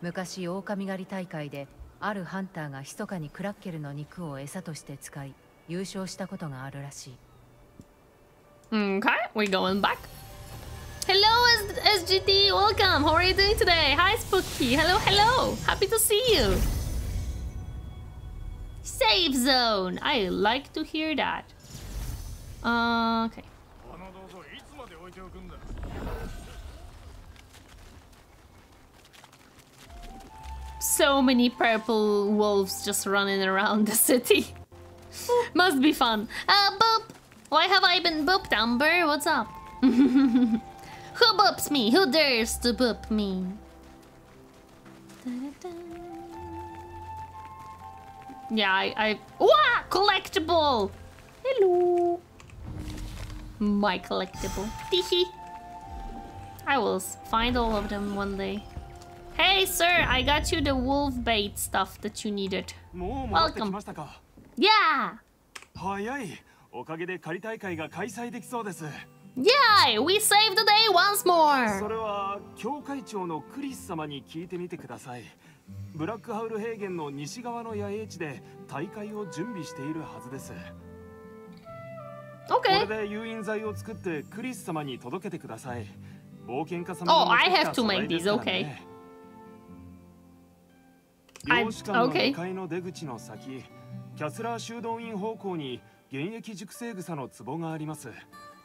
昔狼狩り大会であるハンターが密かにクラッケルの肉を餌として使い 優勝したことがあるらしい Okay, we're going back. Hello, SGT. Welcome. How are you doing today? Hi, Spooky. Hello, hello. Happy to see you. Safe zone. I like to hear that. Uh, okay. So many purple wolves just running around the city. Must be fun. Uh, boop! Why have I been booped, Amber? What's up? Who boops me? Who dares to boop me? Yeah, I... I... Wah! Collectible! Hello! My collectible. Teehee. I will find all of them one day. Hey, sir, I got you the wolf bait stuff that you needed. Welcome. Yeah! 早いおかげで仮大会が開催できそうです Yay! We saved the day once more! それは教会長のクリス様に聞いてみてくださいブラックハウル平原の西側の野営地で大会を準備しているはずです Okay. これで誘引剤を作ってクリス様に届けてください冒険家様 Oh, I have to make these, okay. 領事館の2階の出口の先 キャスラー修道院方向に現役熟成草の壺があります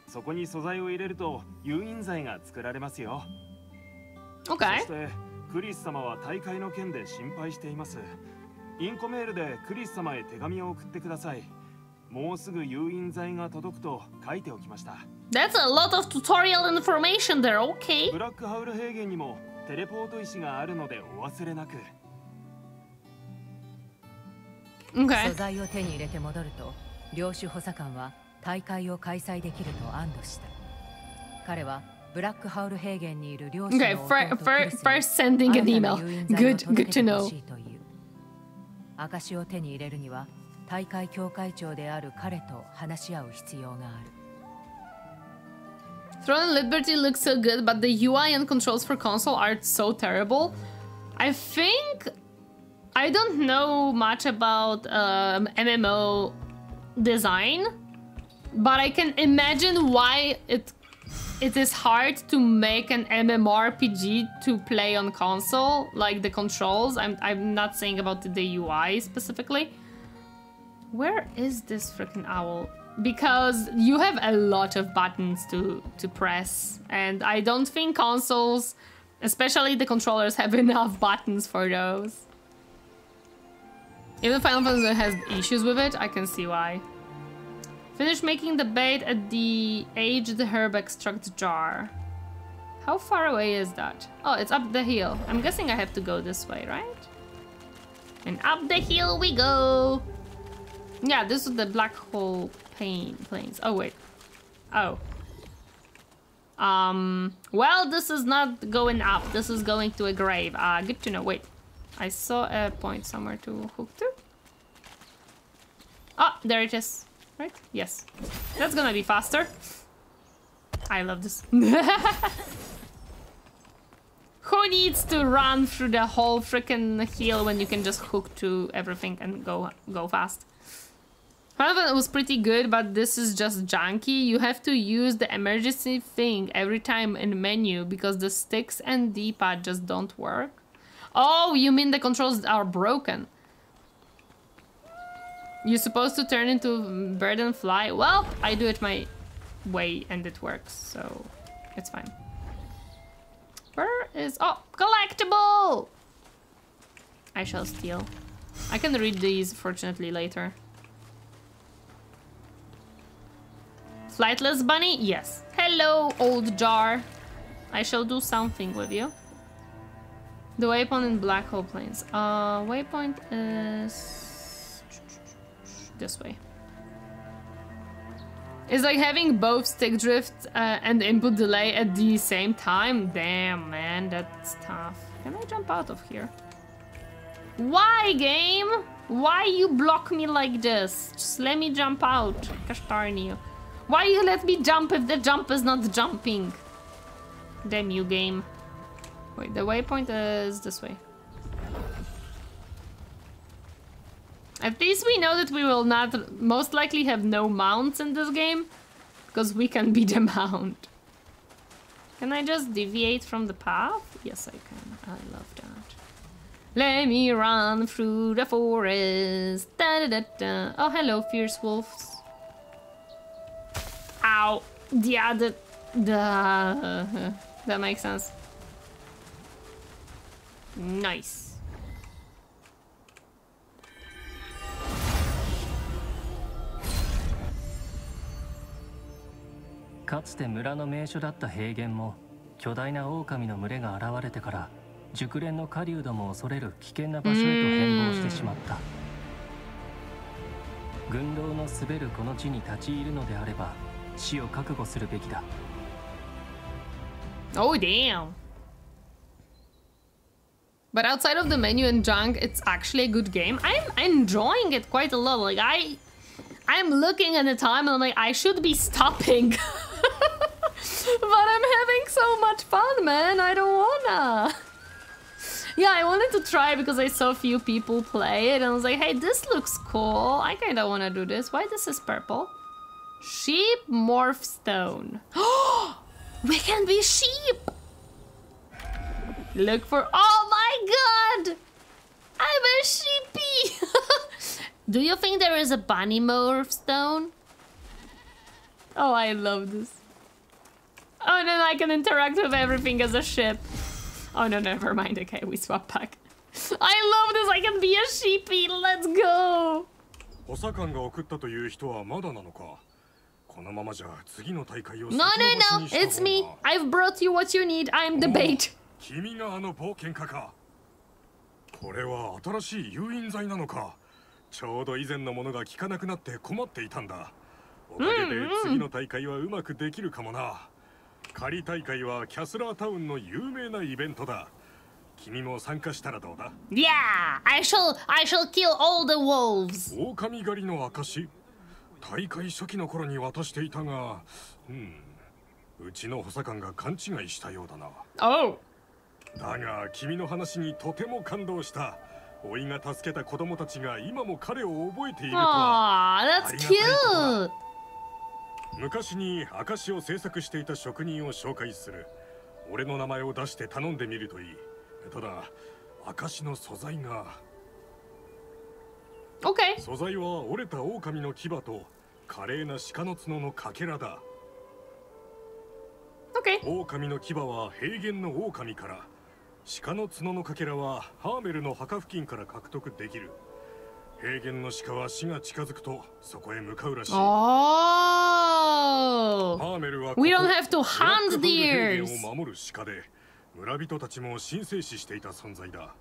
そこに素材を入れると誘引剤が作られますよ Okay. そしてクリス様は大会の件で心配していますインコメールでクリス様へ手紙を送ってくださいもうすぐ誘引剤が届くと書いておきました That's a lot of tutorial information there, okay? ブラックハウル平原にもテレポート石があるのでお忘れなく.素材を手に入れて戻ると領主補佐官は大会を開催できると安堵した彼はブラックハウル平原にいる領主の Okay, 弟 fir ク fir リスに first sending an 新た email. な誘引剤を Good, 届 good け to てほ know. しいという証を手に入れるには大会協会長である彼と話し合う必要がある Throne and Liberty looks so good, but the UI and controls for console are so terrible. I think I don't know much about um, MMO design, but I can imagine why it it is hard to make an MMORPG to play on console, like the controls. I'm I'm not saying about the UI specifically. Where is this freaking owl? Because you have a lot of buttons to to press, and I don't think consoles, especially the controllers, have enough buttons for those. Even Final Fantasy has issues with it, I can see why. Finish making the bait at the aged herb extract jar. How far away is that? Oh, it's up the hill. I'm guessing I have to go this way, right? And up the hill we go! Yeah, this is the Blackhowl plane plains. Oh wait. Oh. Um, well, this is not going up. This is going to a grave. Ah, uh, good to know. Wait, I saw a point somewhere to hook to. Oh, there it is. Right? Yes. That's gonna be faster. I love this. Who needs to run through the whole freaking hill when you can just hook to everything and go go fast? However, it was pretty good, but this is just junky. You have to use the emergency thing every time in menu because the sticks and D-pad just don't work. Oh, you mean the controls are broken? You're supposed to turn into bird and fly? Well, I do it my way and it works, so it's fine. Where is... Oh, collectible! I shall steal. I can read these, fortunately, later. Flightless bunny? Yes. Hello, old jar. I shall do something with you. The waypoint in Blackhowl Plains. Uh, waypoint is... This way. It's like having both stick drift uh, and input delay at the same time. Damn, man, that's tough. Can I jump out of here? Why, game? Why you block me like this? Just let me jump out. Gosh darn you. Why you let me jump if the jump is not jumping? Damn you, game. The waypoint is this way. At least we know that we will not most likely have no mounts in this game. Because we can be the mount. Can I just deviate from the path? Yes, I can. I love that. Let me run through the forest. Da, da, da. Oh, hello, fierce wolves. Ow. Yeah, the... the that makes sense. Nice. かつて村の名所だった平原も巨大な狼の群れが現れてから熟練の狩人も恐れる危険な場所へと変貌してしまった。軍道の滑るこの地に立ち入るのであれば死を覚悟するべきだ。Oh damn But outside of the menu and junk, it's actually a good game. I'm, enjoying it quite a lot. Like I, I'm looking at the time and I'm like, I should be stopping. but I'm having so much fun, man. I don't wanna. Yeah, I wanted to try because I saw few people play it and I was like, hey, this looks cool. I kinda wanna do this. Why this is purple? Sheep morph stone. we can be sheep! Look for... Oh my god! I'm a sheepy! Do you think there is a bunny morph stone? Oh, I love this. Oh, then I can interact with everything as a ship. Oh, no, never mind. Okay, we swap back. I love this. I can be a sheepy. Let's go. No, no, no. It's me. I've brought you what you need. I'm the oh. bait. 君があの冒険家か。これは新しい誘引剤なのか。ちょうど以前のものが効かなくなって困っていたんだ。おかげで次の大会はうまくできるかもな。仮大会はキャスラータウンの有名なイベントだ。君も参加したらどうだ？Yeah, I shall, I shall kill all the wolves. 狼狩りの証大会初期の頃に渡していたがうんうちの補佐官が勘違いしたようだな。Oh だが君の話にとても感動した。老いが助けた子供たちが今も彼を覚えているとは。Aww, that's cute 昔に証を制作していた職人を紹介する。俺の名前を出して頼んでみるといい。ただ証の素材が OK 素材は折れた狼の牙と華麗な鹿の角のかけらだ。OK 狼の牙は平原の狼から鹿の角のかけらはハーメルの墓付近から獲得できる平原の鹿は死が近づくとそこへ向かうらしい。Oh! We don't have to hunt deers! を守る鹿で、村人たちも神聖視していた存在だ。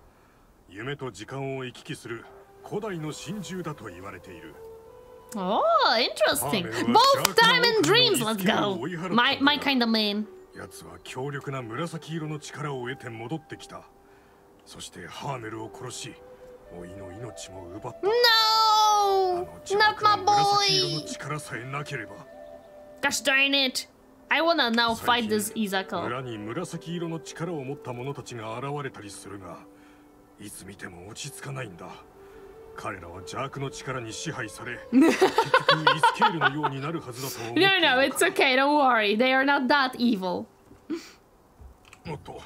夢と時間を行き来する古代の神獣だと言われている。Oh, interesting. Both time and dreams, let's go. My, my kind of man. 奴は強力な紫色の力を得て戻ってきた。そしてハーメルを殺し、おいの命も奪った。No! Not my boy! Gosh darn it! I wanna now fight this Izako. 村に紫色の力を持った者たちが現れたりするが、いつ見ても落ち着かないんだ。彼らは邪悪の力に支配され、結局イスケールのようになるはずだと思う。No, no, it's okay, don't worry. They are not that evil. もっと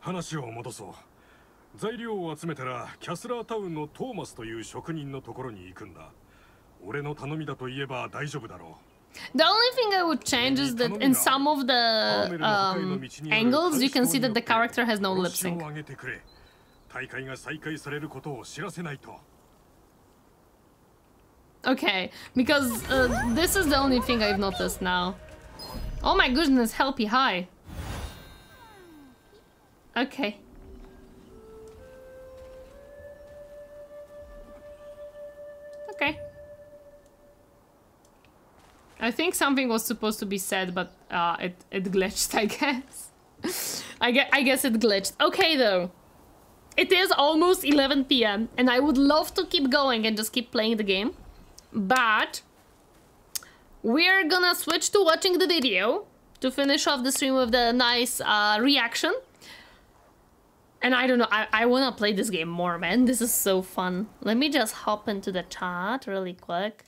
話を戻そう。材料を集めたらキャスラータウンのトーマスという職人のところに行くんだ。俺の頼みだと言えば大丈夫だろう。The only thing I would change is that in some of the um, angles, you can see that the character has no lip sync. Okay, because uh, this is the only thing I've noticed now. Oh my goodness, Helpy, hi. Okay. Okay. I think something was supposed to be said, but uh, it, it glitched, I guess. I, guess. I guess it glitched. Okay, though. It is almost 11 p.m. and I would love to keep going and just keep playing the game. But we're gonna switch to watching the video to finish off the stream with the nice uh, reaction. And I don't know, I, I wanna play this game more, man. This is so fun. Let me just hop into the chat really quick.